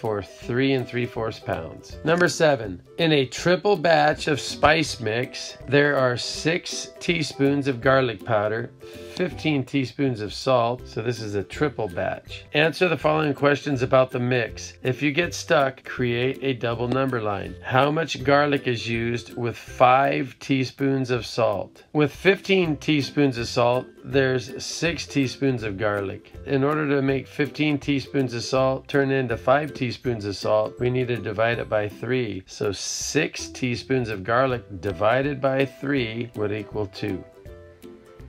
for three and three fourths pounds. Number seven, in a triple batch of spice mix, there are six teaspoons of garlic powder, 15 teaspoons of salt, so this is a triple batch. Answer the following questions about the mix. If you get stuck, create a double number line. How much garlic is used with 5 teaspoons of salt? With 15 teaspoons of salt, there's 6 teaspoons of garlic. In order to make 15 teaspoons of salt turn into 5 teaspoons of salt, we need to divide it by 3. So 6 teaspoons of garlic divided by 3 would equal 2.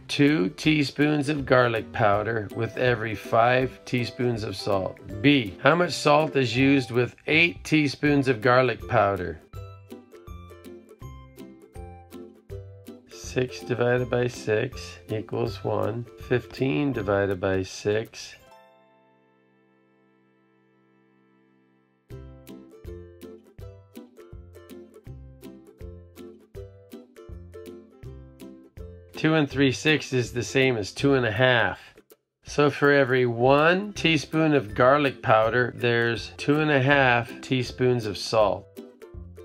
2 teaspoons of garlic powder with every 5 teaspoons of salt. B. How much salt is used with 8 teaspoons of garlic powder? 6 divided by 6 equals 1. 15 divided by 6 2 and 3 sixths is the same as 2 and a half. So for every one teaspoon of garlic powder, there's two and a half teaspoons of salt.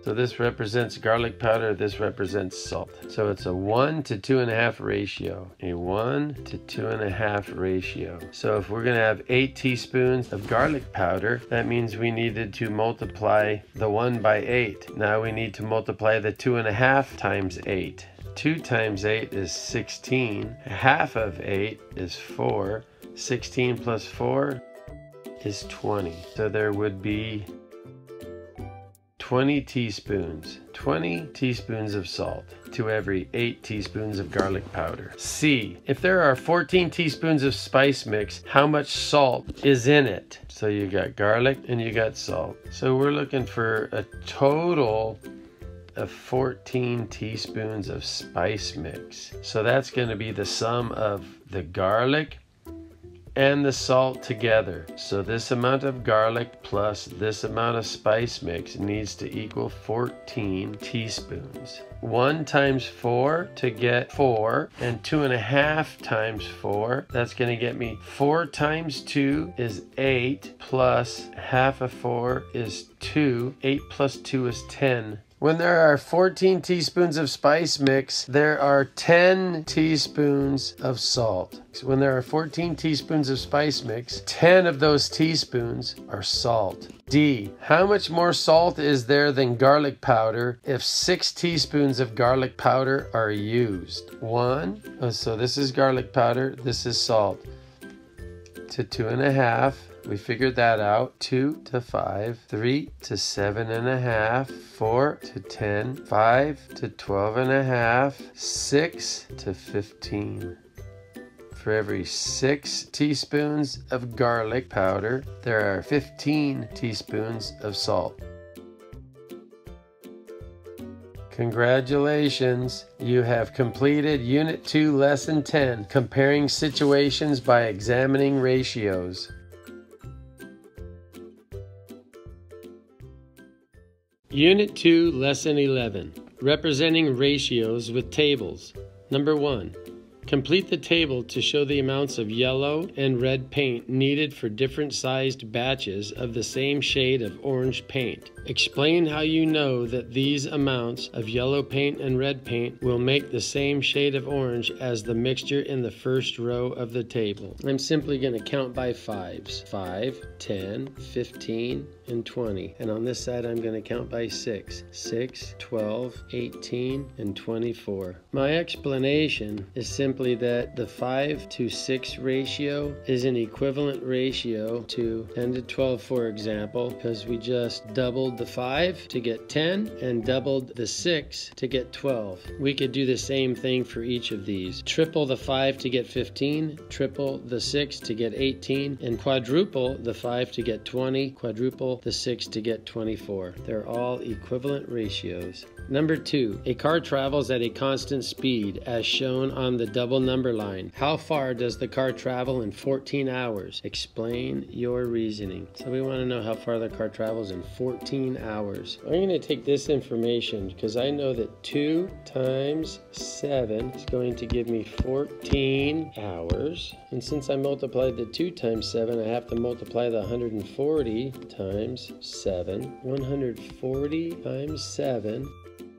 So this represents garlic powder, this represents salt. So it's a one to two and a half ratio. A one to two and a half ratio. So if we're gonna have eight teaspoons of garlic powder, that means we needed to multiply the one by eight. Now we need to multiply the two and a half times eight. 2 times 8 is 16. Half of 8 is 4. 16 plus 4 is 20. So there would be 20 teaspoons. 20 teaspoons of salt to every 8 teaspoons of garlic powder. C. If there are 14 teaspoons of spice mix, how much salt is in it? So you got garlic and you got salt. So we're looking for a total of 14 teaspoons of spice mix. So that's going to be the sum of the garlic and the salt together. So this amount of garlic plus this amount of spice mix needs to equal 14 teaspoons. 1 times 4 to get 4, and 2 and a half times 4, that's going to get me 4 times 2 is 8, plus half of 4 is 2. 8 plus 2 is 10. When there are 14 teaspoons of spice mix, there are 10 teaspoons of salt. When there are 14 teaspoons of spice mix, 10 of those teaspoons are salt. D. How much more salt is there than garlic powder if 6 teaspoons of garlic powder are used? 1. Oh, so this is garlic powder, this is salt. To 2.5 we figured that out. 2 to 5, 3 to 7 and a half, 4 to 10, 5 to 12 and a half, 6 to 15. For every 6 teaspoons of garlic powder, there are 15 teaspoons of salt. Congratulations! You have completed Unit 2, Lesson 10, Comparing Situations by Examining Ratios. Unit 2, Lesson 11 Representing Ratios with Tables. Number 1. Complete the table to show the amounts of yellow and red paint needed for different sized batches of the same shade of orange paint. Explain how you know that these amounts of yellow paint and red paint will make the same shade of orange as the mixture in the first row of the table. I'm simply going to count by fives 5, 10, 15, and 20. And on this side, I'm going to count by 6 6, 12, 18, and 24. My explanation is simply that the 5 to 6 ratio is an equivalent ratio to 10 to 12, for example, because we just doubled the 5 to get 10 and doubled the 6 to get 12. We could do the same thing for each of these. Triple the 5 to get 15, triple the 6 to get 18, and quadruple the 5 to get 20, quadruple the 6 to get 24. They're all equivalent ratios. Number two, a car travels at a constant speed as shown on the double number line. How far does the car travel in 14 hours? Explain your reasoning. So we want to know how far the car travels in 14 hours. I'm going to take this information because I know that 2 times 7 is going to give me 14 hours. And since I multiplied the 2 times 7, I have to multiply the 140 times 7. 140 times 7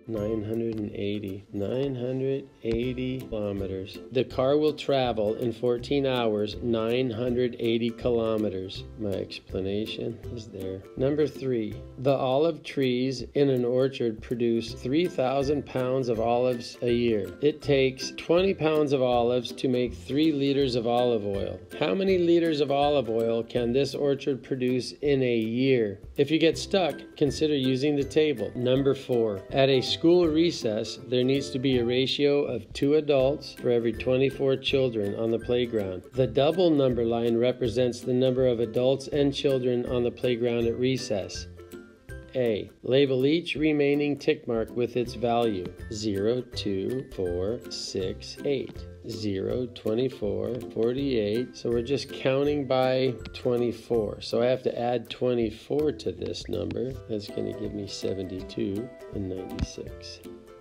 980. 980 kilometers. The car will travel in 14 hours 980 kilometers. My explanation is there. Number three, the olive trees in an orchard produce 3,000 pounds of olives a year. It takes 20 pounds of olives to make 3 liters of olive oil. How many liters of olive oil can this orchard produce in a year? If you get stuck, consider using the table. Number four, at a school recess, there needs to be a ratio of two adults for every 24 children on the playground. The double number line represents the number of adults and children on the playground at recess. A. Label each remaining tick mark with its value 0, 2, 4, 6, 8. 0, 24, 48. So we're just counting by 24. So I have to add 24 to this number. That's going to give me 72 and 96.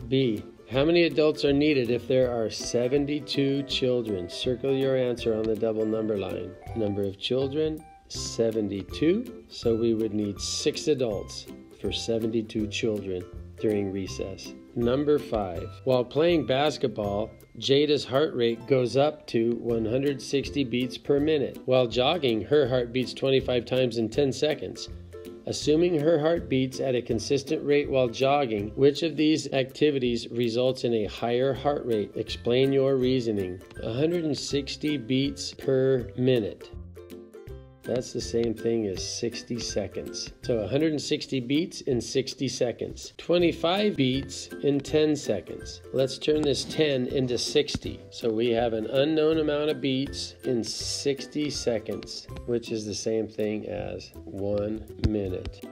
B. How many adults are needed if there are 72 children? Circle your answer on the double number line. Number of children, 72. So we would need six adults for 72 children during recess. Number five, while playing basketball, Jada's heart rate goes up to 160 beats per minute. While jogging, her heart beats 25 times in 10 seconds. Assuming her heart beats at a consistent rate while jogging, which of these activities results in a higher heart rate? Explain your reasoning. 160 beats per minute. That's the same thing as 60 seconds. So 160 beats in 60 seconds. 25 beats in 10 seconds. Let's turn this 10 into 60. So we have an unknown amount of beats in 60 seconds, which is the same thing as one minute.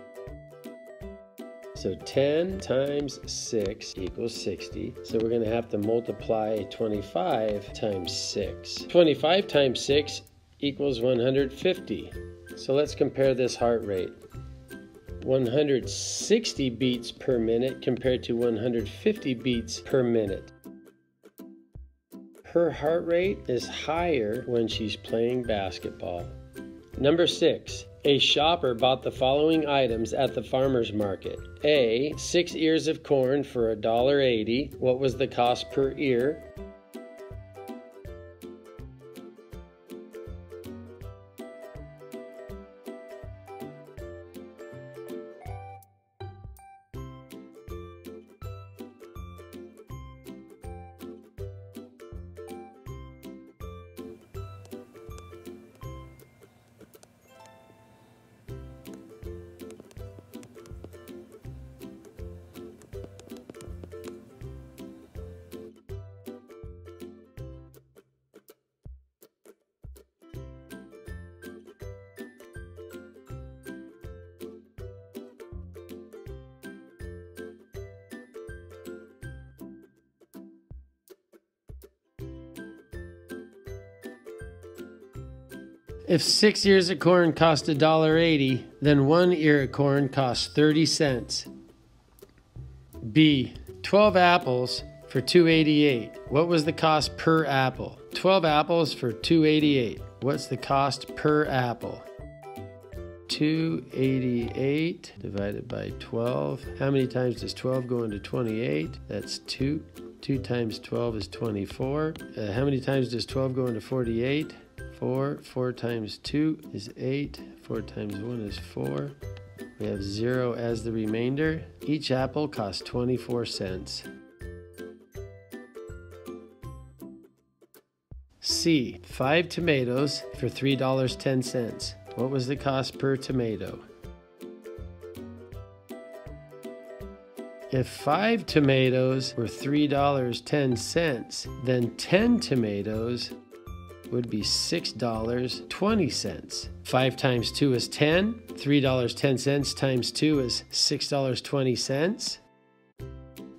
So 10 times 6 equals 60. So we're going to have to multiply 25 times 6. 25 times 6 equals 150. So let's compare this heart rate. 160 beats per minute compared to 150 beats per minute. Her heart rate is higher when she's playing basketball. Number six, a shopper bought the following items at the farmer's market. A, six ears of corn for $1.80. What was the cost per ear? If six ears of corn cost $1.80, then one ear of corn costs 30 cents. B. 12 apples for 288. What was the cost per apple? 12 apples for 288. What's the cost per apple? 288 divided by 12. How many times does 12 go into 28? That's 2. 2 times 12 is 24. Uh, how many times does 12 go into 48? 4. 4 times 2 is 8. 4 times 1 is 4. We have 0 as the remainder. Each apple costs 24 cents. C. 5 tomatoes for $3.10. What was the cost per tomato? If 5 tomatoes were $3.10, then 10 tomatoes would be $6.20. 5 times 2 is 10. $3.10 times 2 is $6.20.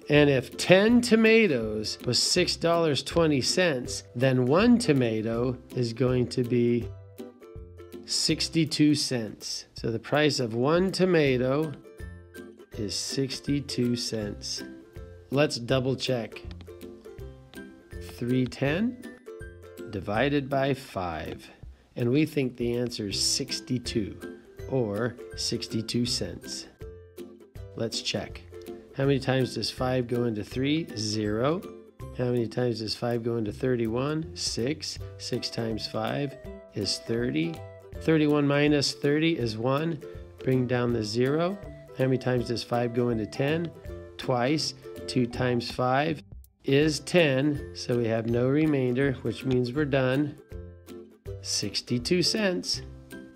And if 10 tomatoes was $6.20, then one tomato is going to be 62 cents. So the price of one tomato is 62 cents. Let's double check. 310 divided by 5. And we think the answer is 62 or 62 cents. Let's check. How many times does 5 go into 3? 0. How many times does 5 go into 31? 6. 6 times 5 is 30. 31 minus 30 is 1. Bring down the 0. How many times does 5 go into 10? Twice. 2 times 5 is 10, so we have no remainder, which means we're done. 62 cents.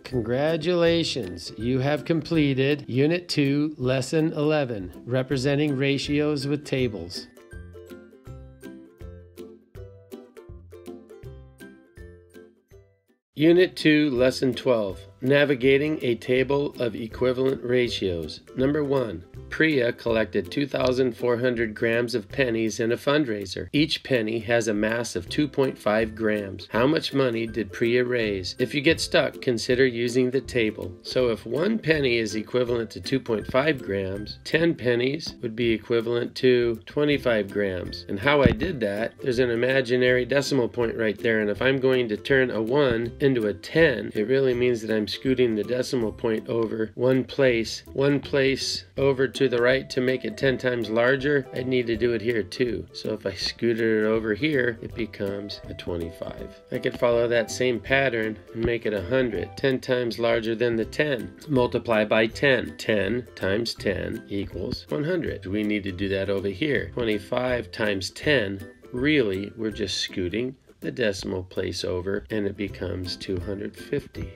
Congratulations, you have completed Unit 2, Lesson 11, representing ratios with tables. Unit 2, Lesson 12, Navigating a Table of Equivalent Ratios. Number 1. Priya collected 2,400 grams of pennies in a fundraiser. Each penny has a mass of 2.5 grams. How much money did Priya raise? If you get stuck, consider using the table. So if one penny is equivalent to 2.5 grams, 10 pennies would be equivalent to 25 grams. And how I did that, there's an imaginary decimal point right there. And if I'm going to turn a 1 into a 10, it really means that I'm scooting the decimal point over one place, one place over to the right to make it 10 times larger, I'd need to do it here too. So if I scooted it over here, it becomes a 25. I could follow that same pattern and make it 100, 10 times larger than the 10. Multiply by 10. 10 times 10 equals 100. We need to do that over here. 25 times 10, really, we're just scooting the decimal place over and it becomes 250.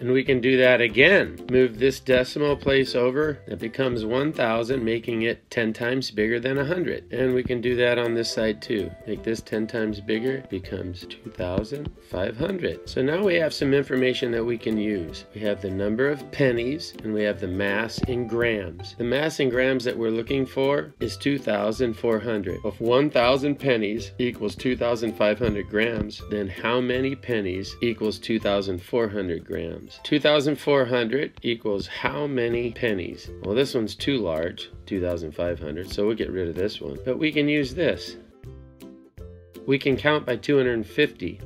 And we can do that again. Move this decimal place over. It becomes 1,000, making it 10 times bigger than 100. And we can do that on this side too. Make this 10 times bigger. Becomes 2,500. So now we have some information that we can use. We have the number of pennies and we have the mass in grams. The mass in grams that we're looking for is 2,400. If 1,000 pennies equals 2,500 grams, then how many pennies equals 2,400 grams? 2,400 equals how many pennies? Well, this one's too large, 2,500, so we'll get rid of this one. But we can use this. We can count by 250.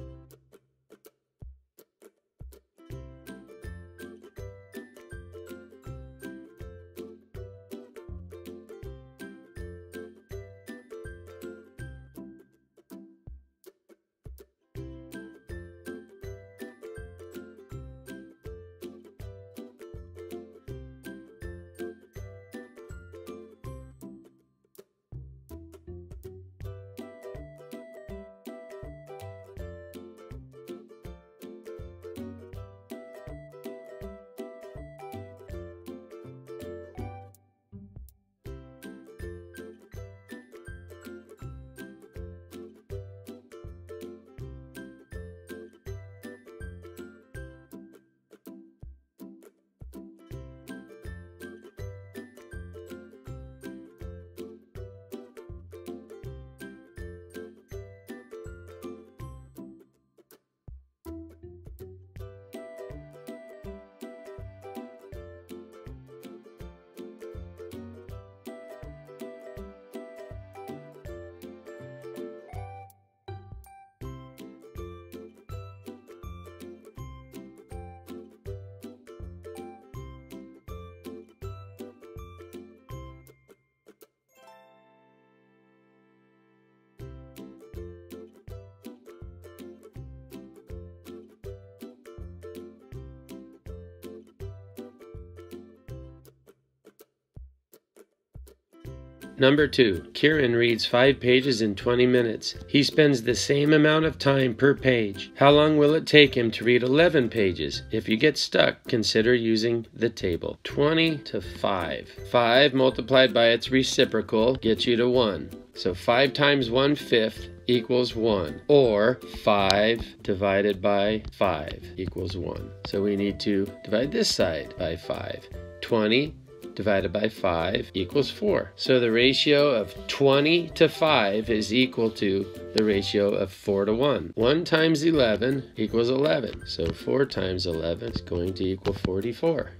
Number two, Kieran reads five pages in 20 minutes. He spends the same amount of time per page. How long will it take him to read 11 pages? If you get stuck, consider using the table. 20 to 5. 5 multiplied by its reciprocal gets you to 1. So 5 times 1 fifth equals 1. Or 5 divided by 5 equals 1. So we need to divide this side by 5. 20 divided by 5 equals 4. So the ratio of 20 to 5 is equal to the ratio of 4 to 1. 1 times 11 equals 11. So 4 times 11 is going to equal 44.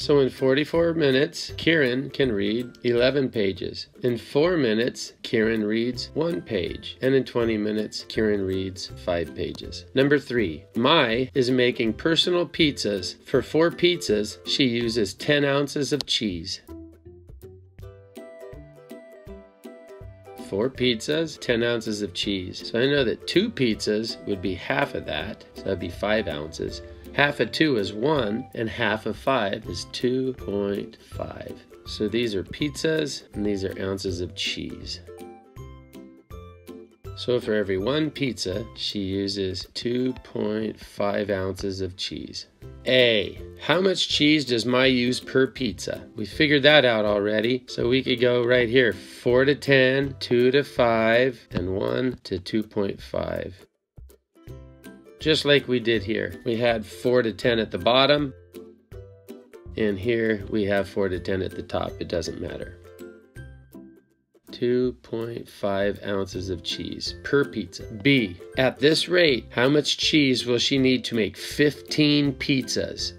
So in 44 minutes, Kieran can read 11 pages. In 4 minutes, Kieran reads 1 page. And in 20 minutes, Kieran reads 5 pages. Number 3. Mai is making personal pizzas. For 4 pizzas, she uses 10 ounces of cheese. four pizzas, 10 ounces of cheese. So I know that two pizzas would be half of that, so that'd be five ounces. Half of two is one, and half of five is 2.5. So these are pizzas, and these are ounces of cheese. So for every one pizza, she uses 2.5 ounces of cheese. A. How much cheese does Mai use per pizza? We figured that out already, so we could go right here 4 to 10, 2 to 5, and 1 to 2.5. Just like we did here. We had 4 to 10 at the bottom, and here we have 4 to 10 at the top. It doesn't matter. 2.5 ounces of cheese per pizza. B. At this rate, how much cheese will she need to make 15 pizzas?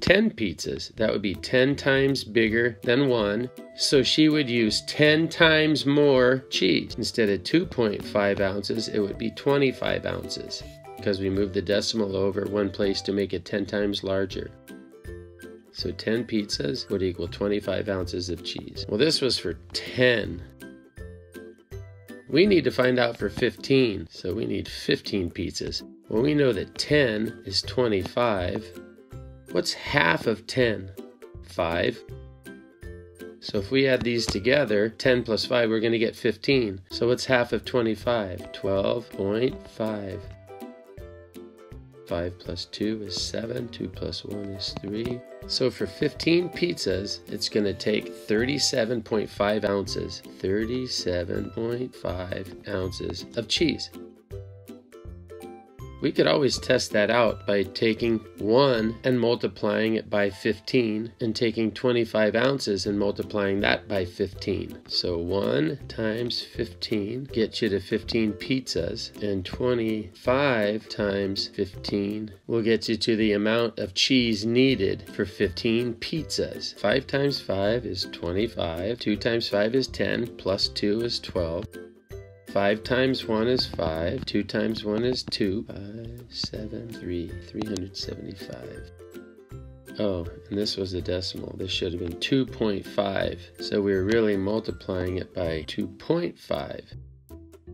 10 pizzas. That would be 10 times bigger than one. So she would use 10 times more cheese. Instead of 2.5 ounces, it would be 25 ounces because we moved the decimal over one place to make it 10 times larger. So 10 pizzas would equal 25 ounces of cheese. Well, this was for 10. We need to find out for 15, so we need 15 pizzas. Well, we know that 10 is 25. What's half of 10? 5. So if we add these together, 10 plus 5, we're going to get 15. So what's half of 25? 12.5. 5 plus 2 is 7, 2 plus 1 is 3. So for 15 pizzas, it's going to take 37.5 ounces, 37.5 ounces of cheese. We could always test that out by taking 1 and multiplying it by 15 and taking 25 ounces and multiplying that by 15. So 1 times 15 gets you to 15 pizzas and 25 times 15 will get you to the amount of cheese needed for 15 pizzas. 5 times 5 is 25, 2 times 5 is 10, plus 2 is 12. 5 times 1 is 5. 2 times 1 is 2. 5, 7, 3, 375. Oh, and this was a decimal. This should have been 2.5. So we're really multiplying it by 2.5,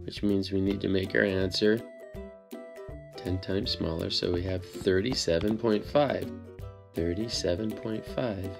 which means we need to make our answer 10 times smaller. So we have 37.5. 37.5.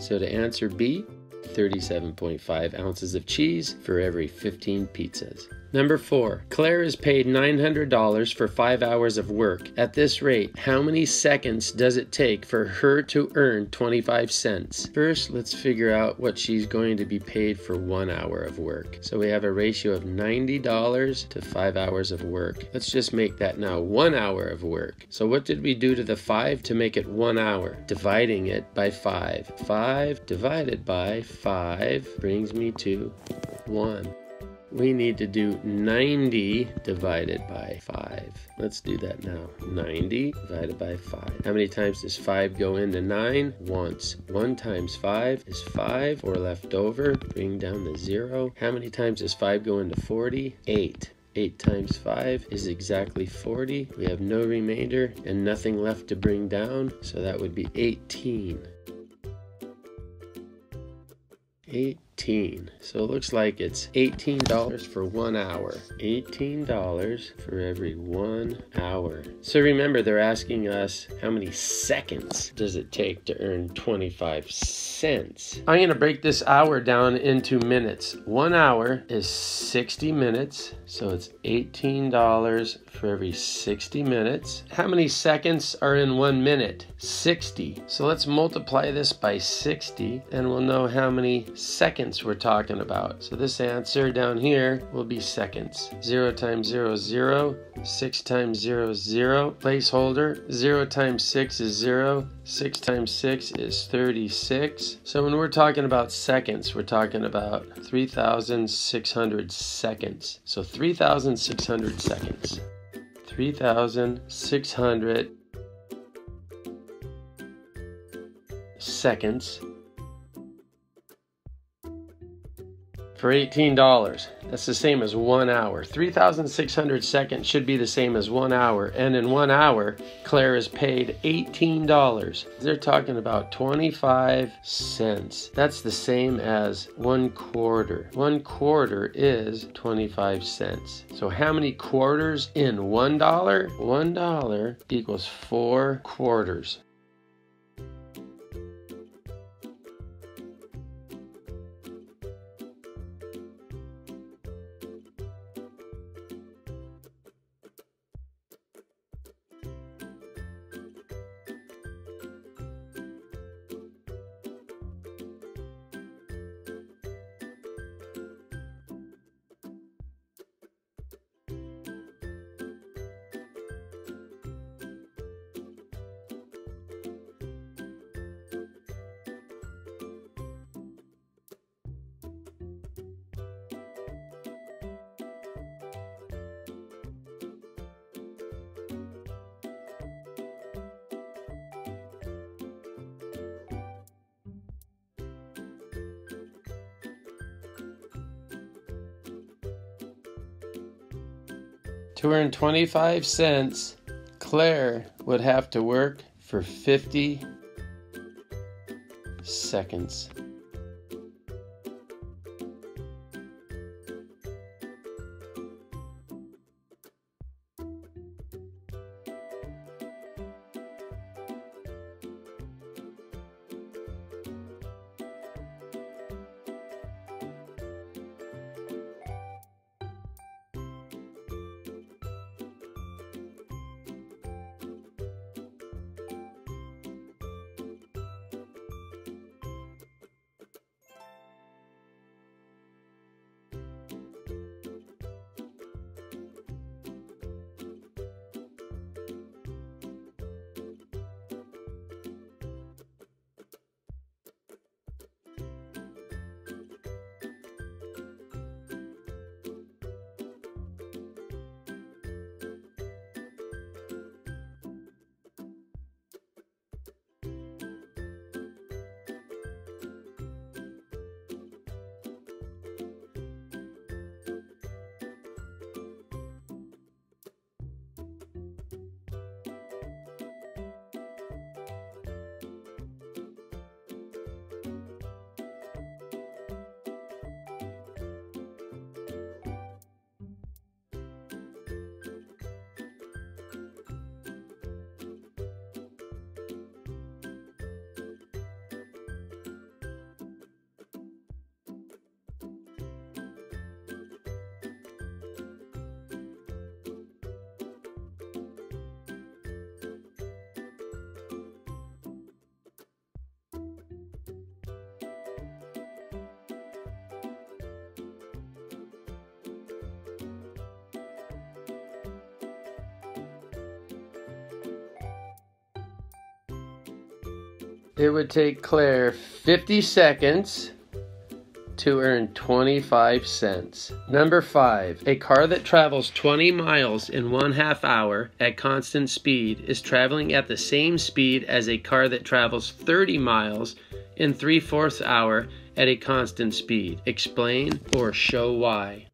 So to answer B, 37.5 ounces of cheese for every 15 pizzas. Number four, Clare is paid $900 for five hours of work. At this rate, how many seconds does it take for her to earn 25 cents? First, let's figure out what she's going to be paid for one hour of work. So we have a ratio of $90 to five hours of work. Let's just make that now one hour of work. So what did we do to the five to make it one hour? Dividing it by five. Five divided by five brings me to one we need to do 90 divided by 5. Let's do that now. 90 divided by 5. How many times does 5 go into 9? Once. 1 times 5 is 5. 4 left over. Bring down the 0. How many times does 5 go into 40? 8. 8 times 5 is exactly 40. We have no remainder and nothing left to bring down, so that would be 18. 8 18 so it looks like it's $18 for one hour. $18 for every one hour. So remember they're asking us how many seconds does it take to earn 25 cents? I'm gonna break this hour down into minutes. One hour is 60 minutes so it's $18 for every 60 minutes. How many seconds are in one minute? 60 so let's multiply this by 60 and we'll know how many seconds seconds we're talking about. So this answer down here will be seconds. 0 times 0 is 0. 6 times 0 is 0. Placeholder. 0 times 6 is 0. 6 times 6 is 36. So when we're talking about seconds, we're talking about 3,600 seconds. So 3,600 seconds. 3,600 seconds for $18. That's the same as one hour. 3,600 seconds should be the same as one hour. And in one hour, Clare is paid $18. They're talking about 25 cents. That's the same as one quarter. One quarter is 25 cents. So how many quarters in one dollar? One dollar equals four quarters. 25 cents, Clare would have to work for 50 seconds. Take Clare 50 seconds to earn 25 cents. Number 5. A car that travels 20 miles in one half hour at constant speed is traveling at the same speed as a car that travels 30 miles in 3 fourths hour at a constant speed. Explain or show why.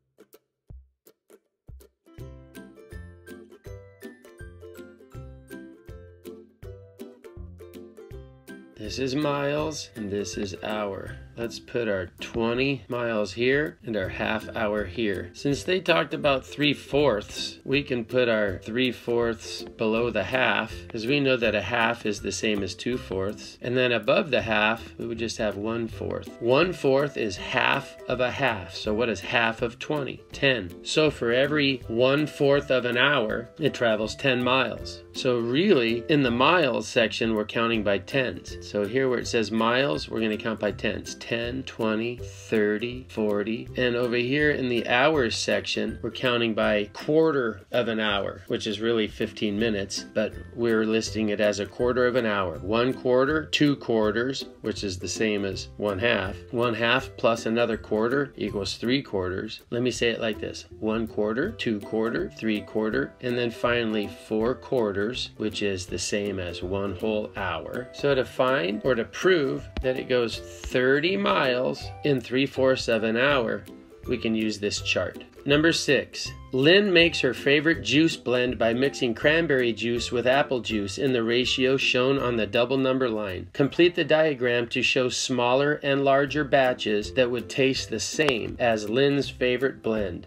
Is miles and this is hour. Let's put our 20 miles here and our half hour here. Since they talked about 3 fourths, we can put our 3 fourths below the half because we know that a half is the same as 2 fourths. And then above the half, we would just have 1 fourth. 1 fourth is half of a half. So what is half of 20? 10. So for every 1 fourth of an hour, it travels 10 miles. So really, in the miles section, we're counting by tens. So here where it says miles, we're going to count by tens. 10, 20, 30, 40. And over here in the hours section, we're counting by quarter of an hour, which is really 15 minutes, but we're listing it as a quarter of an hour. One quarter, two quarters, which is the same as one half. One half plus another quarter equals three quarters. Let me say it like this. One quarter, two quarter, three quarter, and then finally four quarters, which is the same as one whole hour. So to find or to prove that it goes 30 miles in 3 fourths of an hour, we can use this chart. Number six, Lynn makes her favorite juice blend by mixing cranberry juice with apple juice in the ratio shown on the double number line. Complete the diagram to show smaller and larger batches that would taste the same as Lynn's favorite blend.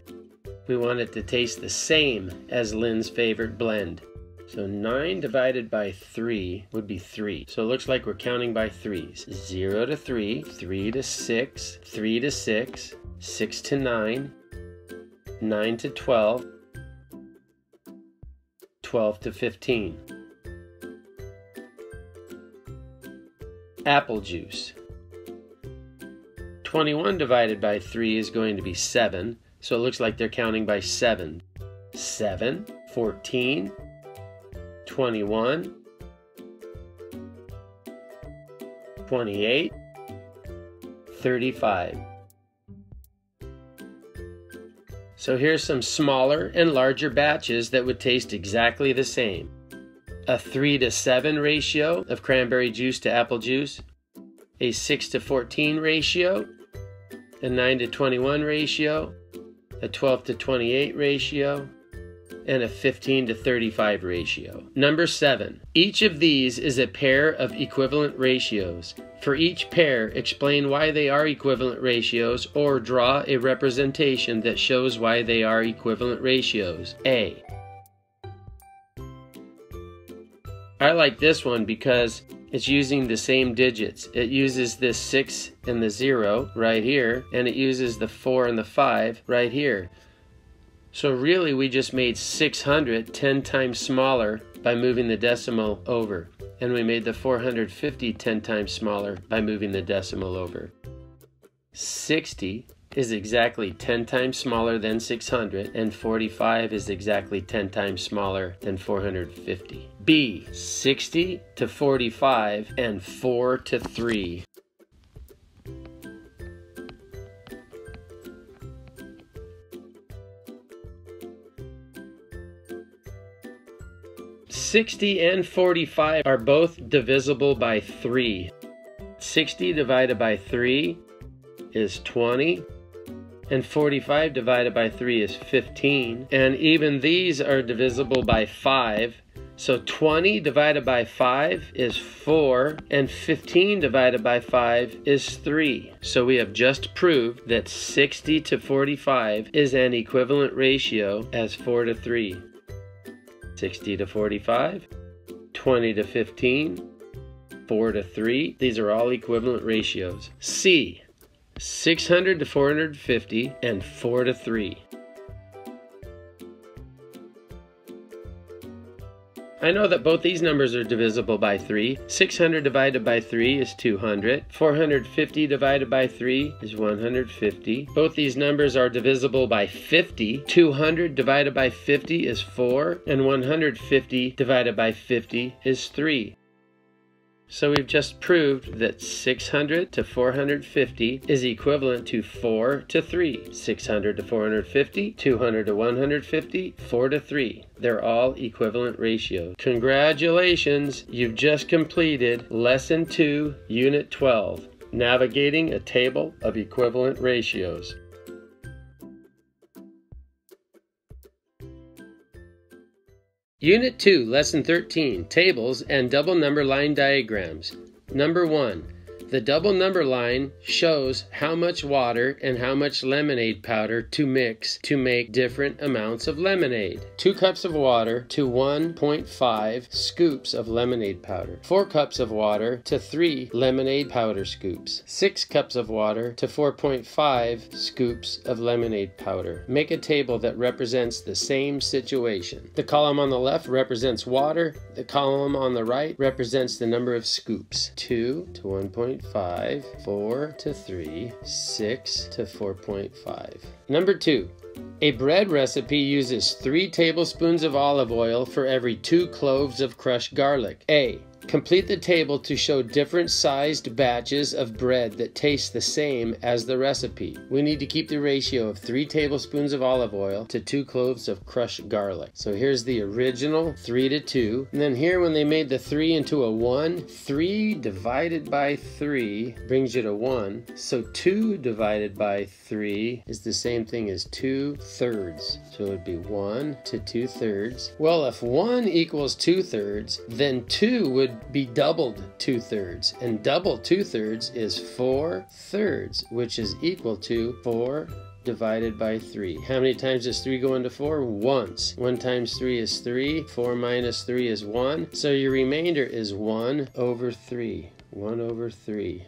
We want it to taste the same as Lynn's favorite blend. So 9 divided by 3 would be 3. So it looks like we're counting by 3s. 0 to 3, 3 to 6, 3 to 6, 6 to 9, 9 to 12, 12 to 15. Apple juice. 21 divided by 3 is going to be 7, so it looks like they're counting by 7. 7, 14, 21, 28, 35. So here's some smaller and larger batches that would taste exactly the same. A 3 to 7 ratio of cranberry juice to apple juice, a 6 to 14 ratio, a 9 to 21 ratio, a 12 to 28 ratio, and a 15 to 35 ratio. Number seven, each of these is a pair of equivalent ratios. For each pair, explain why they are equivalent ratios or draw a representation that shows why they are equivalent ratios. A. I like this one because it's using the same digits. It uses this 6 and the 0 right here, and it uses the 4 and the 5 right here. So really we just made 600 10 times smaller by moving the decimal over. And we made the 450 10 times smaller by moving the decimal over. 60 is exactly 10 times smaller than 600 and 45 is exactly 10 times smaller than 450. B, 60 to 45 and 4 to 3. 60 and 45 are both divisible by 3. 60 divided by 3 is 20, and 45 divided by 3 is 15. And even these are divisible by 5. So 20 divided by 5 is 4, and 15 divided by 5 is 3. So we have just proved that 60 to 45 is an equivalent ratio as 4 to 3. 60 to 45, 20 to 15, 4 to 3. These are all equivalent ratios. C, 600 to 450, and 4 to 3. I know that both these numbers are divisible by 3. 600 divided by 3 is 200. 450 divided by 3 is 150. Both these numbers are divisible by 50. 200 divided by 50 is 4. And 150 divided by 50 is 3. So we've just proved that 600 to 450 is equivalent to 4 to 3. 600 to 450, 200 to 150, 4 to 3. They're all equivalent ratios. Congratulations, you've just completed Lesson 2, Unit 12, Navigating a Table of Equivalent Ratios. Unit 2, Lesson 13, Tables and Double Number Line Diagrams. Number 1. The double number line shows how much water and how much lemonade powder to mix to make different amounts of lemonade. 2 cups of water to 1.5 scoops of lemonade powder. 4 cups of water to 3 lemonade powder scoops. 6 cups of water to 4.5 scoops of lemonade powder. Make a table that represents the same situation. The column on the left represents water, the column on the right represents the number of scoops. 2 to 1.5 5, 4 to 3, 6 to 4.5. Number 2. A bread recipe uses 3 tablespoons of olive oil for every 2 cloves of crushed garlic. A. Complete the table to show different sized batches of bread that taste the same as the recipe. We need to keep the ratio of 3 tablespoons of olive oil to 2 cloves of crushed garlic. So here's the original 3 to 2. And then here when they made the 3 into a 1, 3 divided by 3 brings you to 1. So 2 divided by 3 is the same thing as 2 thirds. So it would be 1 to 2 thirds. Well, if 1 equals 2 thirds, then 2 would be doubled two thirds, and double two thirds is four thirds, which is equal to four divided by 3. How many times does 3 go into 4? Once. 1 times 3 is 3. 4 minus 3 is 1. So your remainder is 1 over 3. 1 over 3.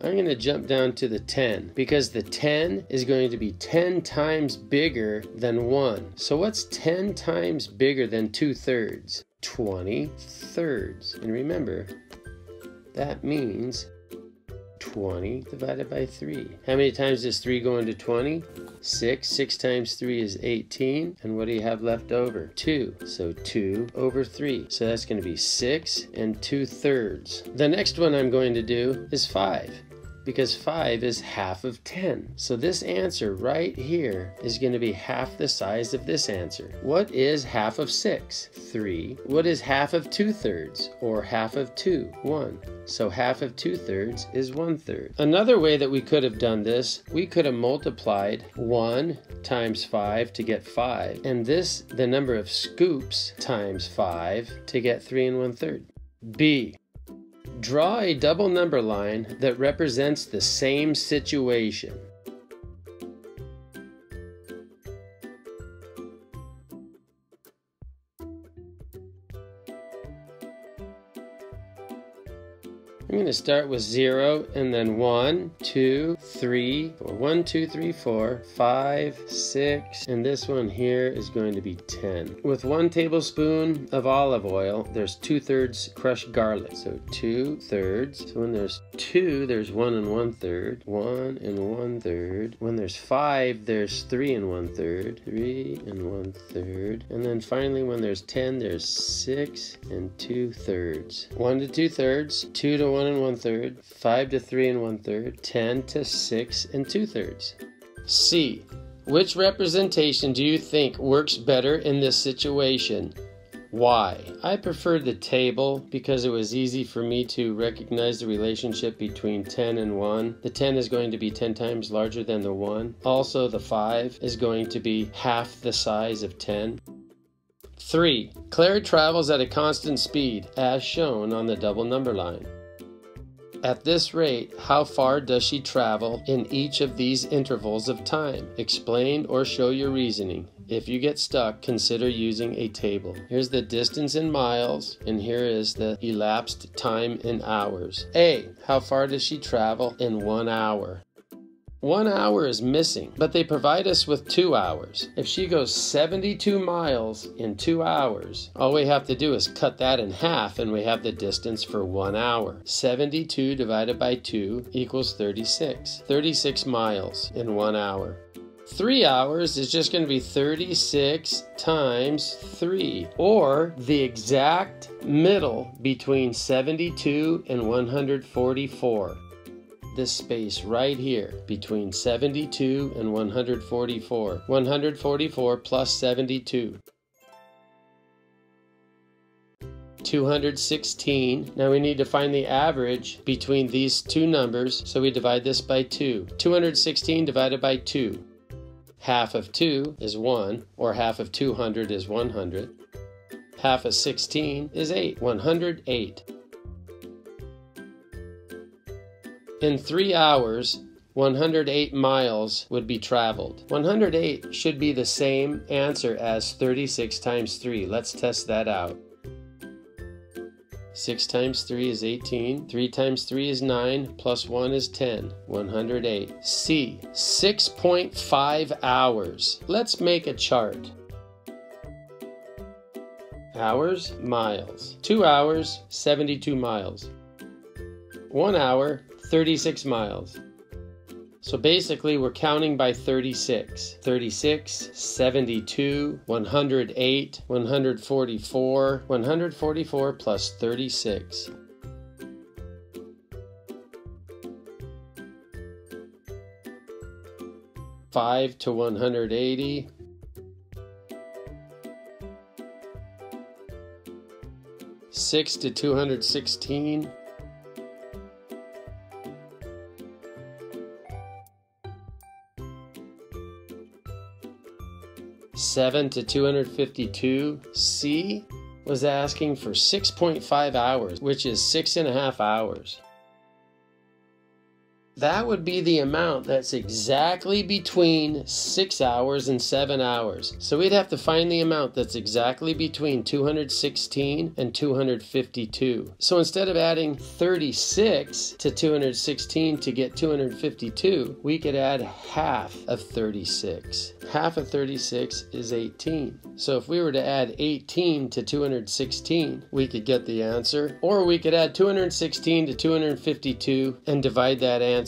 I'm going to jump down to the 10 because the 10 is going to be 10 times bigger than 1. So what's 10 times bigger than 2 thirds? 20 thirds. And remember, that means 20 divided by 3. How many times does 3 go into 20? 6. 6 times 3 is 18. And what do you have left over? 2. So 2 over 3. So that's going to be 6 and 2 thirds. The next one I'm going to do is 5 because 5 is half of 10. So this answer right here is going to be half the size of this answer. What is half of 6? 3. What is half of 2 thirds or half of 2? 1. So half of 2 thirds is 1 third. Another way that we could have done this, we could have multiplied 1 times 5 to get 5 and this the number of scoops times 5 to get 3 and 1 third. B. Draw a double number line that represents the same situation. To start with 0 and then 1, 2, 3, 4. 1, 2, 3, 4, 5, 6, and this one here is going to be 10. With 1 tablespoon of olive oil, there's 2 thirds crushed garlic. So 2 thirds. So when there's 2, there's 1 and 1 third. 1 and 1 third. When there's 5, there's 3 and 1 third. 3 and 1 third. And then finally when there's 10, there's 6 and 2 thirds. 1 to 2 thirds, 2 to 1 1 and 1 third, 5 to 3 and 1 third, 10 to 6 and 2 thirds. C. Which representation do you think works better in this situation? Why? I preferred the table because it was easy for me to recognize the relationship between 10 and 1. The 10 is going to be 10 times larger than the 1. Also, the 5 is going to be half the size of 10. 3. Clare travels at a constant speed, as shown on the double number line. At this rate, how far does she travel in each of these intervals of time? Explain or show your reasoning. If you get stuck, consider using a table. Here's the distance in miles, and here is the elapsed time in hours. A. How far does she travel in one hour? One hour is missing, but they provide us with two hours. If she goes 72 miles in two hours, all we have to do is cut that in half and we have the distance for one hour. 72 divided by 2 equals 36. 36 miles in one hour. Three hours is just going to be 36 times 3, or the exact middle between 72 and 144 this space right here between 72 and 144. 144 plus 72. 216. Now we need to find the average between these two numbers, so we divide this by 2. 216 divided by 2. Half of 2 is 1, or half of 200 is 100. Half of 16 is 8, 108. In three hours, 108 miles would be traveled. 108 should be the same answer as 36 times 3. Let's test that out. 6 times 3 is 18. 3 times 3 is 9. Plus 1 is 10. 108. C. 6.5 hours. Let's make a chart. Hours, miles. 2 hours, 72 miles. 1 hour, 36 miles. So basically, we're counting by 36. 36, 72, 108, 144, 144 plus 36. Five to 180. Six to 216. 7 to 252. C was asking for 6.5 hours, which is six and a half hours. That would be the amount that's exactly between 6 hours and 7 hours. So we'd have to find the amount that's exactly between 216 and 252. So instead of adding 36 to 216 to get 252, we could add half of 36. Half of 36 is 18. So if we were to add 18 to 216, we could get the answer. Or we could add 216 to 252 and divide that answer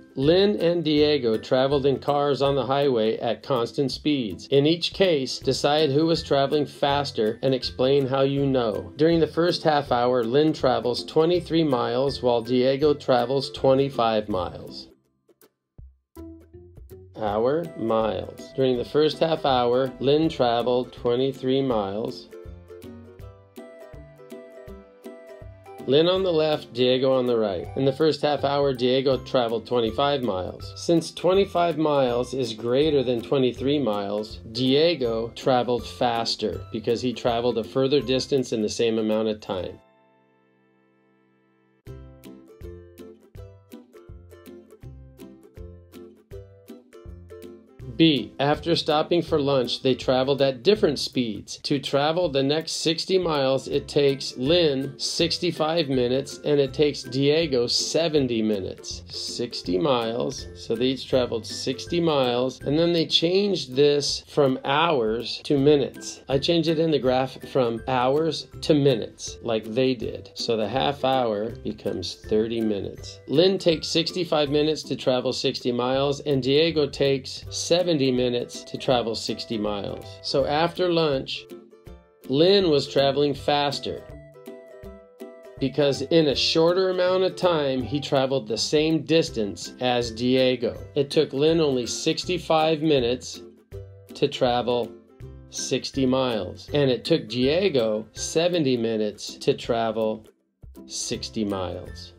Lynn and Diego traveled in cars on the highway at constant speeds. In each case, decide who was traveling faster and explain how you know. During the first half hour, Lynn travels 23 miles while Diego travels 25 miles. Hour, miles. During the first half hour, Lynn traveled 23 miles. Lynn on the left, Diego on the right. In the first half hour, Diego traveled 25 miles. Since 25 miles is greater than 23 miles, Diego traveled faster because he traveled a further distance in the same amount of time. B. After stopping for lunch, they traveled at different speeds. To travel the next 60 miles, it takes Lynn 65 minutes and it takes Diego 70 minutes. 60 miles, so they each traveled 60 miles, and then they changed this from hours to minutes. I changed it in the graph from hours to minutes, like they did. So the half hour becomes 30 minutes. Lynn takes 65 minutes to travel 60 miles, and Diego takes 70 70 minutes to travel 60 miles. So after lunch, Lynn was traveling faster because in a shorter amount of time, he traveled the same distance as Diego. It took Lynn only 65 minutes to travel 60 miles, and it took Diego 70 minutes to travel 60 miles.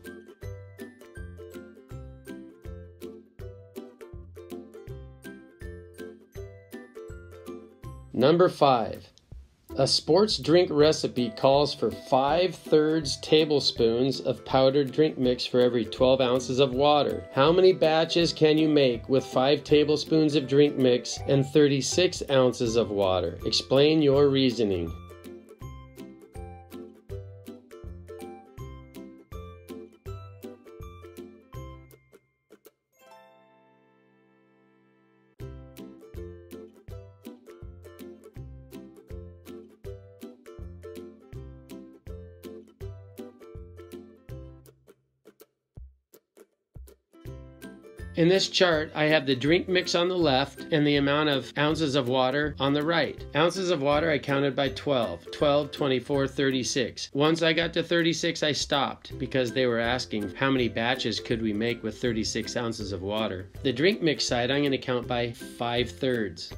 Number five, a sports drink recipe calls for 5 thirds tablespoons of powdered drink mix for every 12 ounces of water. How many batches can you make with 5 tablespoons of drink mix and 36 ounces of water? Explain your reasoning. In this chart, I have the drink mix on the left and the amount of ounces of water on the right. Ounces of water I counted by 12. 12, 24, 36. Once I got to 36, I stopped because they were asking how many batches could we make with 36 ounces of water. The drink mix side, I'm going to count by 5 thirds.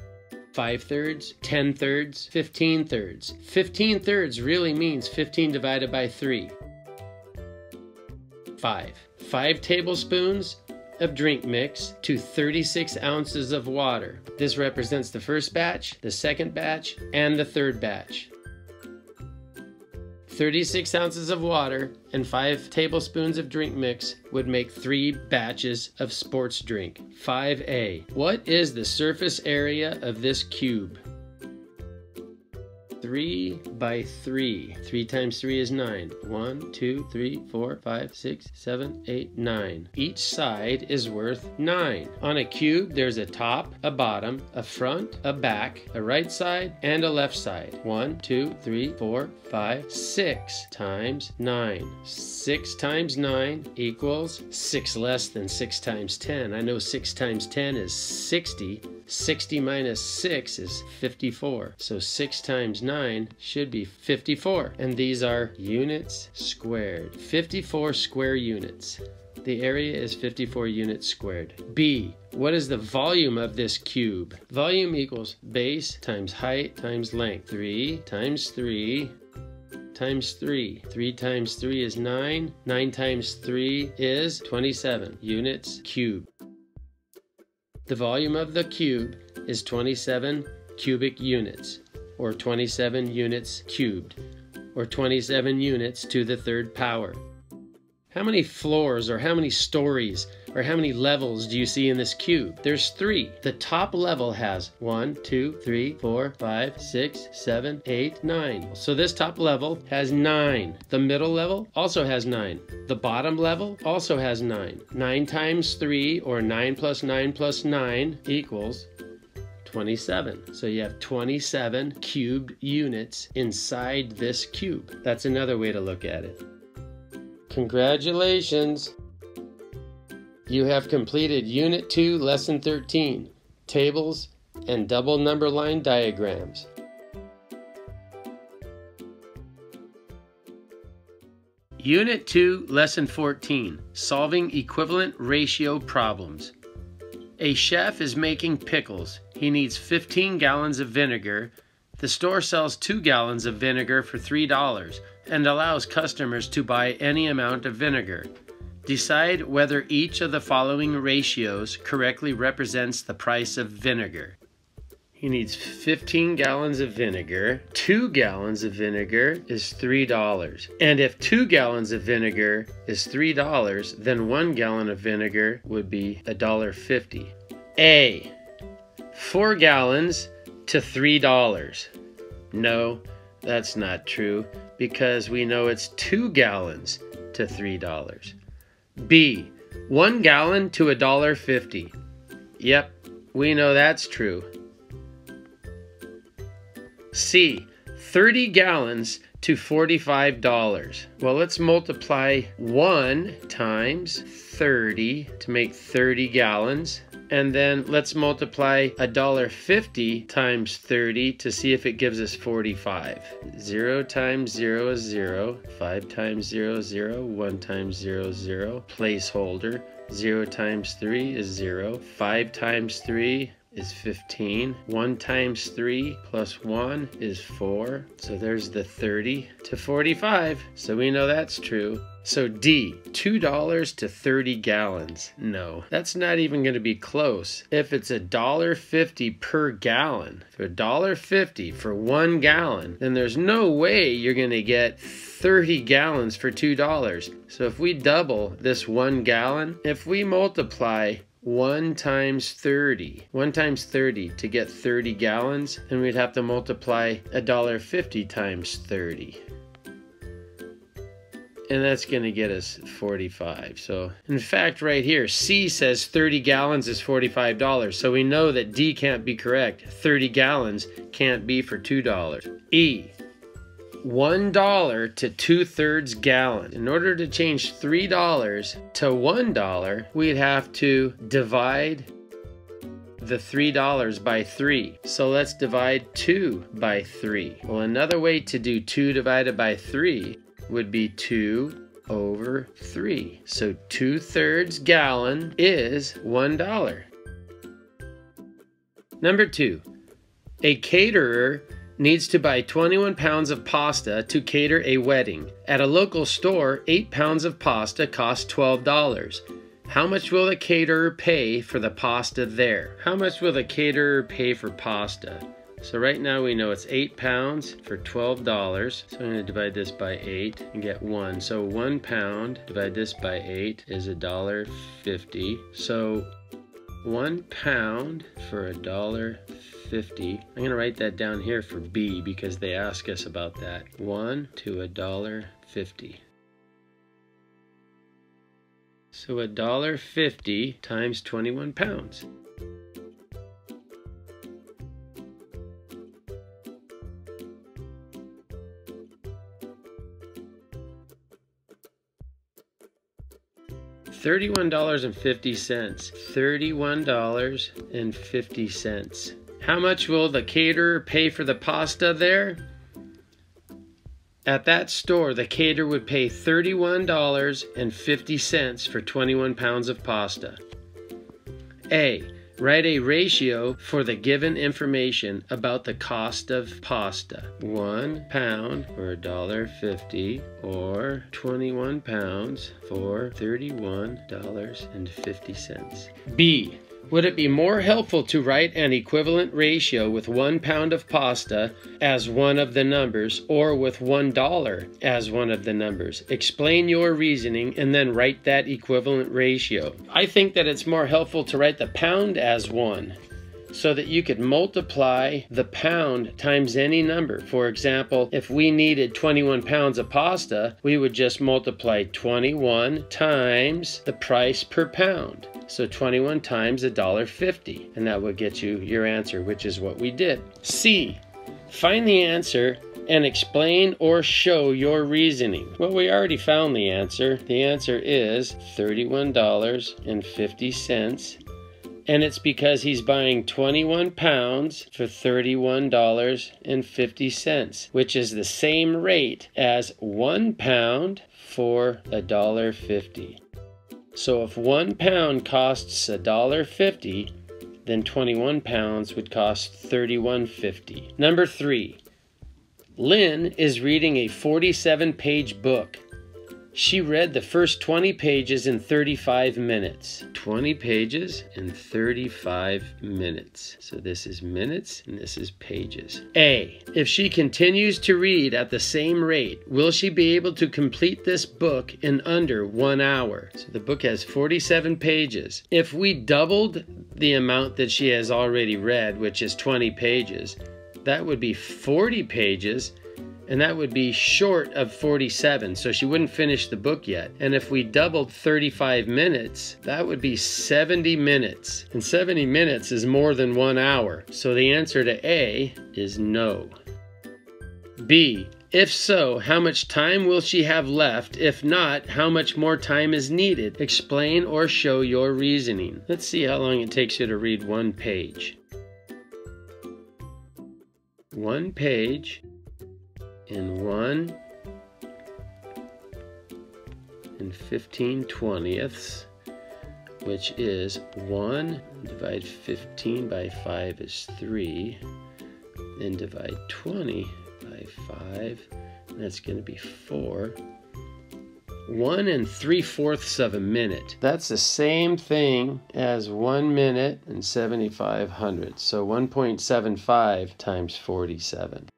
5 thirds, 10 thirds, 15 thirds. 15 thirds really means 15 divided by 3. 5. 5 tablespoons of drink mix to 36 ounces of water. This represents the first batch, the second batch, and the third batch. 36 ounces of water and 5 tablespoons of drink mix would make 3 batches of sports drink. 5A. What is the surface area of this cube? 3 by 3. 3 times 3 is 9. 1, 2, 3, 4, 5, 6, 7, 8, 9. Each side is worth 9. On a cube, there's a top, a bottom, a front, a back, a right side, and a left side. 1, 2, 3, 4, 5, 6 times 9. 6 times 9 equals 6 less than 6 times 10. I know 6 times 10 is 60. 60 minus 6 is 54. So 6 times 9 should be 54. And these are units squared. 54 square units. The area is 54 units squared. B. What is the volume of this cube? Volume equals base times height times length. 3 times 3 times 3. 3 times 3 is 9. 9 times 3 is 27 units cubed. The volume of the cube is 27 cubic units, or 27 units cubed, or 27 units to the third power. How many floors or how many stories or how many levels do you see in this cube? There's three. The top level has one, two, three, four, five, six, seven, eight, nine. So this top level has nine. The middle level also has nine. The bottom level also has nine. Nine times three or nine plus nine plus nine equals 27. So you have 27 cubed units inside this cube. That's another way to look at it. Congratulations! You have completed Unit 2, Lesson 13, Tables and Double Number Line Diagrams. Unit 2, Lesson 14, Solving Equivalent Ratio Problems. A chef is making pickles. He needs 15 gallons of vinegar. The store sells 2 gallons of vinegar for $3 and allows customers to buy any amount of vinegar. Decide whether each of the following ratios correctly represents the price of vinegar. He needs 15 gallons of vinegar. 2 gallons of vinegar is $3. And if 2 gallons of vinegar is $3, then 1 gallon of vinegar would be $1.50. A. 4 gallons to $3. No, that's not true because we know it's 2 gallons to $3. B. 1 gallon to $1.50. Yep, we know that's true. C. 30 gallons to $45. Well, let's multiply 1 times 30 to make 30 gallons. And then let's multiply $1.50 times 30 to see if it gives us 45. 0 times 0 is 0. 5 times 0 is 0. 1 times 0 is 0. Placeholder. 0 times 3 is 0. 5 times 3 is 15. 1 times 3 plus 1 is 4. So there's the 30 to 45. So we know that's true. So D, $2 to 30 gallons. No, that's not even going to be close. If it's a dollar fifty per gallon, for a dollar fifty for one gallon, then there's no way you're going to get 30 gallons for $2. So if we double this one gallon, if we multiply 1 times 30. 1 times 30 to get 30 gallons, and we'd have to multiply $1.50 times 30. And that's going to get us 45. So, in fact, right here, C says 30 gallons is $45. So we know that D can't be correct. 30 gallons can't be for $2. E, $1 to two thirds gallon. In order to change $3 to $1, we'd have to divide the $3 by 3. So let's divide 2 by 3. Well, another way to do 2 divided by 3 would be 2 over 3. So 2 thirds gallon is $1. Number 2. A caterer needs to buy 21 pounds of pasta to cater a wedding. At a local store, 8 pounds of pasta cost $12. How much will the caterer pay for the pasta there? How much will the caterer pay for pasta? So right now we know it's 8 pounds for $12. So I'm going to divide this by 8 and get 1. So 1 pound, divide this by 8 is $1.50. So 1 pound for $1.50 $1.50. I'm to write that down here for B because they ask us about that. 1 to a dollar 50. So a dollar 50 times 21 pounds. $31.50. $31.50. How much will the caterer pay for the pasta there? At that store, the caterer would pay $31.50 for 21 pounds of pasta. A. Write a ratio for the given information about the cost of pasta. One pound for $1.50 or 21 pounds for $31.50. B. Would it be more helpful to write an equivalent ratio with one pound of pasta as one of the numbers or with one dollar as one of the numbers? Explain your reasoning and then write that equivalent ratio. I think that it's more helpful to write the pound as one so that you could multiply the pound times any number. For example, if we needed 21 pounds of pasta, we would just multiply 21 times the price per pound. So 21 times $1.50, and that would get you your answer, which is what we did. C. Find the answer and explain or show your reasoning. Well, we already found the answer. The answer is $31.50 and it's because he's buying 21 pounds for $31.50, which is the same rate as 1 pound for $1.50. So if 1 pound costs $1.50, then 21 pounds would cost $31.50. Number 3. Lynn is reading a 47 page book. She read the first 20 pages in 35 minutes. 20 pages in 35 minutes. So this is minutes and this is pages. A. If she continues to read at the same rate, will she be able to complete this book in under one hour? So the book has 47 pages. If we doubled the amount that she has already read, which is 20 pages, that would be 40 pages and that would be short of 47, so she wouldn't finish the book yet. And if we doubled 35 minutes, that would be 70 minutes. And 70 minutes is more than one hour. So the answer to A is no. B. If so, how much time will she have left? If not, how much more time is needed? Explain or show your reasoning. Let's see how long it takes you to read one page. One page in 1 and 15 twentieths, which is 1. Divide 15 by 5 is 3. Then divide 20 by 5, that's going to be 4. 1 and 3 fourths of a minute. That's the same thing as 1 minute and 75 hundredths. So 1.75 times 47.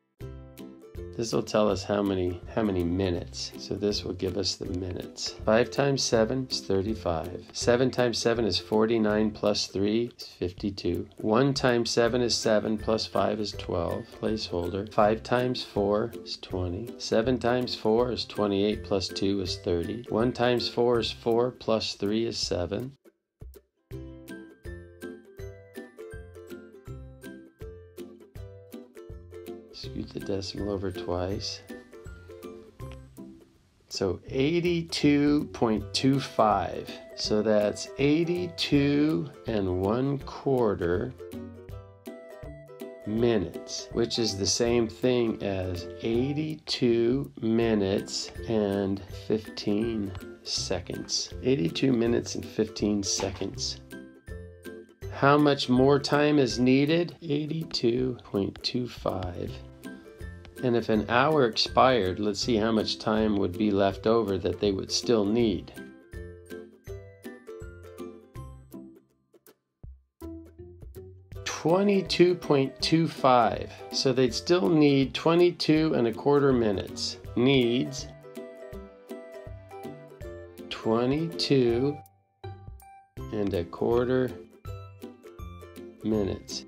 This will tell us how many how many minutes. So this will give us the minutes. 5 times 7 is 35. 7 times 7 is 49 plus 3 is 52. 1 times 7 is 7 plus 5 is 12. Placeholder. 5 times 4 is 20. 7 times 4 is 28 plus 2 is 30. 1 times 4 is 4 plus 3 is 7. Scoot the decimal over twice. So 82.25. So that's 82 and one quarter minutes, which is the same thing as 82 minutes and 15 seconds. 82 minutes and 15 seconds. How much more time is needed? 82.25. And if an hour expired, let's see how much time would be left over that they would still need. Twenty-two point two five. So they'd still need twenty-two and a quarter minutes. Needs twenty-two and a quarter minutes.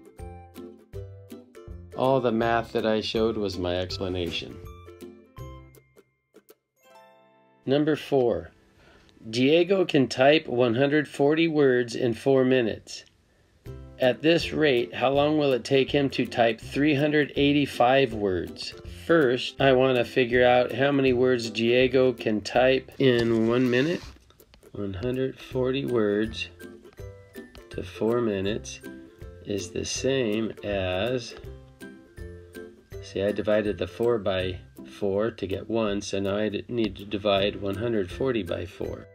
All the math that I showed was my explanation. Number 4. Diego can type 140 words in 4 minutes. At this rate, how long will it take him to type 385 words? First, I want to figure out how many words Diego can type in 1 minute. 140 words to 4 minutes is the same as see I divided the 4 by 4 to get 1 so now I need to divide 140 by 4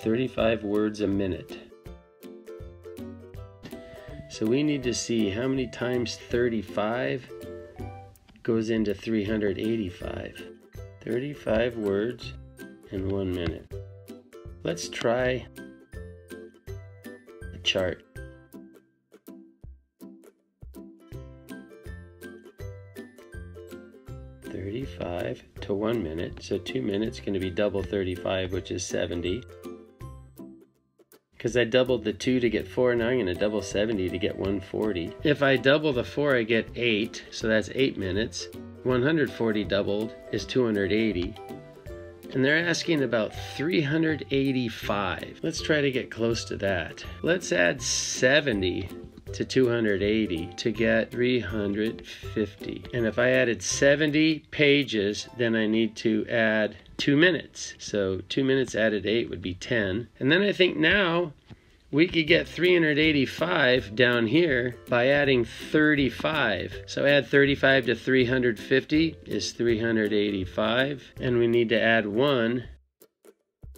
35 words a minute. So we need to see how many times 35 goes into 385. 35 words in one minute. Let's try a chart. Thirty-five to one minute, so two minutes going to be double thirty-five, which is seventy. Because I doubled the 2 to get 4, now I'm going to double 70 to get 140. If I double the 4, I get 8, so that's 8 minutes. 140 doubled is 280. And they're asking about 385. Let's try to get close to that. Let's add 70 to 280 to get 350. And if I added 70 pages, then I need to add two minutes. So two minutes added eight would be 10. And then I think now we could get 385 down here by adding 35. So add 35 to 350 is 385. And we need to add 1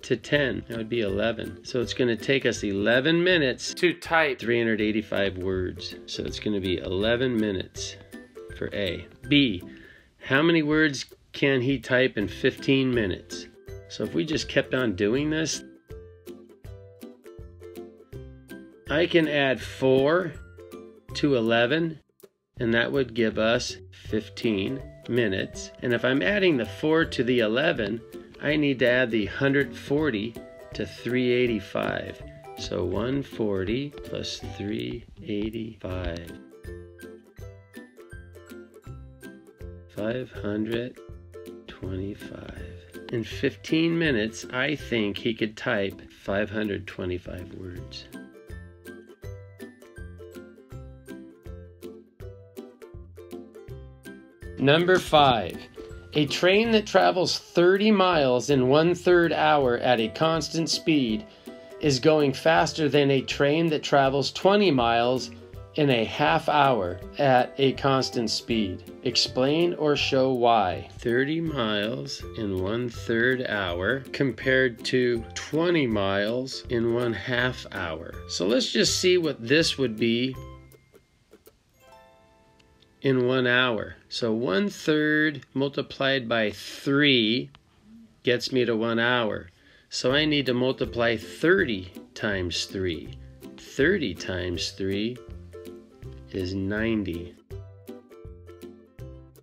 to 10. That would be 11. So it's going to take us 11 minutes to type 385 words. So it's going to be 11 minutes for A. B. How many words can he type in 15 minutes? So if we just kept on doing this, I can add 4 to 11, and that would give us 15 minutes. And if I'm adding the 4 to the 11, I need to add the 140 to 385. So 140 plus 385. 525. In 15 minutes, I think he could type 525 words. Number 5. A train that travels 30 miles in one third hour at a constant speed is going faster than a train that travels 20 miles in a half hour at a constant speed. Explain or show why. 30 miles in one third hour compared to 20 miles in one half hour. So let's just see what this would be in one hour. So one third multiplied by three gets me to one hour. So I need to multiply 30 times 3. 30 times 3 is 90.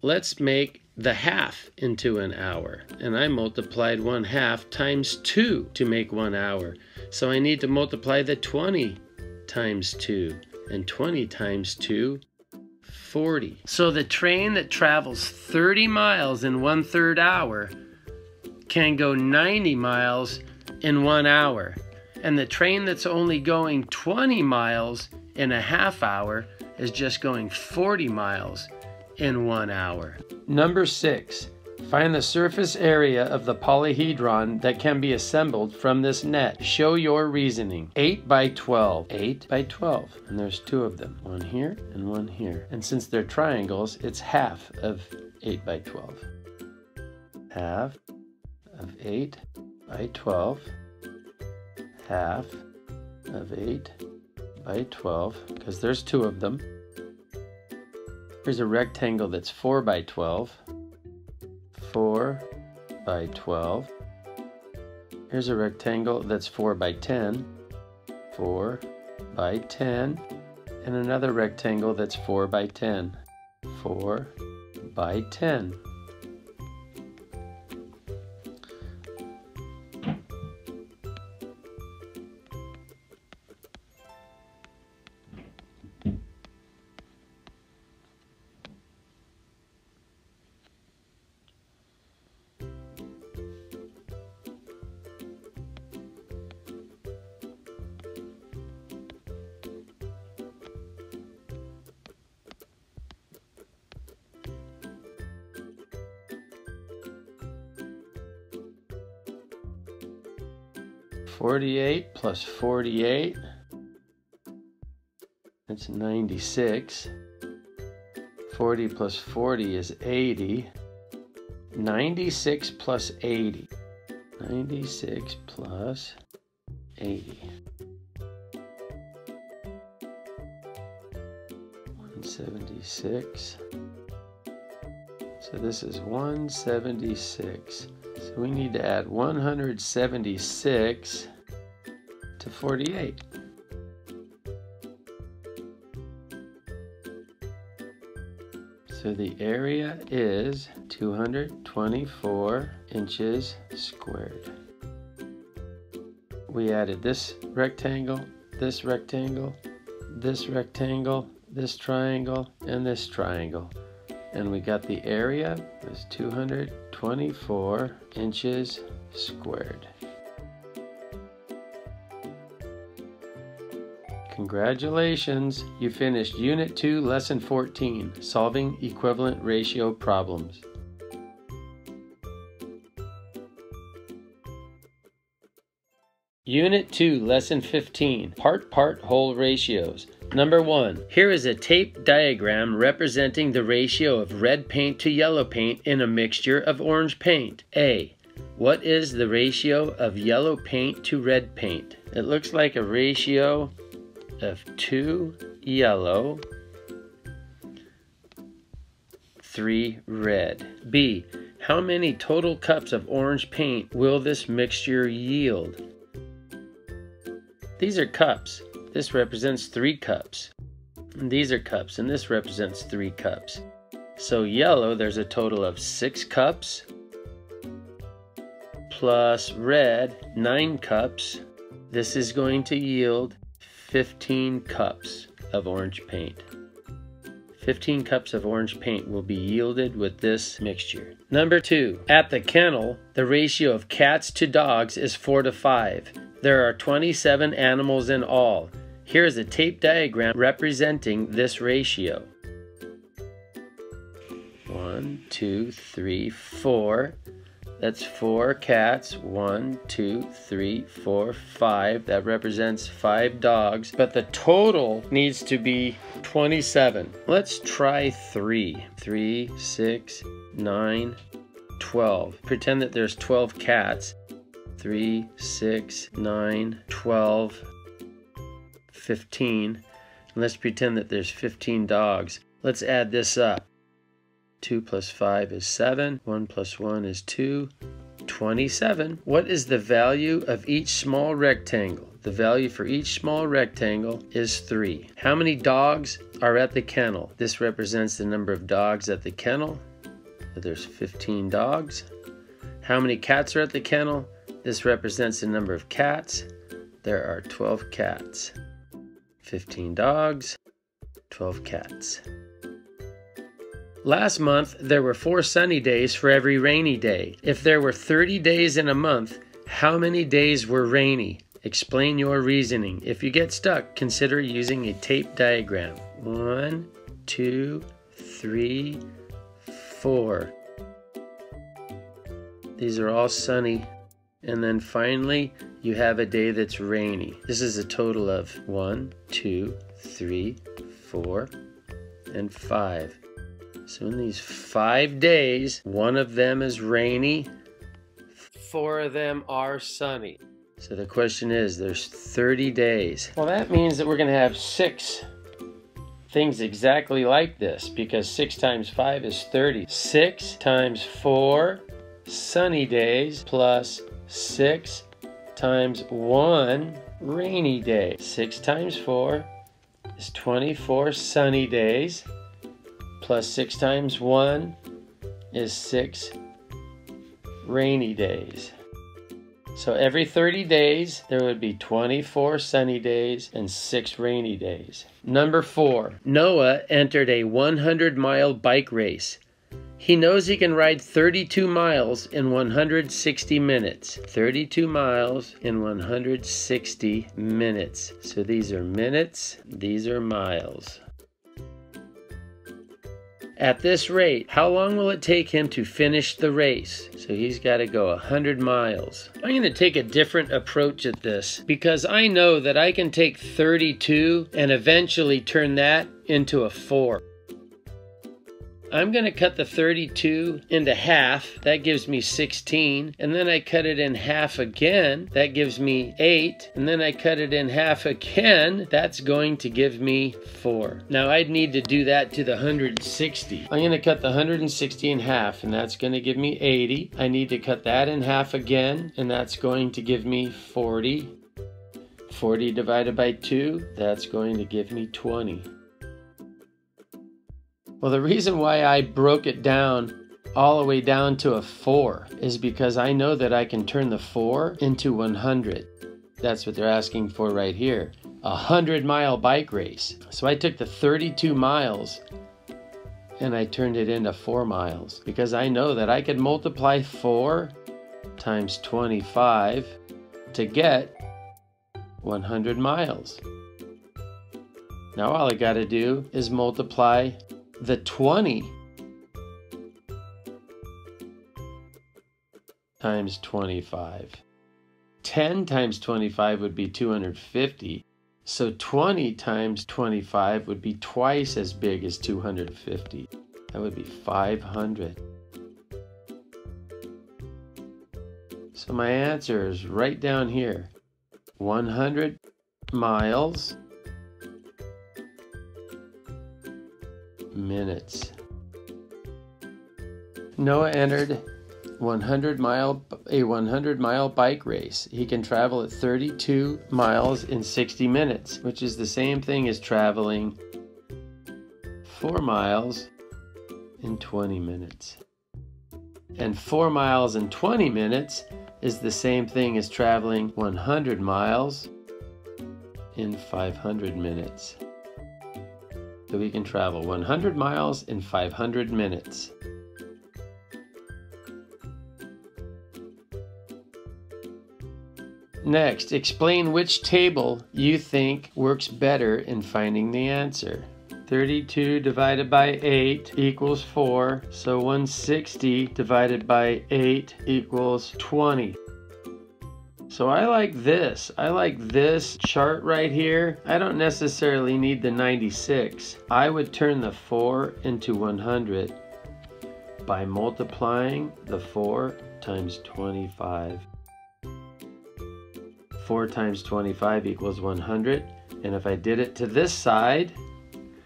Let's make the half into an hour. And I multiplied one half times 2 to make one hour. So I need to multiply the 20 times 2. And 20 times 2 40. So the train that travels 30 miles in one third hour can go 90 miles in one hour. And the train that's only going 20 miles in a half hour is just going 40 miles in one hour. Number six, Find the surface area of the polyhedron that can be assembled from this net. Show your reasoning. 8 by 12. 8 by 12. And there's two of them. One here and one here. And since they're triangles, it's half of 8 by 12. Half of 8 by 12. Half of 8 by 12. Because there's two of them. Here's a rectangle that's 4 by 12. 4 by 12. Here's a rectangle that's 4 by 10. 4 by 10. And another rectangle that's 4 by 10. 4 by 10. 48 plus 48. That's 96. 40 plus 40 is 80. 96 plus 80. 96 plus 80. 176. So this is 176. So we need to add 176 to 48. So the area is 224 inches squared. We added this rectangle, this rectangle, this rectangle, this triangle, and this triangle. And we got the area was 224 inches squared. Congratulations! You finished Unit 2, Lesson 14, Solving Equivalent Ratio Problems. Unit 2, Lesson 15, Part-Part Whole Ratios. Number 1. Here is a tape diagram representing the ratio of red paint to yellow paint in a mixture of orange paint. A. What is the ratio of yellow paint to red paint? It looks like a ratio of 2 yellow, 3 red. B. How many total cups of orange paint will this mixture yield? These are cups. This represents 3 cups. And these are cups, and this represents 3 cups. So yellow, there's a total of 6 cups, plus red, 9 cups. This is going to yield 15 cups of orange paint. 15 cups of orange paint will be yielded with this mixture. Number two, at the kennel, the ratio of cats to dogs is 4 to 5. There are 27 animals in all. Here is a tape diagram representing this ratio. One, two, three, four. That's four cats. One, two, three, four, five. That represents five dogs. But the total needs to be 27. Let's try three. Three, six, nine, 12. Pretend that there's 12 cats. Three, six, nine, 12, 15. let's pretend that there's 15 dogs. Let's add this up. 2 plus 5 is 7. 1 plus 1 is 2. 27. What is the value of each small rectangle? The value for each small rectangle is 3. How many dogs are at the kennel? This represents the number of dogs at the kennel. There's 15 dogs. How many cats are at the kennel? This represents the number of cats. There are 12 cats. 15 dogs, 12 cats. Last month, there were four sunny days for every rainy day. If there were 30 days in a month, how many days were rainy? Explain your reasoning. If you get stuck, consider using a tape diagram. One, two, three, four. These are all sunny. And then finally, you have a day that's rainy. This is a total of one, two, three, four, and five. So in these five days, one of them is rainy, four of them are sunny. So the question is, there's 30 days. Well, that means that we're going to have six things exactly like this because 6 times 5 is 30. 6 times 4 sunny days plus 6 times 1 rainy day. 6 times 4 is 24 sunny days plus 6 times 1 is 6 rainy days. So every 30 days, there would be 24 sunny days and 6 rainy days. Number 4. Noah entered a 100 mile bike race. He knows he can ride 32 miles in 160 minutes. 32 miles in 160 minutes. So these are minutes, these are miles. At this rate, how long will it take him to finish the race? So he's got to go 100 miles. I'm going to take a different approach at this because I know that I can take 32 and eventually turn that into a 4. I'm going to cut the 32 into half. That gives me 16. And then I cut it in half again. That gives me 8. And then I cut it in half again. That's going to give me 4. Now I'd need to do that to the 160. I'm going to cut the 160 in half and that's going to give me 80. I need to cut that in half again and that's going to give me 40. 40 divided by 2, that's going to give me 20. Well, the reason why I broke it down all the way down to a 4 is because I know that I can turn the 4 into 100. That's what they're asking for right here. A 100 mile bike race. So I took the 32 miles and I turned it into 4 miles because I know that I could multiply 4 times 25 to get 100 miles. Now all I got to do is multiply the 20 times 25. 10 times 25 would be 250. So 20 times 25 would be twice as big as 250. That would be 500. So my answer is right down here. 100 miles minutes. Noah entered 100 mile a 100 mile bike race. He can travel at 32 miles in 60 minutes, which is the same thing as traveling 4 miles in 20 minutes. And 4 miles in 20 minutes is the same thing as traveling 100 miles in 500 minutes that we can travel 100 miles in 500 minutes. Next, explain which table you think works better in finding the answer. 32 divided by 8 equals 4, so 160 divided by 8 equals 20. So I like this. I like this chart right here. I don't necessarily need the 96. I would turn the 4 into 100 by multiplying the 4 times 25. 4 times 25 equals 100. And if I did it to this side,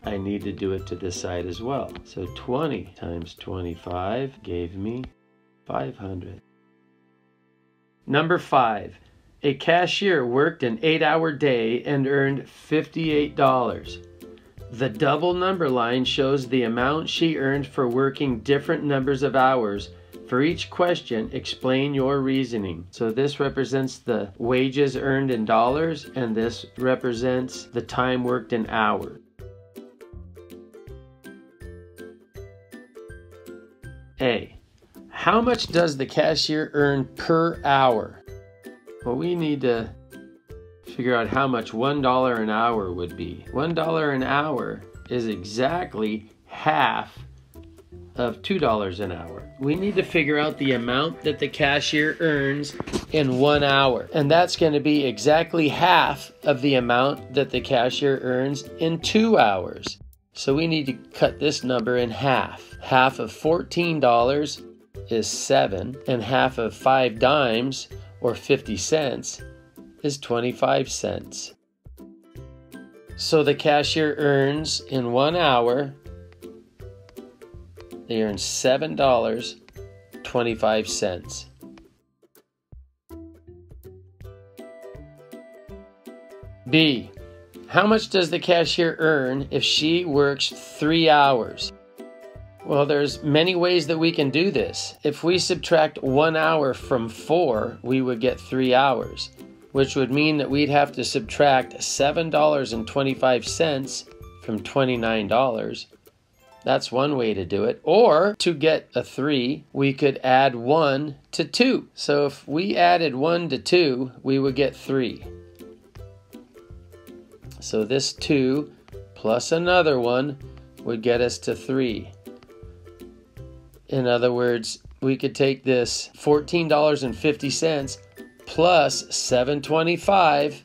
I need to do it to this side as well. So 20 times 25 gave me 500. Number five, a cashier worked an eight hour day and earned $58. The double number line shows the amount she earned for working different numbers of hours. For each question, explain your reasoning. So this represents the wages earned in dollars, and this represents the time worked in hours. How much does the cashier earn per hour? Well, we need to figure out how much $1 an hour would be. $1 an hour is exactly half of $2 an hour. We need to figure out the amount that the cashier earns in one hour. And that's going to be exactly half of the amount that the cashier earns in two hours. So we need to cut this number in half. Half of $14 is 7, and half of 5 dimes, or 50 cents, is 25 cents. So the cashier earns in one hour, they earn $7.25. B. How much does the cashier earn if she works three hours? Well, there's many ways that we can do this. If we subtract one hour from four, we would get three hours, which would mean that we'd have to subtract $7.25 from $29. That's one way to do it. Or to get a 3, we could add 1 to 2. So if we added 1 to 2, we would get 3. So this 2 plus another one would get us to 3. In other words, we could take this $14.50 plus 725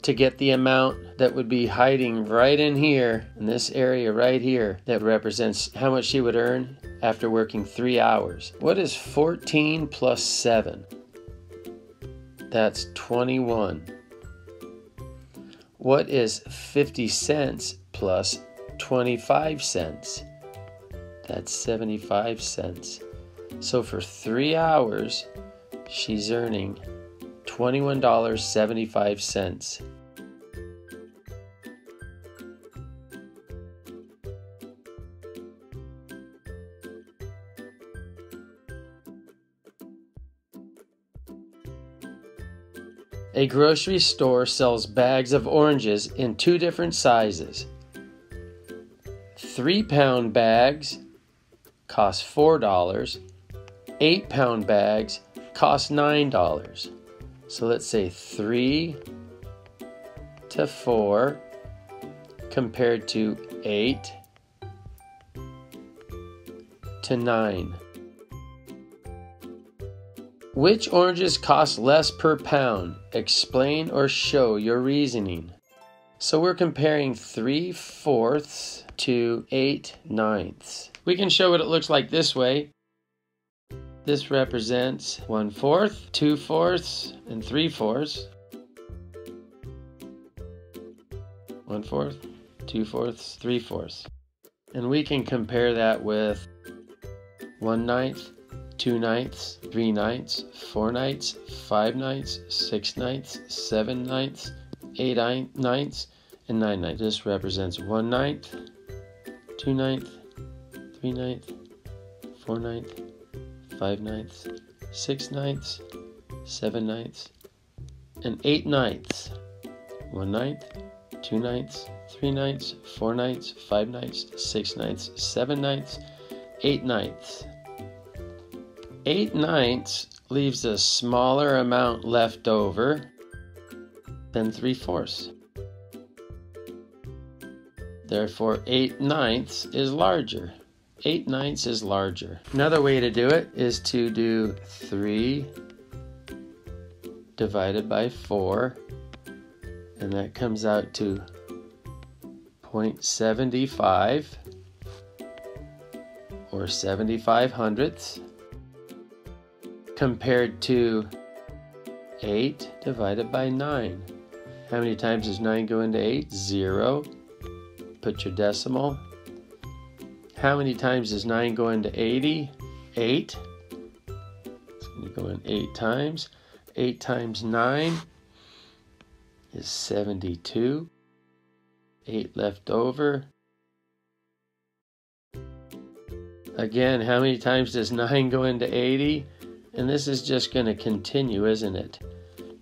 to get the amount that would be hiding right in here in this area right here that represents how much she would earn after working three hours. What is 14 plus 7? That's 21. What is 50 cents plus 25 cents? That's 75 cents. So for three hours, she's earning $21.75. A grocery store sells bags of oranges in two different sizes. Three pound bags cost $4. Eight pound bags cost $9. So let's say three to four compared to eight to nine. Which oranges cost less per pound? Explain or show your reasoning. So we're comparing 3 fourths to 8 ninths. We can show what it looks like this way. This represents 1 fourth, 2 fourths, and 3 fourths. 1 fourth, 2 fourths, 3 fourths. And we can compare that with 1 ninth, 2 ninths, 3 ninths, 4 ninths, 5 ninths, 6 ninths, 7 ninths, 8 ninths, and 9 ninths. This represents 1 ninth, 2 ninth, 3 ninths, 4 ninths, 5 ninths, 6 ninths, 7 ninths, and 8 ninths. 1 ninth, 2 ninths, 3 ninths, 4 ninths, 5 ninths, 6 ninths, 7 ninths, 8 ninths. 8 ninths leaves a smaller amount left over than 3 fourths. Therefore, 8 ninths is larger. 8 ninths is larger. Another way to do it is to do 3 divided by 4, and that comes out to 0.75 or 75 hundredths compared to 8 divided by 9. How many times does 9 go into 8? 0. Put your decimal. How many times does 9 go into 80? 8. It's going to go in 8 times. 8 times 9 is 72. 8 left over. Again, how many times does 9 go into 80? And this is just going to continue, isn't it?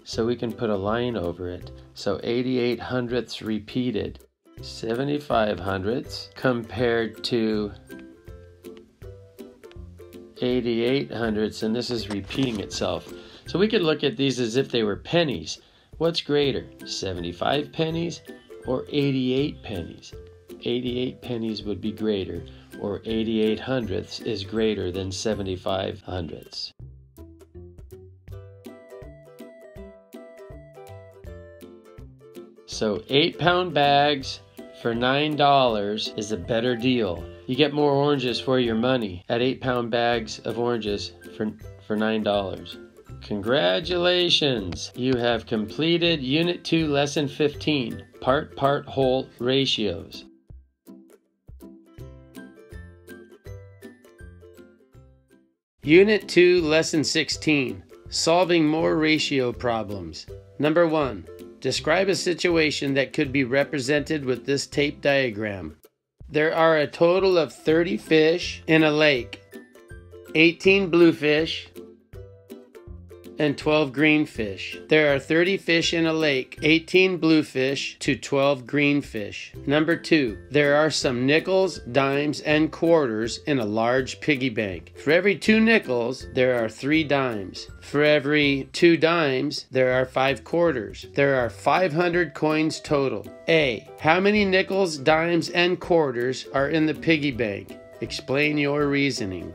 So we can put a line over it. So 88 hundredths repeated. 75 hundredths compared to 88 hundredths, and this is repeating itself. So we could look at these as if they were pennies. What's greater, 75 pennies or 88 pennies? 88 pennies would be greater, or 88 hundredths is greater than 75 hundredths. So, eight pound bags for $9 is a better deal. You get more oranges for your money at eight pound bags of oranges for, for $9. Congratulations! You have completed Unit 2, Lesson 15 Part Part Whole Ratios. Unit 2, Lesson 16 Solving More Ratio Problems. Number 1. Describe a situation that could be represented with this tape diagram. There are a total of 30 fish in a lake, 18 bluefish, and 12 green fish. There are 30 fish in a lake, 18 bluefish to 12 green fish. Number two, there are some nickels, dimes, and quarters in a large piggy bank. For every two nickels, there are three dimes. For every two dimes, there are five quarters. There are 500 coins total. A. How many nickels, dimes, and quarters are in the piggy bank? Explain your reasoning.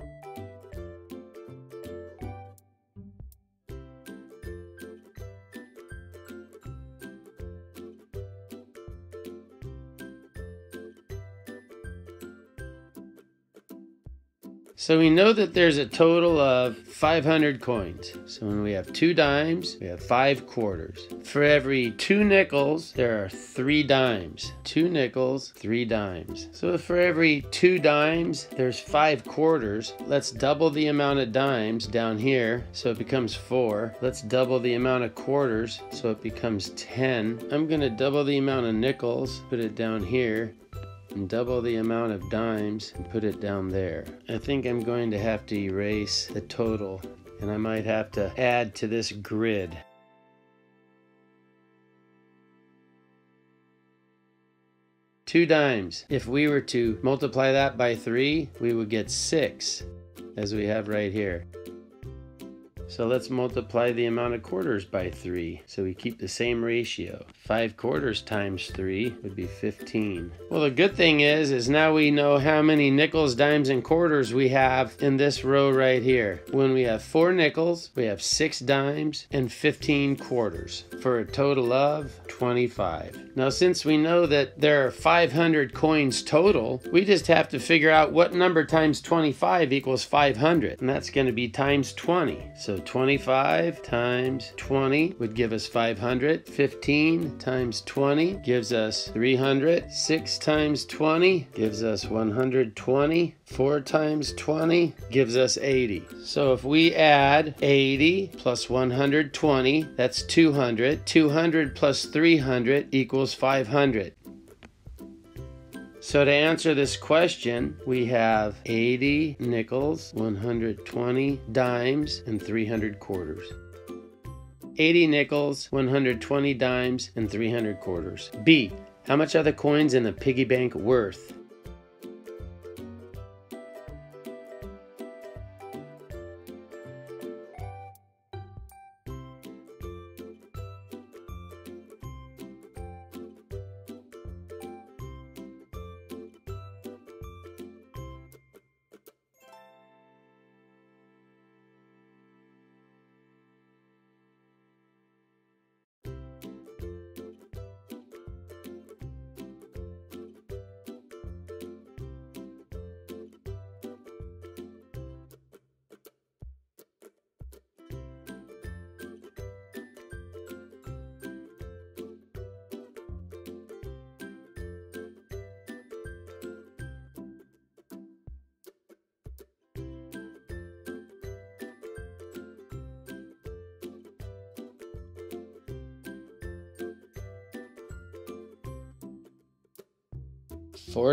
So we know that there's a total of 500 coins. So when we have two dimes, we have five quarters. For every two nickels, there are three dimes. Two nickels, three dimes. So for every two dimes, there's five quarters. Let's double the amount of dimes down here so it becomes four. Let's double the amount of quarters so it becomes 10. I'm gonna double the amount of nickels, put it down here and double the amount of dimes and put it down there. I think I'm going to have to erase the total and I might have to add to this grid. Two dimes. If we were to multiply that by three, we would get six, as we have right here. So let's multiply the amount of quarters by 3 so we keep the same ratio. 5 quarters times 3 would be 15. Well the good thing is, is now we know how many nickels, dimes, and quarters we have in this row right here. When we have 4 nickels, we have 6 dimes and 15 quarters for a total of 25. Now since we know that there are 500 coins total, we just have to figure out what number times 25 equals 500 and that's going to be times 20. So 25 times 20 would give us 500. 15 times 20 gives us 300. 6 times 20 gives us 120. 4 times 20 gives us 80. So if we add 80 plus 120, that's 200. 200 plus 300 equals 500. So to answer this question, we have 80 nickels, 120 dimes, and 300 quarters. 80 nickels, 120 dimes, and 300 quarters. B. How much are the coins in the piggy bank worth?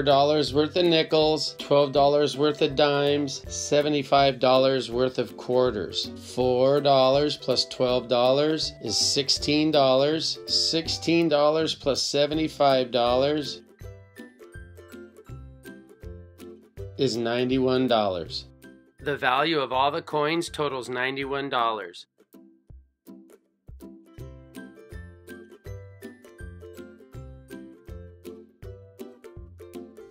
$4 worth of nickels, $12 worth of dimes, $75 worth of quarters. $4 plus $12 is $16. $16 plus $75 is $91. The value of all the coins totals $91.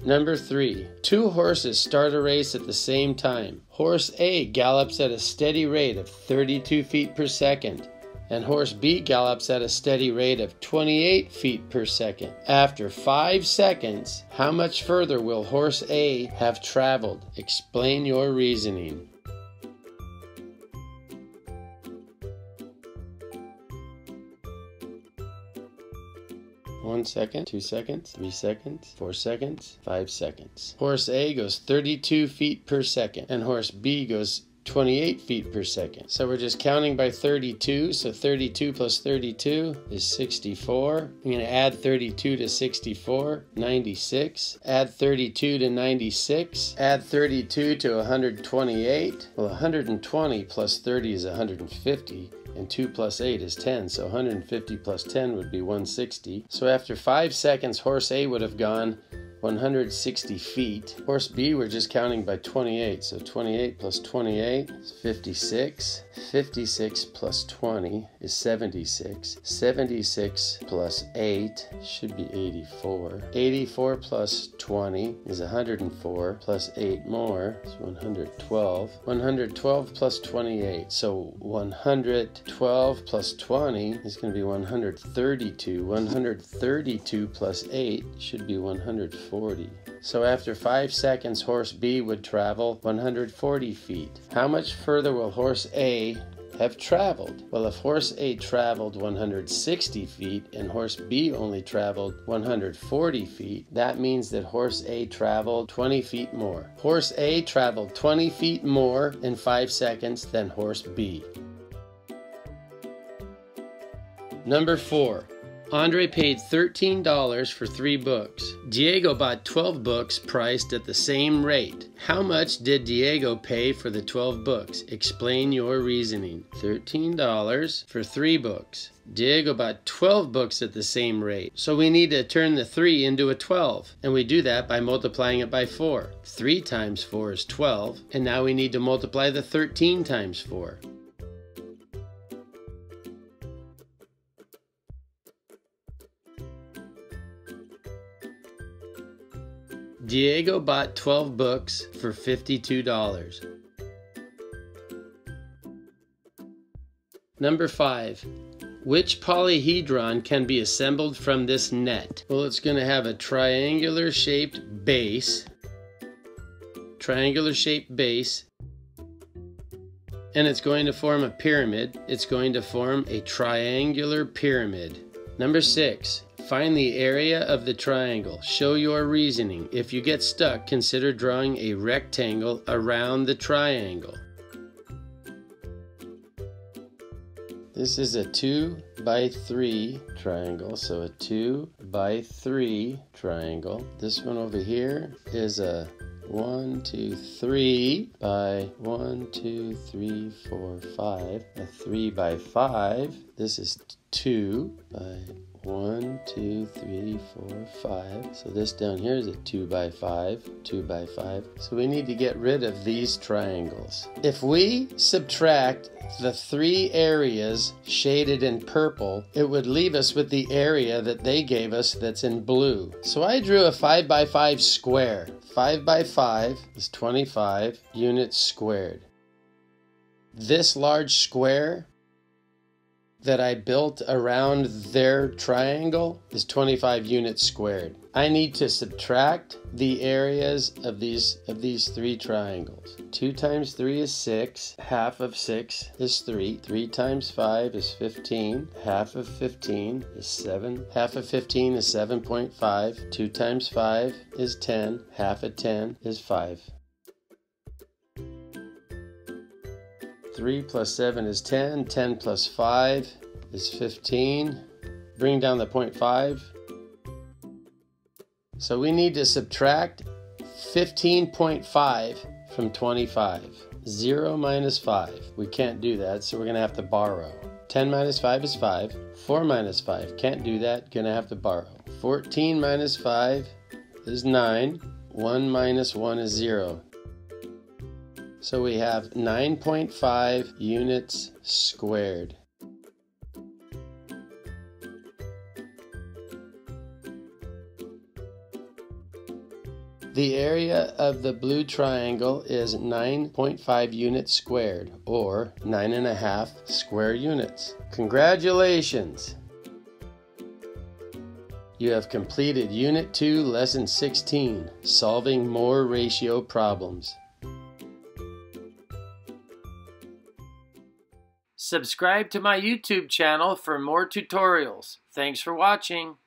Number three, two horses start a race at the same time. Horse A gallops at a steady rate of 32 feet per second, and horse B gallops at a steady rate of 28 feet per second. After five seconds, how much further will horse A have traveled? Explain your reasoning. One second, two seconds, three seconds, four seconds, five seconds. Horse A goes 32 feet per second, and horse B goes 28 feet per second. So we're just counting by 32. So 32 plus 32 is 64. I'm going to add 32 to 64, 96. Add 32 to 96. Add 32 to 128. Well, 120 plus 30 is 150 and 2 plus 8 is 10, so 150 plus 10 would be 160. So after 5 seconds, horse A would have gone 160 feet. Horse B, we're just counting by 28, so 28 plus 28 is 56. 56 plus 20 is 76. 76 plus 8 should be 84. 84 plus 20 is 104, plus 8 more is 112. 112 plus 28, so 112 plus 20 is going to be 132. 132 plus 8 should be 140. So after 5 seconds, horse B would travel 140 feet. How much further will horse A have traveled? Well, if horse A traveled 160 feet and horse B only traveled 140 feet, that means that horse A traveled 20 feet more. Horse A traveled 20 feet more in 5 seconds than horse B. Number 4. Andre paid $13 for three books. Diego bought 12 books priced at the same rate. How much did Diego pay for the 12 books? Explain your reasoning. $13 for three books. Diego bought 12 books at the same rate. So we need to turn the 3 into a 12. And we do that by multiplying it by 4. 3 times 4 is 12. And now we need to multiply the 13 times 4. Diego bought 12 books for $52. Number 5. Which polyhedron can be assembled from this net? Well, it's going to have a triangular shaped base, triangular shaped base, and it's going to form a pyramid. It's going to form a triangular pyramid. Number 6. Find the area of the triangle. Show your reasoning. If you get stuck, consider drawing a rectangle around the triangle. This is a 2 by 3 triangle, so a 2 by 3 triangle. This one over here is a 1, 2, 3 by 1, 2, 3, 4, 5. A 3 by 5. This is 2 by one, two, three, four, five. So this down here is a two by five, two by five. So we need to get rid of these triangles. If we subtract the three areas shaded in purple, it would leave us with the area that they gave us that's in blue. So I drew a five by five square. Five by five is 25 units squared. This large square that I built around their triangle is 25 units squared. I need to subtract the areas of these of these three triangles. 2 times 3 is 6, half of 6 is 3, 3 times 5 is 15, half of 15 is 7, half of 15 is 7.5, 2 times 5 is 10, half of 10 is 5. 3 plus 7 is 10. 10 plus 5 is 15. Bring down the 0.5. So we need to subtract 15.5 from 25. 0 minus 5. We can't do that, so we're going to have to borrow. 10 minus 5 is 5. 4 minus 5. Can't do that. Going to have to borrow. 14 minus 5 is 9. 1 minus 1 is 0. So we have 9.5 units squared. The area of the blue triangle is 9.5 units squared, or 9.5 square units. Congratulations! You have completed Unit 2, Lesson 16, Solving More Ratio Problems. Subscribe to my YouTube channel for more tutorials. Thanks for watching.